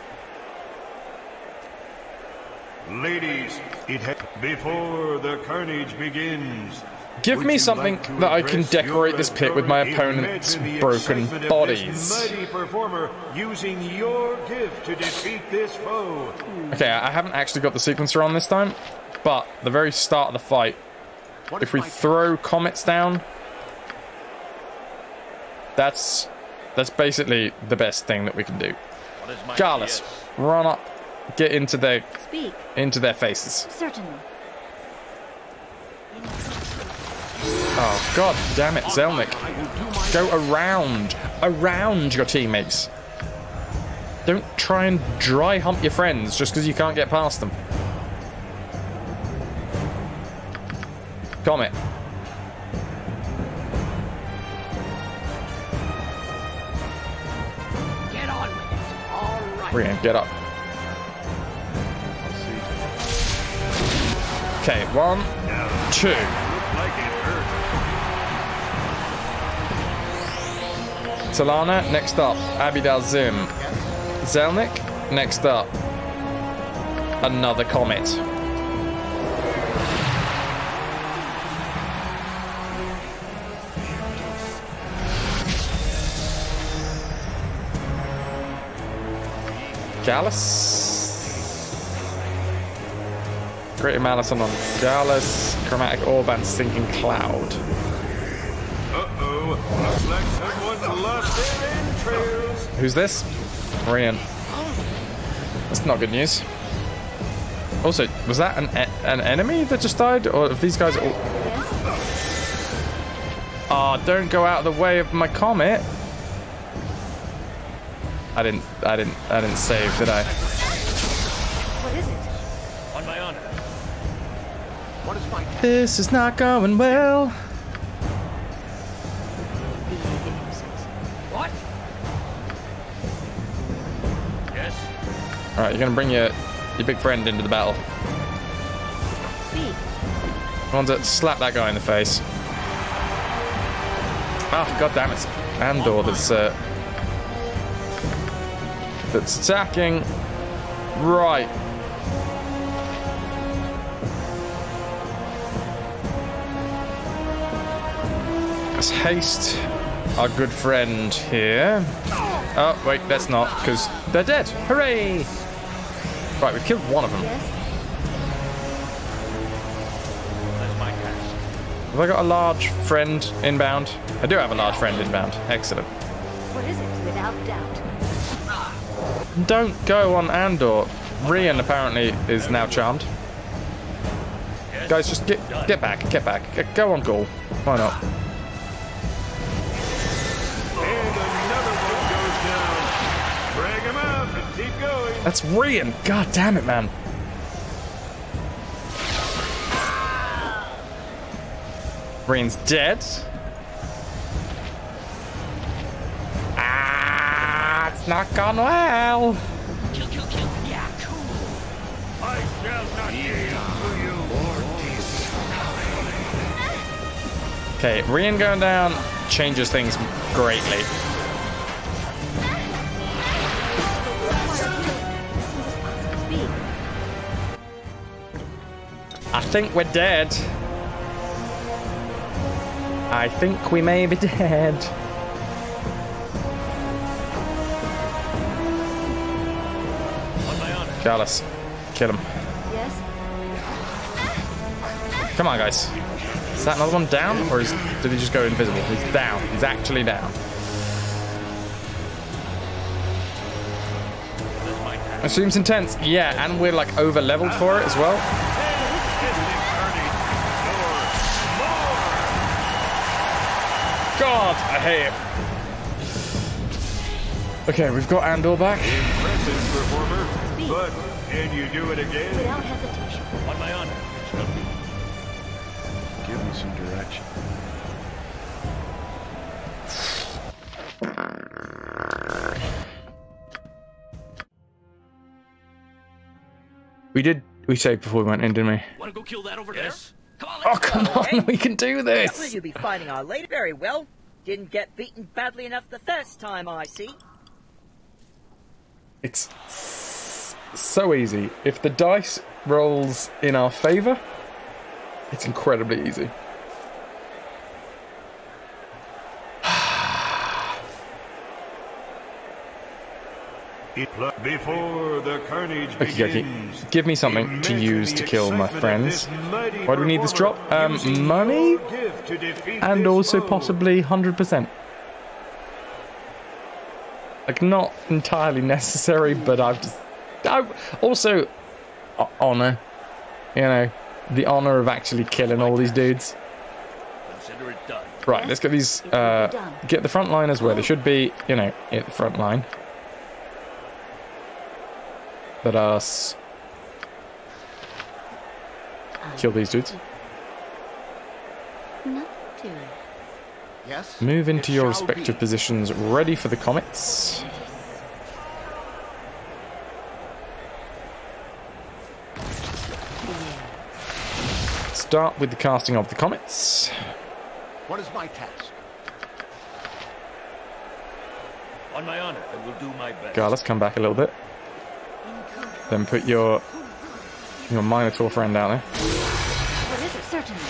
Ladies, it ha- before the carnage begins. Give me something like that I can decorate this pit with my opponent's broken excitement bodies. Mighty performer using your gift to defeat this foe. Okay, I haven't actually got the sequencer on this time, but the very start of the fight, if we throw comets down, that's that's basically the best thing that we can do. What is my Garlus, run up, get into their Speak. into their faces. Certainly. Oh god damn it, Zelnick. Go around, around your teammates. Don't try and dry hump your friends just because you can't get past them. Comet. Get on with it. All right. Brian, get up. Okay, one, two. Talana, next up. Abi-Dalzim. Zelnik, next up. Another comet. Gallus. Greater Malison on Gallus. Chromatic Orb and Stinking Cloud. Who's this? Rian. That's not good news. Also, was that an e- an enemy that just died, or have these guys all? Ah, don't go out of the way of my comet. I didn't. I didn't. I didn't save, did I? What is it? On my honor. What is my This is not going well. All right, you're gonna bring your your big friend into the battle. Speak. I want to slap that guy in the face. Oh, god damn it. Andor that's uh that's attacking. Right. Let's haste our good friend here. Oh, wait, that's not, because they're dead. Hooray! Right, we've killed one of them. Yes. That's my task. Have I got a large friend inbound? I do have a large friend inbound. Excellent. What is it? Without doubt. Don't go on Andor. Rian apparently is now charmed. Guys, just get get back, get back. Go on Gaul. Why not? That's Rian. God damn it, man. Rian's dead. Ah, it's not gone well. Okay, Rian going down changes things greatly. Think we're dead. I think we may be dead. Gallus, kill him. Yes? Come on, guys. Is that another one down, or is, did he just go invisible? He's down. He's actually down. It seems intense. Yeah, and we're like over leveled for it as well. God, I hate it. Okay, we've got Andor back. Impressive performer, but can you do it again? Without hesitation. On my honor. Give me some direction. We did. We saved before we went in, didn't we? Wanna go kill that over Yes. there? Come on, Oh come go. on, eh? we can do Will this. you be fighting our lady? Very well. Didn't get beaten badly enough the first time, I see. It's so easy. If the dice rolls in our favor, it's incredibly easy. Before the carnage Okay, okay. begins, Give me something to use to kill my friends. Why do we need this drop? Um, money your gift to defeat and also foe. possibly 100%. Like, not entirely necessary, but I've just. I, also, o- honor. You know, the honor of actually killing all these dudes. Consider it done. Right, let's get these. Uh, get the front liners where they should be. You know, at the front line. Let us kill these dudes. Nothing to. Yes? Move into your respective be. positions, ready for the comets. Start with the casting of the comets. What is my task? On my honor, I will do my best. God, let's come back a little bit. Then put your your Minotaur friend out there. What is it? Certainly.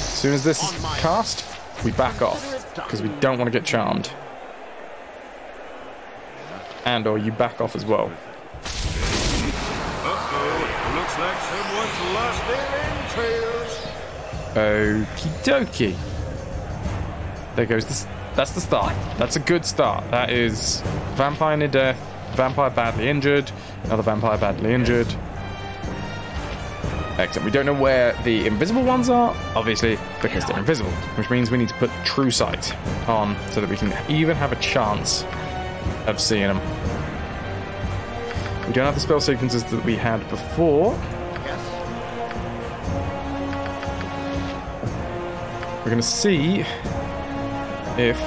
As soon as this is cast, we back off because we don't want to get charmed. Andor you back off as well. Uh-oh, looks like someone's lost their entrails. Okie dokie. There goes this. That's the start. That's a good start. That is vampire near death, vampire badly injured, another vampire badly injured. Excellent. We don't know where the invisible ones are, obviously, because they're invisible, which means we need to put true sight on so that we can even have a chance of seeing them. We don't have the spell sequences that we had before. We're going to see if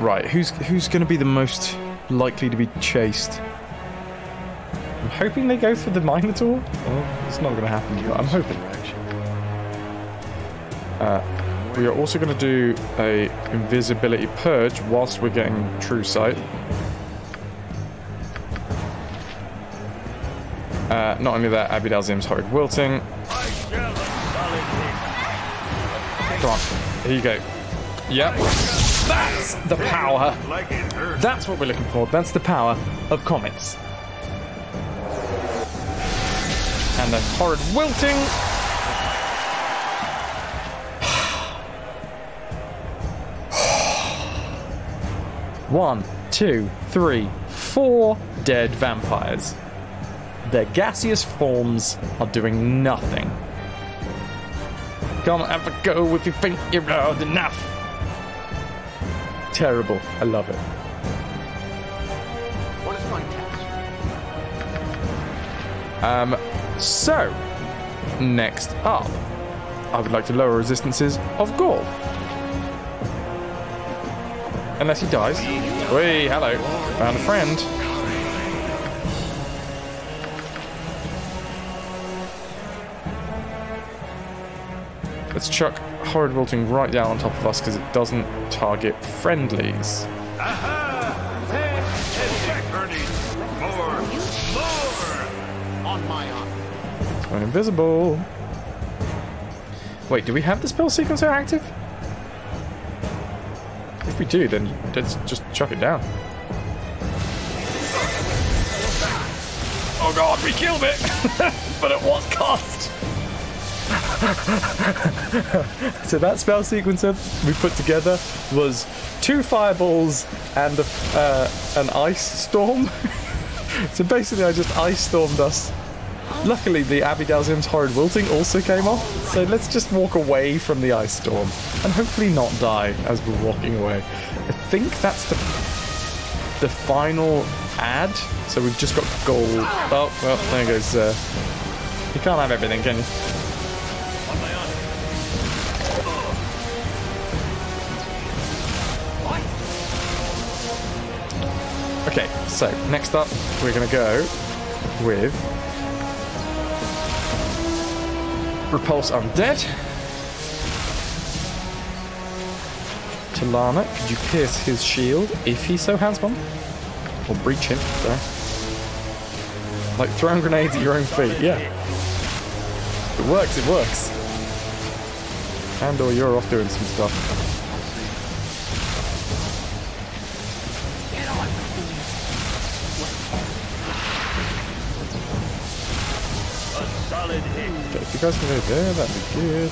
right who's who's going to be the most likely to be chased. I'm hoping they go for the Minotaur. Well, it's not going to happen, but I'm hoping. Uh, we are also going to do a invisibility purge whilst we're getting true sight. Uh, not only that, Abi-Dalzim's horrid wilting. Come on, here you go. Yep. That's the power. Like it hurt. That's what we're looking for. That's the power of comets. And a horrid wilting. One, two, three, four dead vampires. Their gaseous forms are doing nothing. Come have a go if you think you're loud enough. Terrible. I love it. What is my task? Um, so, next up, I would like to lower resistances of Gaul. Unless he dies. Wait, hello. Found a friend. Let's chuck Horrid Wilting right down on top of us because it doesn't target friendlies. Aha! Ten heavy. More. More. On my honor. It's going invisible. Wait, do we have the spell sequencer active? If we do, then let's just chuck it down. Oh god, we killed it! but at what cost? so that spell sequencer we put together was two fireballs and a, uh, an ice storm. so basically, I just ice stormed us. Luckily, the Abigail's horrid wilting also came off. So let's just walk away from the ice storm and hopefully not die as we're walking away. I think that's the the final ad. So we've just got gold. Oh well, there goes. Uh, you can't have everything, can you? Okay, so next up, we're going to go with Repulse Undead. Talana, could you pierce his shield if he so has one? Or breach him, sorry. Like throwing grenades at your own feet, yeah. It works, it works. Andor you're off doing some stuff. Go there, that'd be good.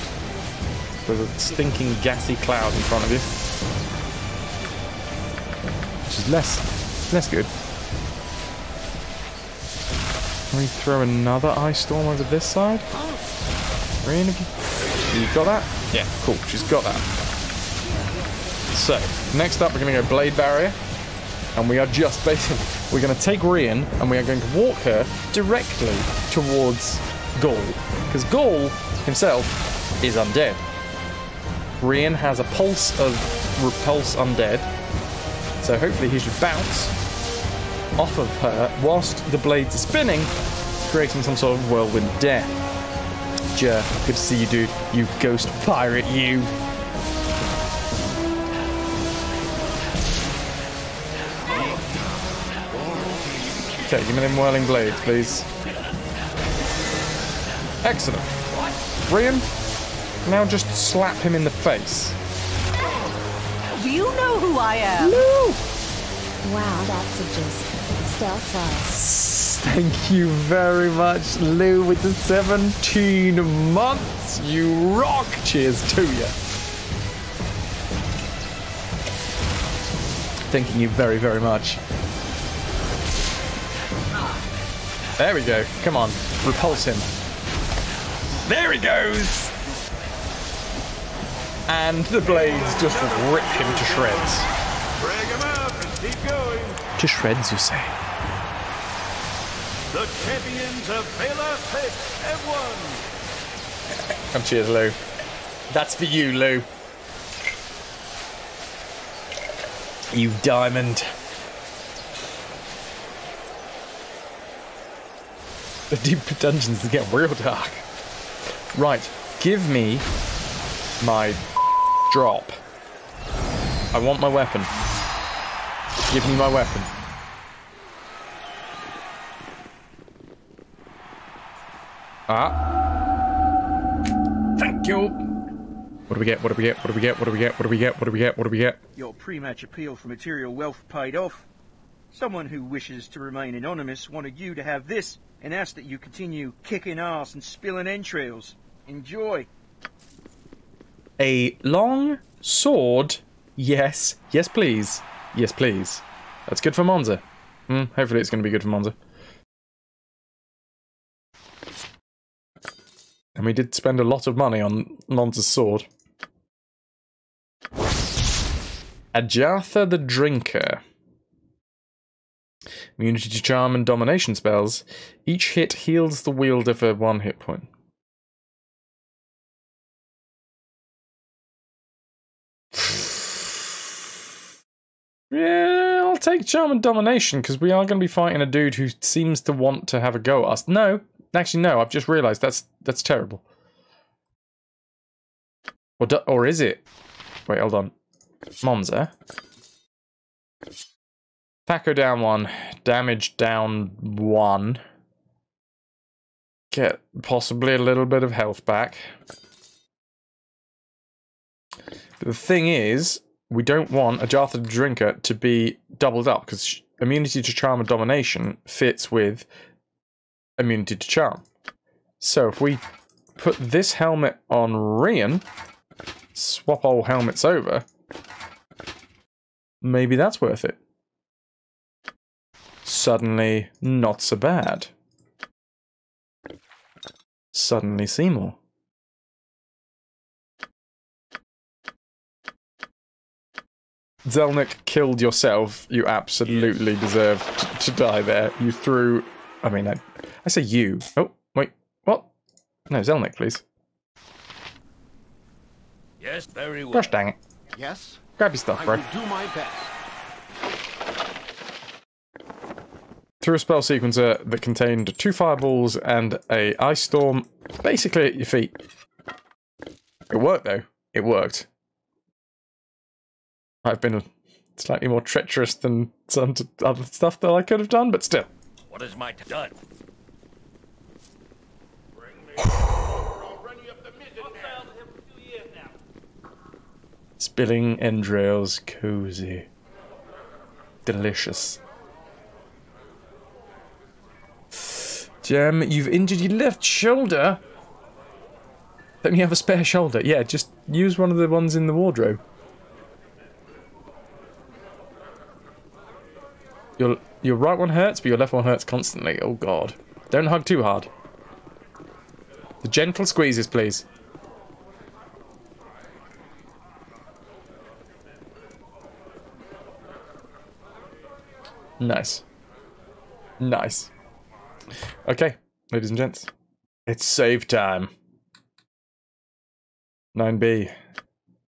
There's a stinking gassy cloud in front of you. Which is less less good. Can we throw another ice storm over this side? You, you got that? Yeah, cool. She's got that. So, next up we're going to go Blade Barrier. And we are just basically, we're going to take Rian and we are going to walk her directly towards Gaul. Because Gaul himself is undead. Rian has a pulse of repulse undead. So hopefully he should bounce off of her whilst the blades are spinning, creating some sort of whirlwind death. Jer, good to see you, dude. You ghost pirate, you. Okay, give me them whirling blades, please. Excellent. Rian, now just slap him in the face. Do you know who I am. Lou! Wow, that's a just stealth fire. Thank you very much, Lou, with the 17 months. You rock. Cheers to you. Thanking you very, very much. There we go. Come on. Repulse him. There he goes! And the blades just rip him to shreds. Him out and keep going. To shreds, you say? The champions of Bela Pit have won. Come cheers, Lou. That's for you, Lou. You diamond. The deep dungeons get real dark. Right, give me my drop. I want my weapon. Give me my weapon. Ah. Thank you. What do we get? What do we get? What do we get? What do we get? What do we get? What do we get? What do we get? Your pre-match appeal for material wealth paid off. Someone who wishes to remain anonymous wanted you to have this and asked that you continue kicking ass and spilling entrails. Enjoy. A long sword. Yes. Yes, please. Yes, please. That's good for Monza. Hmm, hopefully it's going to be good for Monza. And we did spend a lot of money on Monza's sword. Ajatha the Drinker. Immunity to charm and domination spells. Each hit heals the wielder for one hit point. Yeah, I'll take charm and domination because we are going to be fighting a dude who seems to want to have a go at us. No, actually, no. I've just realised that's that's terrible. Or do, or is it? Wait, hold on. Monza. THAC0 down one, damage down one. Get possibly a little bit of health back. But the thing is, we don't want Ajatha the Drinker to be doubled up because immunity to charm and domination fits with immunity to charm. So if we put this helmet on Rian, swap all helmets over, maybe that's worth it. Suddenly, not so bad. Suddenly, Seymour. Zelnick killed yourself. You absolutely deserve to die there. You threw. I mean, I, I say you. Oh, wait. What? No, Zelnick, please. Yes, very well. Gosh dang it. Yes? Grab your stuff, I bro. will do my best. Through a spell sequencer that contained two fireballs and a ice storm, basically at your feet. It worked though. It worked. I've been slightly more treacherous than some t- other stuff that I could have done, but still. What is my done? Spilling entrails, cozy. Delicious. Gem, you've injured your left shoulder. Don't you have a spare shoulder? Yeah, just use one of the ones in the wardrobe. Your your right one hurts, but your left one hurts constantly. Oh god. Don't hug too hard. The gentle squeezes, please. Nice. Nice. Okay, ladies and gents. It's save time. 9b.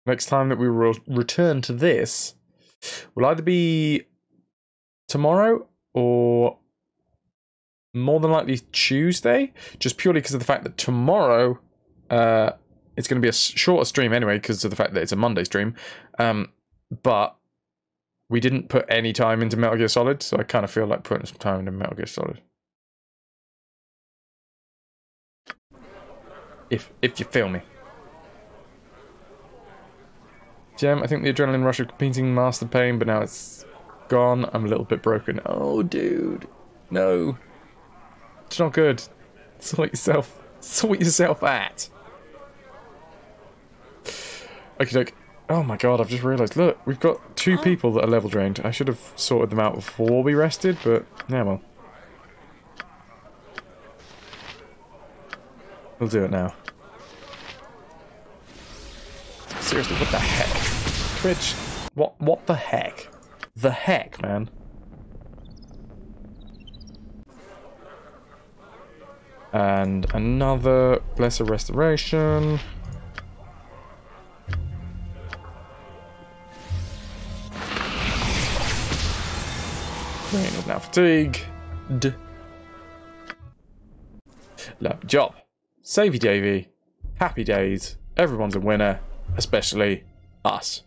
Next time that we will return to this will either be tomorrow or more than likely Tuesday, just purely because of the fact that tomorrow uh, it's going to be a shorter stream anyway because of the fact that it's a Monday stream. Um, but we didn't put any time into Metal Gear Solid, so I kind of feel like putting some time into Metal Gear Solid. If if you feel me. Gem, I think the adrenaline rush of competing master pain, but now it's gone. I'm a little bit broken. Oh, dude. No. It's not good. Sort yourself. Sort yourself out. Okay, doke. Oh my god, I've just realised. Look, we've got two oh. people that are level drained. I should have sorted them out before we rested, but yeah, well. We'll do it now. Seriously, what the heck? Twitch, what what the heck? The heck, man? And another Blessed Restoration. Now fatigued. Love job. Savey Davy. Happy days. Everyone's a winner, especially us.